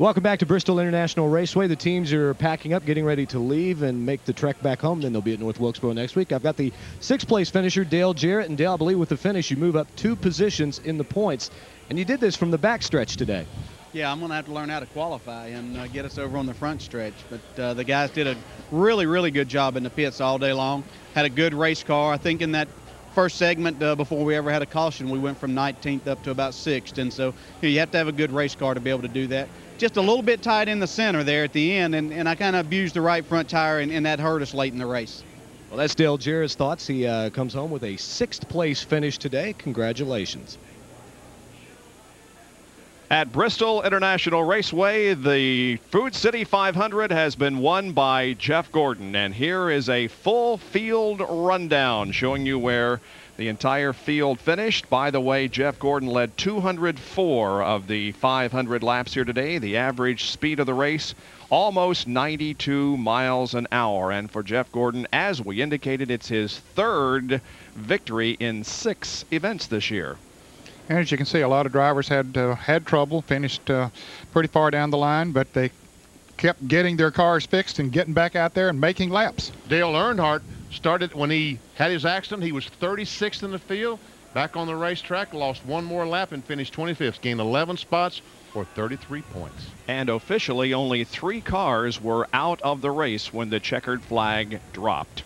Welcome back to Bristol International Raceway. The teams are packing up, getting ready to leave and make the trek back home. Then they'll be at North Wilkesboro next week. I've got the sixth place finisher, Dale Jarrett. And Dale, I believe with the finish, you move up two positions in the points. And you did this from the backstretch today. Yeah, I'm going to have to learn how to qualify and uh, get us over on the front stretch. But uh, the guys did a really, really good job in the pits all day long. Had a good race car. I think in that first segment uh, before we ever had a caution, we went from 19th up to about 6th. And so you, know, you have to have a good race car to be able to do that just a little bit tight in the center there at the end, and, and I kind of abused the right front tire, and, and, that hurt us late in the race. Well, that's Dale Jarrett's thoughts. He uh, comes home with a sixth place finish today. Congratulations. At Bristol International Raceway, the Food City 500 has been won by Jeff Gordon. And here is a full field rundown showing you where the entire field finished. By the way, Jeff Gordon led 204 of the 500 laps here today. The average speed of the race, almost 92 miles an hour. And for Jeff Gordon, as we indicated, it's his third victory in six events this year. And as you can see, a lot of drivers had uh, had trouble, finished uh, pretty far down the line, but they kept getting their cars fixed and getting back out there and making laps. Dale Earnhardt started when he had his accident. He was 36th in the field. Back on the racetrack, lost one more lap and finished 25th. Gained 11 spots for 33 points. And officially, only three cars were out of the race when the checkered flag dropped.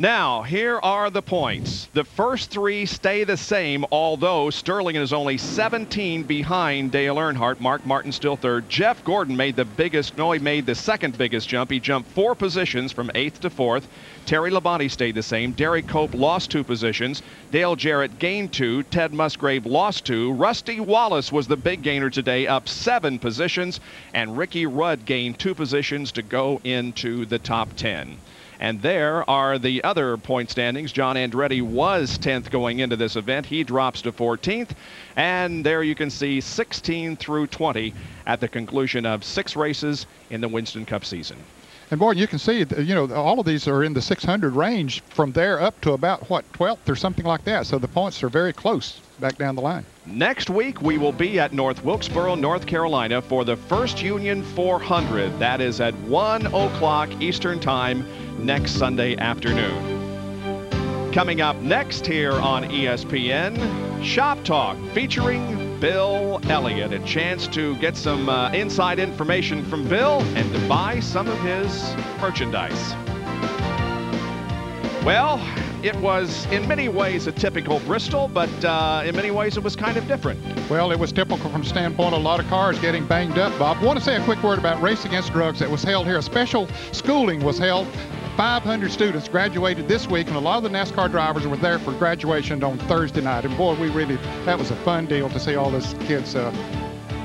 Now, here are the points. The first three stay the same, although Sterling is only 17 behind Dale Earnhardt. Mark Martin still third. Jeff Gordon made the biggest, no, he made the second biggest jump. He jumped four positions from eighth to fourth. Terry Labonte stayed the same. Derrike Cope lost two positions. Dale Jarrett gained two. Ted Musgrave lost two. Rusty Wallace was the big gainer today, up seven positions. And Ricky Rudd gained two positions to go into the top 10. And there are the other point standings. John Andretti was 10th going into this event. He drops to 14th. And there you can see 16 through 20 at the conclusion of six races in the Winston Cup season. And boy, you can see, you know, all of these are in the 600 range from there up to about, what, 12th or something like that. So the points are very close back down the line. Next week, we will be at North Wilkesboro, North Carolina for the First Union 400. That is at 1 o'clock Eastern Time next Sunday afternoon. Coming up next here on ESPN, Shop Talk featuring Bill Elliott. A chance to get some uh, inside information from Bill and to buy some of his merchandise. Well, it was in many ways a typical Bristol, but uh, in many ways it was kind of different. Well, it was typical from standpoint of a lot of cars getting banged up, Bob. I want to say a quick word about Race Against Drugs that was held here. A special schooling was held 500 students graduated this week, and a lot of the NASCAR drivers were there for graduation on Thursday night. And boy, we really, that was a fun deal to see all those kids uh,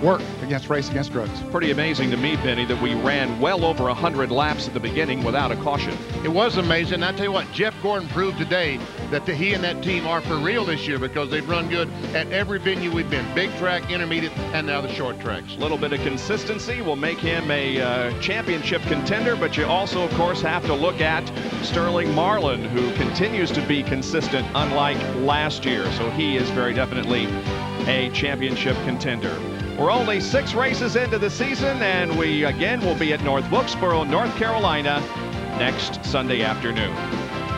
work against Race Against Drugs. Pretty amazing to me, Benny, that we ran well over 100 laps at the beginning without a caution. It was amazing. I tell you what, Jeff Gordon proved today that the, he and that team are for real this year because they've run good at every venue we've been. Big track, intermediate, and now the short tracks. A little bit of consistency will make him a uh, championship contender, but you also, of course, have to look at Sterling Marlin, who continues to be consistent, unlike last year. So he is very definitely a championship contender. We're only six races into the season, and we again will be at North Wilkesboro, North Carolina next Sunday afternoon.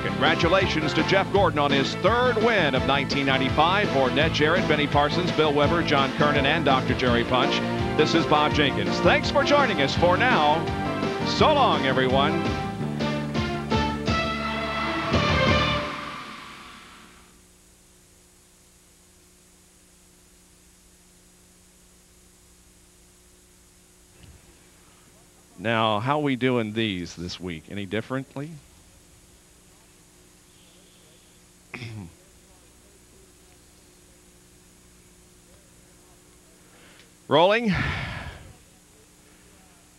Congratulations to Jeff Gordon on his third win of 1995 for Ned Jarrett, Benny Parsons, Bill Weber, John Kernan, and Dr. Jerry Punch. This is Bob Jenkins. Thanks for joining us for now. So long, everyone. Now, how we doing these this week? Any differently? Rolling.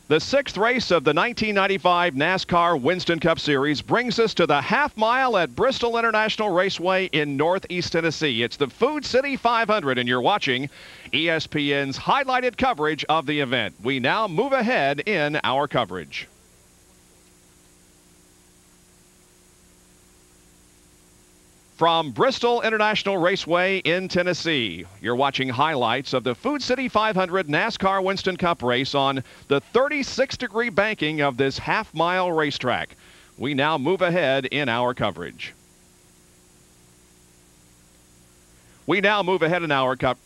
The sixth race of the 1995 NASCAR Winston Cup Series brings us to the half mile at Bristol International Raceway in Northeast Tennessee. It's the Food City 500, and you're watching ESPN's highlighted coverage of the event. We now move ahead in our coverage. From Bristol International Raceway in Tennessee, you're watching highlights of the Food City 500 NASCAR Winston Cup race on the 36 degree banking of this half mile racetrack. We now move ahead in our coverage. We now move ahead in our cup.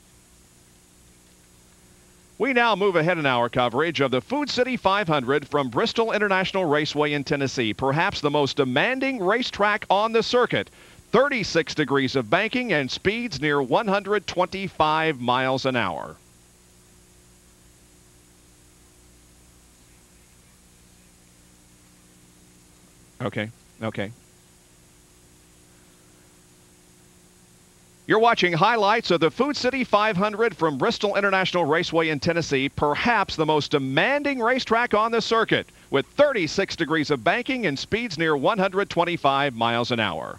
We now move ahead in our coverage of the Food City 500 from Bristol International Raceway in Tennessee, perhaps the most demanding racetrack on the circuit. 36 degrees of banking and speeds near 125 miles an hour. Okay, okay. You're watching highlights of the Food City 500 from Bristol International Raceway in Tennessee, perhaps the most demanding racetrack on the circuit, with 36 degrees of banking and speeds near 125 miles an hour.